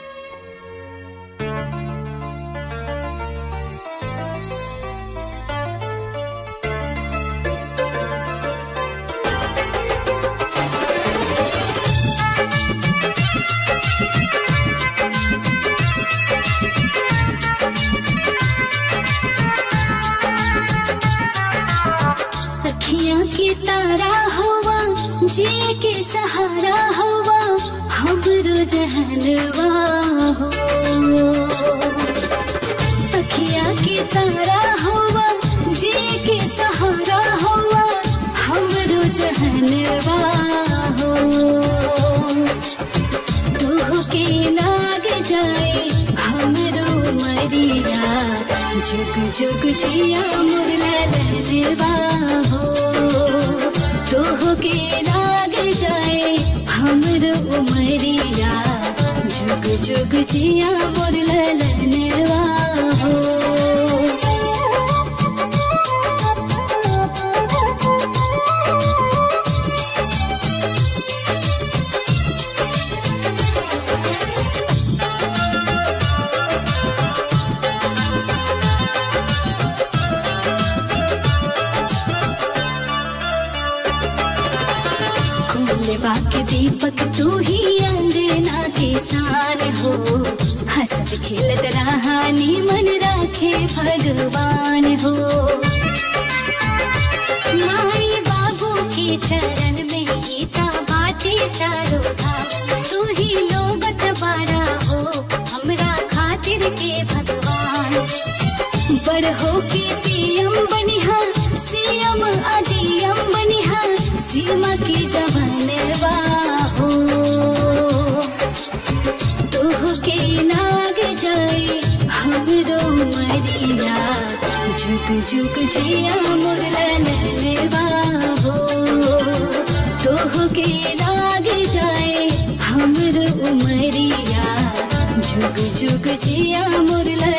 जुग जुग जिया मुरला लहरेवा हो। तोह के लाग जाए हमर उमरिया। जुग जुग जिया मुरला लहरेवा हो। play good. जिया मुरला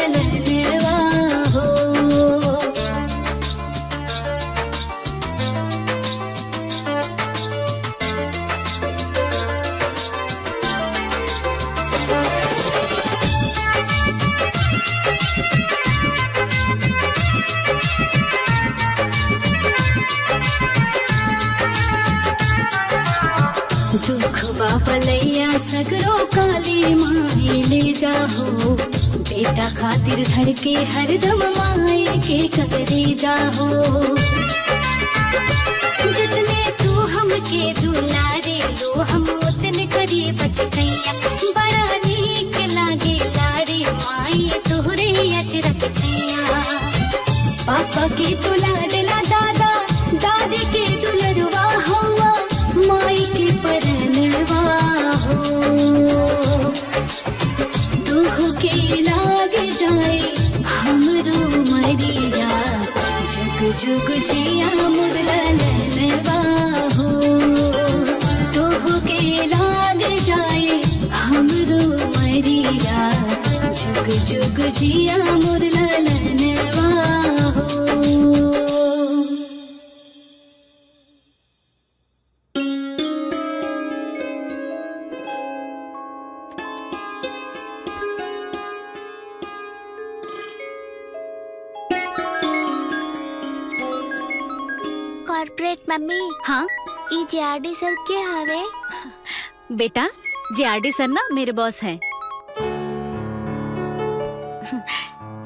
बेटा जी आर डी सर ना मेरे बॉस हैं।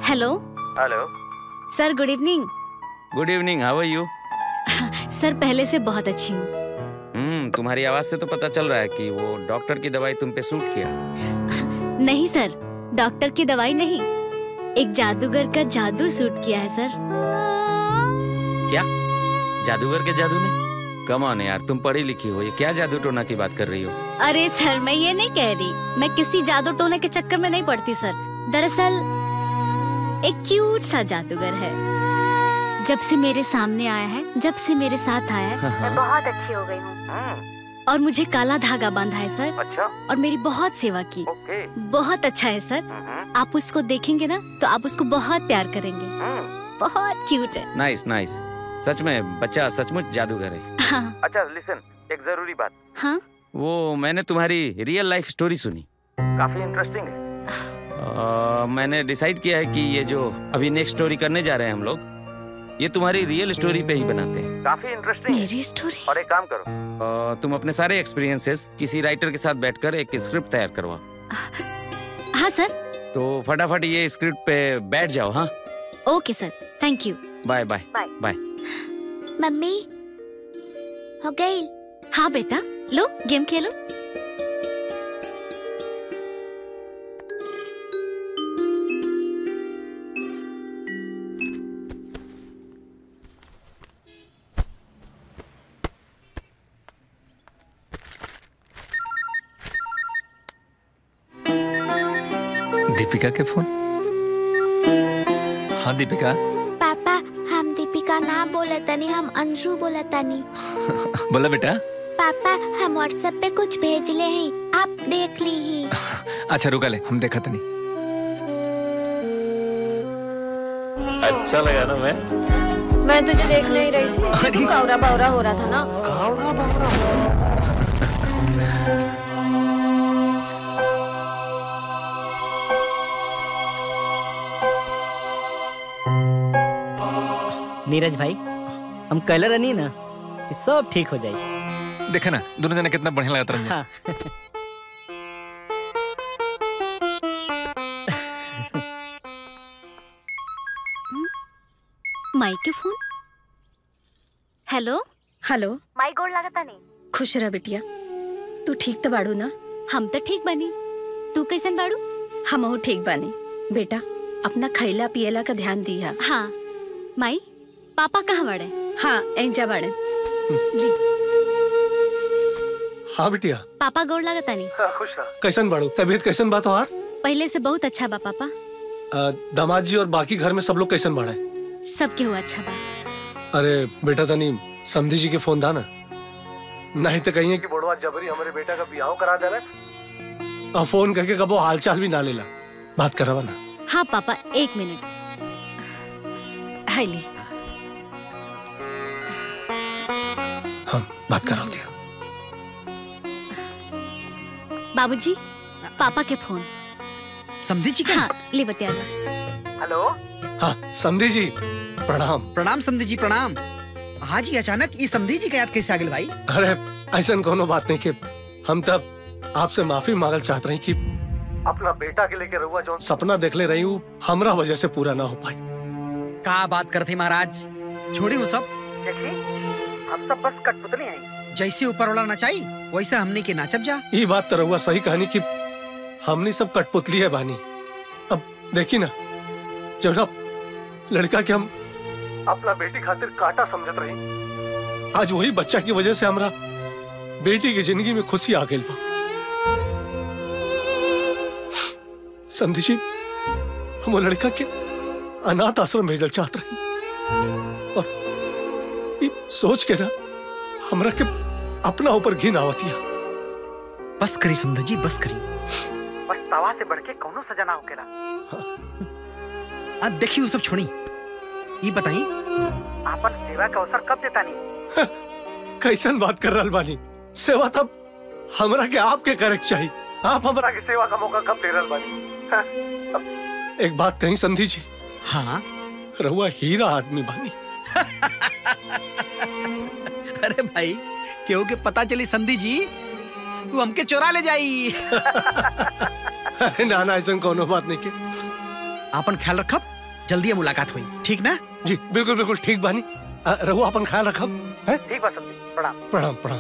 Hello hello sir good evening good evening how are you sir पहले से बहुत अच्छी हूँ। हम्म तुम्हारी आवाज़ से तो पता चल रहा है कि वो डॉक्टर की दवाई तुम पे सूट किया। नहीं सर डॉक्टर की दवाई नहीं। एक जादूगर का जादू सूट किया है सर क्या? जादूगर के जादू ने कमाने यार तुम पढ़ी लिखी हो ये क्या जादू टोना की बात कर रही हो? अरे सर मैं ये नहीं कह रही। मैं किसी जादू टोने के चक्कर में नहीं पड़ती सर। दरअसल एक क्यूट सा जादूगर है। जब से मेरे सामने आया है जब से मेरे साथ आया है मैं बहुत अच्छी हो गई हूँ। और मुझे काला धागा बांधा है सर। अच्छा? और मेरी बहुत सेवा की। बहुत अच्छा है सर। हम्म। आप उसको देखेंगे ना तो आप उसको बहुत प्यार करेंगे। हम्म। बहुत क्यूट है। नाइस नाइस सच में बच्चा सचमुच जादूगर है। हाँ। अच्छा लिसन एक ज़रूरी बात। हाँ? वो मैंने तुम्हारी रियल लाइफ स्टोरी सुनी। काफ़ी इंटरेस्टिंग है। अ, मैंने डिसाइड किया है कि ये जो अभी नेक्स्ट स्टोरी करने जा रहे हैं हम लोग ये तुम्हारी रियल स्टोरी पे ही बनाते हैं। काफ़ी इंटरेस्टिंग मेरी स्टोरी और एक काम करो। अ, तुम अपने सारे एक्सपीरियंसेस किसी राइटर के साथ बैठकर एक स्क्रिप्ट तैयार करवाओ हाँ। सर। तो फटाफट ये स्क्रिप्ट पे बैठ जाओ हाँ। Okay sir. Thank you bye bye bye mummy हो गई? हाँ बेटा। लो गेम खेलो। दीपिका के फ़ोन? हाँ दीपिका। पापा हम दीपिका ना बोले तनी हम अंशु बोले तनी बोला बेटा। पापा हम व्हाट्सएप पे कुछ भेज ले हैं। आप देख ली ही अच्छा रुका ले हम देखा तनी अच्छा लगा ना मैं। मैं तुझे देख नहीं रही थी। तू कावरा बावरा हो रहा था ना। कावरा बावरा। नीरज भाई हम कलर रनी ना सब ठीक हो जाए देखा ना दोनों जने कितना बढ़िया लगा रंजन हाँ। माई के फ़ोन? हेलो? हेलो। माई गोड़ लगता नहीं। खुश रह बिटिया। तू ठीक तो बाड़ू ना? हम तो ठीक बनी। तू कैसन बाड़ू? हम ठीक बनी। बेटा अपना खैला पियला का ध्यान दिया। हाँ। माई पापा कहाँ बड़े? हाँ एंजा बाड़े। हाँ बिटिया। पापा गोड़ लगता नहीं खुश रहा। कैसन बाड़ू? तबीयत कैसन बात हार? पहले से बहुत अच्छा बा पापा। दामाद जी और बाकी घर में सब लोग कैसन बाड़े? सबके हुआ अच्छा बा। अरे बेटा तनी समधी जी के फ़ोन दाना नहीं तो कहिए कि बुढ़वा जबरी हमारे बेटा का बियाह करा दे रहे। और फ़ोन करके कबो हालचाल भी ना लेला। बात करवा ना। हाँ पापा एक मिनट। हाईली हाँ बात करा दिया बाबूजी पापा के फ़ोन। समझी जी हाँ ले बतिया हेलो? हाँ समधी जी प्रणाम। प्रणाम समधी जी प्रणाम। हाँ जी अचानक ये समधी जी का याद कैसे आ गई भाई? अरे ऐसा कोनो बात नहीं कि हम तब आपसे माफ़ी मांगल चाहत रही कि अपना बेटा के लेके रहुआ जो सपना देख ले रही हूँ हमरा वजह से पूरा ना हो पाई का बात करते महाराज? छोड़ी वो सब? देखिए हम सब बस कठपुतली हैं। जैसे ऊपर वाला नचाई वैसे हमने के नाचब जा। ये बात तो रहुआ सही कहानी कि, हमनी सब कठपुतली है बानी। अब देखी ना, जब ना लड़का के हम अपना बेटी खातिर काटा समझत रही। आज वही बच्चा की वजह से हमरा बेटी की ज़िंदगी में खुशी आ गई संधि जी, हम वो लड़का के अनाथ आश्रम भेजल चाहत रही। और सोच के ना हमरा के अपना ऊपर घिन आवतिया बस करी समझो जी बस करी। बस तवा से बढ़ के कौनो सजा ना होकेला अब देखिए वो सब छोड़ी। ये बताई आपन सेवा का अवसर कब देता नहीं? कैसन बात कर रहा बानी सेवा तब हमरा के आपके करे के चाहिए आप हमरा के सेवा का मौका कब दे रहा बानी हाँ, एक बात कहीं संधि जी। हाँ। रहुआ हीरा आदमी बानी। अरे भाई केहू के पता चली संधि जी तू हमके चोरा ले जाई। अरे ना ना ऐसा कोनो बात नहीं के? आपन ख्याल रखब जल्दी मुलाकात हुई ठीक ना? जी बिल्कुल बिल्कुल ठीक बानी। रहू आपन अपन ख्याल रखब हैं? ठीक बा समझी प्रणाम। प्रणाम प्रणाम।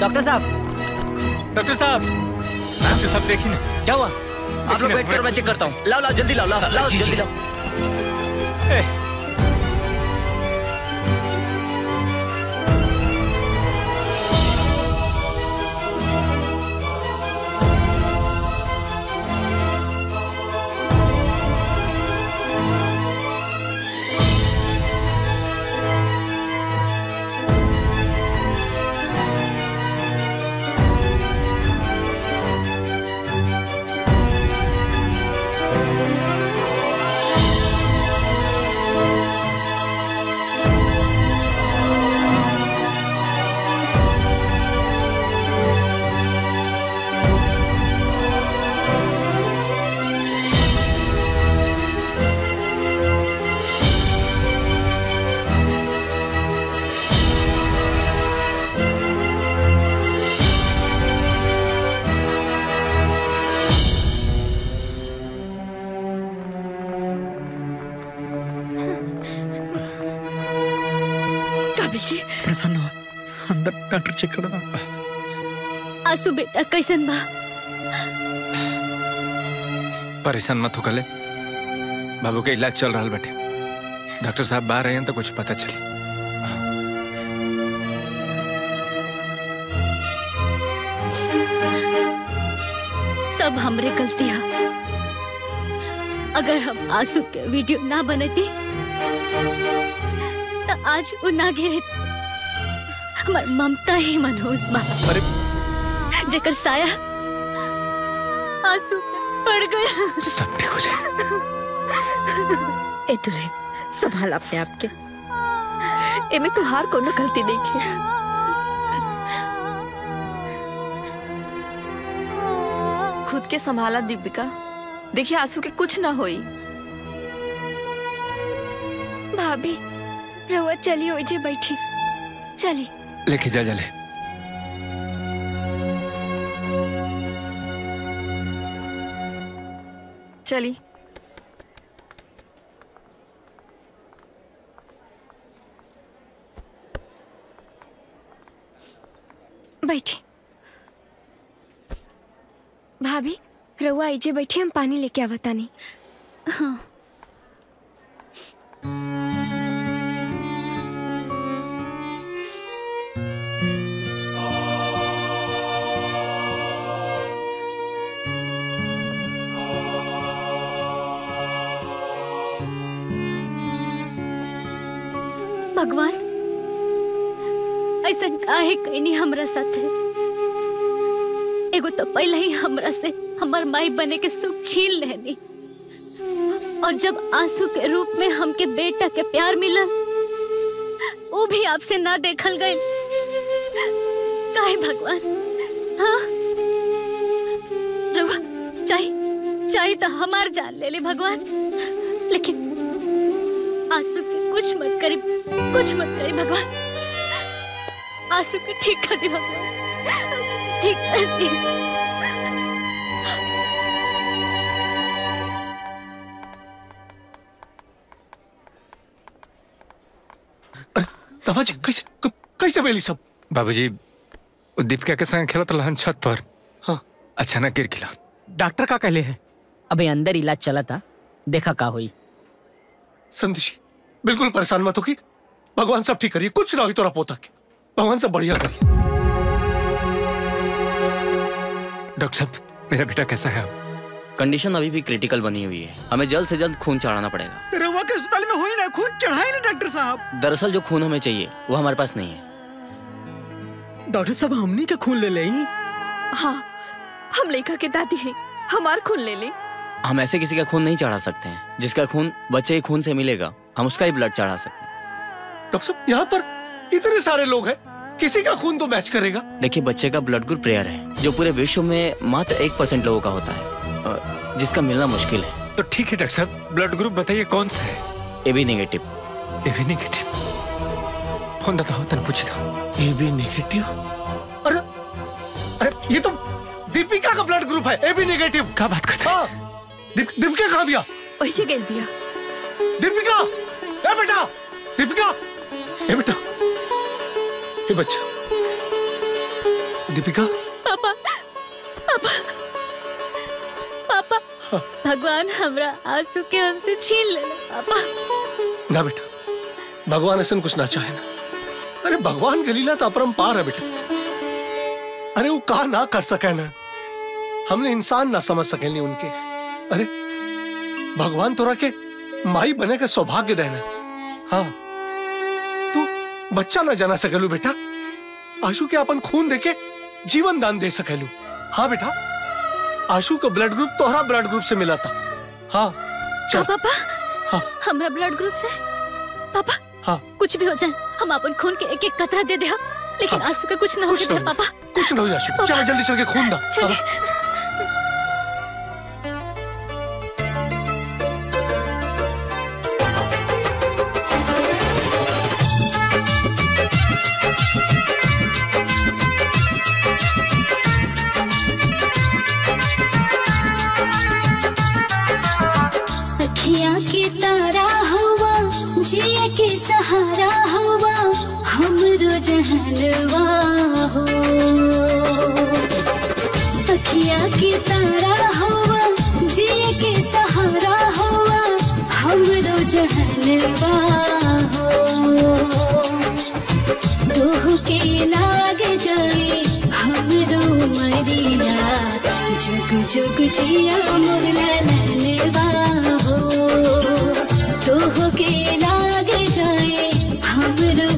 डॉक्टर साहब। डॉक्टर साहब डॉक्टर साहब देखिए ना? क्या हुआ? आप लोग वेट करो मैं चेक करता हूँ। लाओ लाओ जल्दी लाओ लाओ लाओ जल्दी लाओ। आँसू बेटा कैसन बा? परेशान मत हो कले। बाबू के इलाज चल रहा बटे। डॉक्टर साहब बाहर आए हैं तो कुछ पता चली। सब हमरे गलती है। अगर हम आँसू के वीडियो ना बनती तो आज वो ना गिरे हमार ममता ही मनहूस बा अरे। जेकर साया आँसू पड़ गया सब ठीक हो जाए। ए दुल्हन संभाल अपने आप के। एमे तुहार कोनो गलती नहीं की। खुद के संभाला दीपिका। देखिए आँसू के कुछ ना होई। भाभी रहुआ चली हो जे बैठी। चली लेके जा जले चली। बैठी। भाभी रहुआ आइजे बैठी हम पानी लेके आवता नहीं हाँ। भगवान। ऐसा काहे कहीं हमरा साथे? एगो तो पहले ही हमरा से हमर माई बने के सुख छीन लेनी और जब आँसू के रूप में हमके बेटा के प्यार मिलल वो भी आपसे ना देखल गए काहे भगवान? हाँ? चाहे चाहे तो हमार जान ले ले भगवान। लेकिन आँसू के कुछ मत करी कुछ मत करी भगवान। आँसू के ठीक कर दी भगवान आँसू के ठीक कर दी दमाजी कैसे कैसे बेली सब? बाबूजी दीपिका के संग खेलत रहन छत पर। हाँ। अचानक गिर गिला। डॉक्टर का कहले है? अबे अंदर इलाज चला था देखा का हुई? संदेशी बिल्कुल परेशान मत हो कि भगवान सब ठीक करिए कुछ ना हुई तोरा पोता के भगवान सब बढ़िया करिए। डॉक्टर साहब मेरा बेटा कैसा है अब? कंडीशन अभी भी क्रिटिकल बनी हुई है। हमें जल्द से जल्द खून चढ़ाना पड़ेगा। रवा के अस्पताल में हुई ना खून चढ़ाए ना डॉक्टर साहब। दरअसल जो खून हमें चाहिए वो हमारे पास नहीं है। डॉक्टर साहब हमनी के खून ले ले? हाँ हम लेखा के दादी हैं हमार खून ले ले। हम ऐसे किसी का खून नहीं चढ़ा सकते हैं जिसका खून बच्चे के खून से मिलेगा। हम उसका ही ब्लड चढ़ा सकते हैं। डॉक्टर साहब यहाँ पर इतने सारे लोग हैं किसी का खून तो मैच करेगा? देखिए बच्चे का ब्लड ग्रुप रेयर है जो पूरे विश्व में मात्र एक परसेंट लोगों का होता है जिसका मिलना मुश्किल है। तो ठीक है डॉक्टर साहब ब्लड ग्रुप बताइए कौन सा है? AB negative AB negative phone देता हो तन पूछता एबी नेगेटिव अरे अरे ये तो दीपिका का ब्लड ग्रुप है एबी नेगेटिव क्या बात करते हाँ? दीपिका कहाँ गया वैसे गई भैया। दीपिका ए बेटा दीपिका ए बेटा ए बच्चा। दीपिका? पापा पापा पापा भगवान हमरा आँसू के हमसे छीन ले पापा। ना बेटा भगवान ऐसा कुछ ना चाहे ना। अरे भगवान के लीला तो अपरंपार है बेटा। अरे वो कहा ना कर सके ना। हमने इंसान ना समझ सके नहीं उनके। अरे भगवान तोरा के माई बने के सौभाग्य देना हाँ। तू बच्चा ना जाना सकेलू बेटा। आशु के अपन खून देके जीवन दान दे सकेलू। हाँ बेटा। आशु का ब्लड ग्रुप तोहरा ब्लड ग्रुप से मिला था। हाँ। का पापा। हाँ। हमरा ब्लड ग्रुप से। पापा। हाँ। कुछ भी हो जाए हम अपन खून के एक एक कतरा दे दे लेकिन आँसू का कुछ ना हो कुछ दे ना पापा। कुछ ना हो आशु। चल जल्दी चल के खून दा। चलिए। हमरो हो। अखियाँ की तारा हवा जिए के सहारा हवा, हमरो जहनवा हो। तोह के लाग जाए हमरो मरिया। जुग जुग जिया मोर ललनवा हो। तोह के लाग जाए हमरो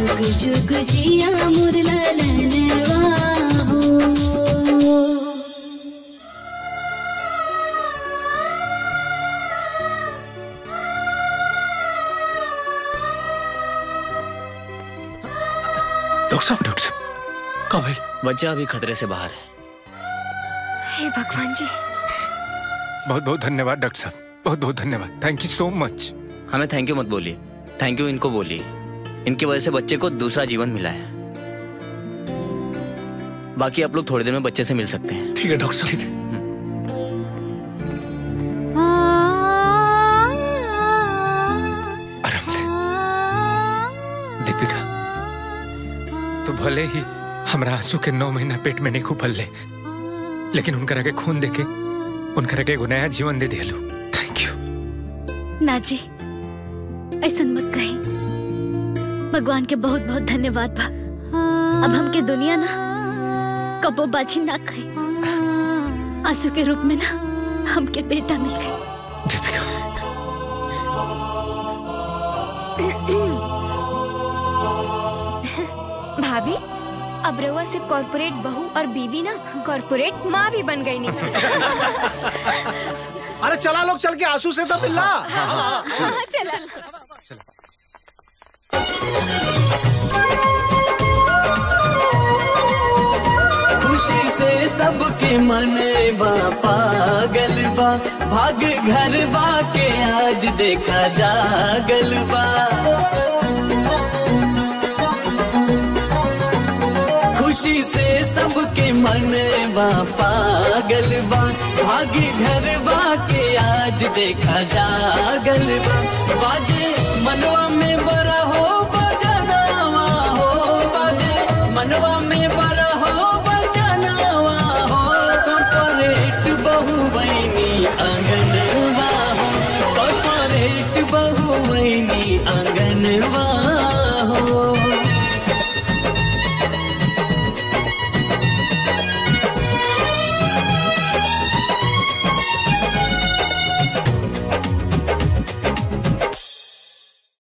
जुग जुग जिया मोर ललनवा हो डॉक्टर साहब डॉक्टर साहब है बच्चा अभी खतरे से बाहर है। हे भगवान जी। बहुत बहुत धन्यवाद डॉक्टर साहब। बहुत बहुत धन्यवाद। थैंक यू सो मच हमें थैंक यू मत बोलिए। थैंक यू इनको बोलिए। इनकी वजह से बच्चे को दूसरा जीवन मिला है। बाकी आप लोग थोड़ी देर में बच्चे से मिल सकते हैं। ठीक है डॉक्टर साहब। ठीक है। आराम से। दीपिका तो भले ही हमारा आँसू के नौ महीना पेट में नहीं खुपल ले लेकिन उनकरा के खून देके उनकरा के एगो नया जीवन दे दिलू ना जी ऐसा मत कही। भगवान के बहुत बहुत धन्यवाद बा अब हमके दुनिया ना कबो बाजी ना कही। आँसू के रूप में ना हमके बेटा मिल गए भाभी अब रउआ सिर्फ़ कॉर्पोरेट बहू और बीवी ना कॉर्पोरेट माँ भी बन गई नहीं अरे चला लोग चल के आँसू से तो मिला हाँ, हाँ, हाँ, मिलना चला। खुशी से सबके मन बा, पागल बा। भाग घर बा के आज देखा जागल बा। खुशी से सबके मन बा, पागल बा। भाग घर बा के आज देखा जागल बा। बाजे मनवा में बड़ा हो बजनावा know I mean.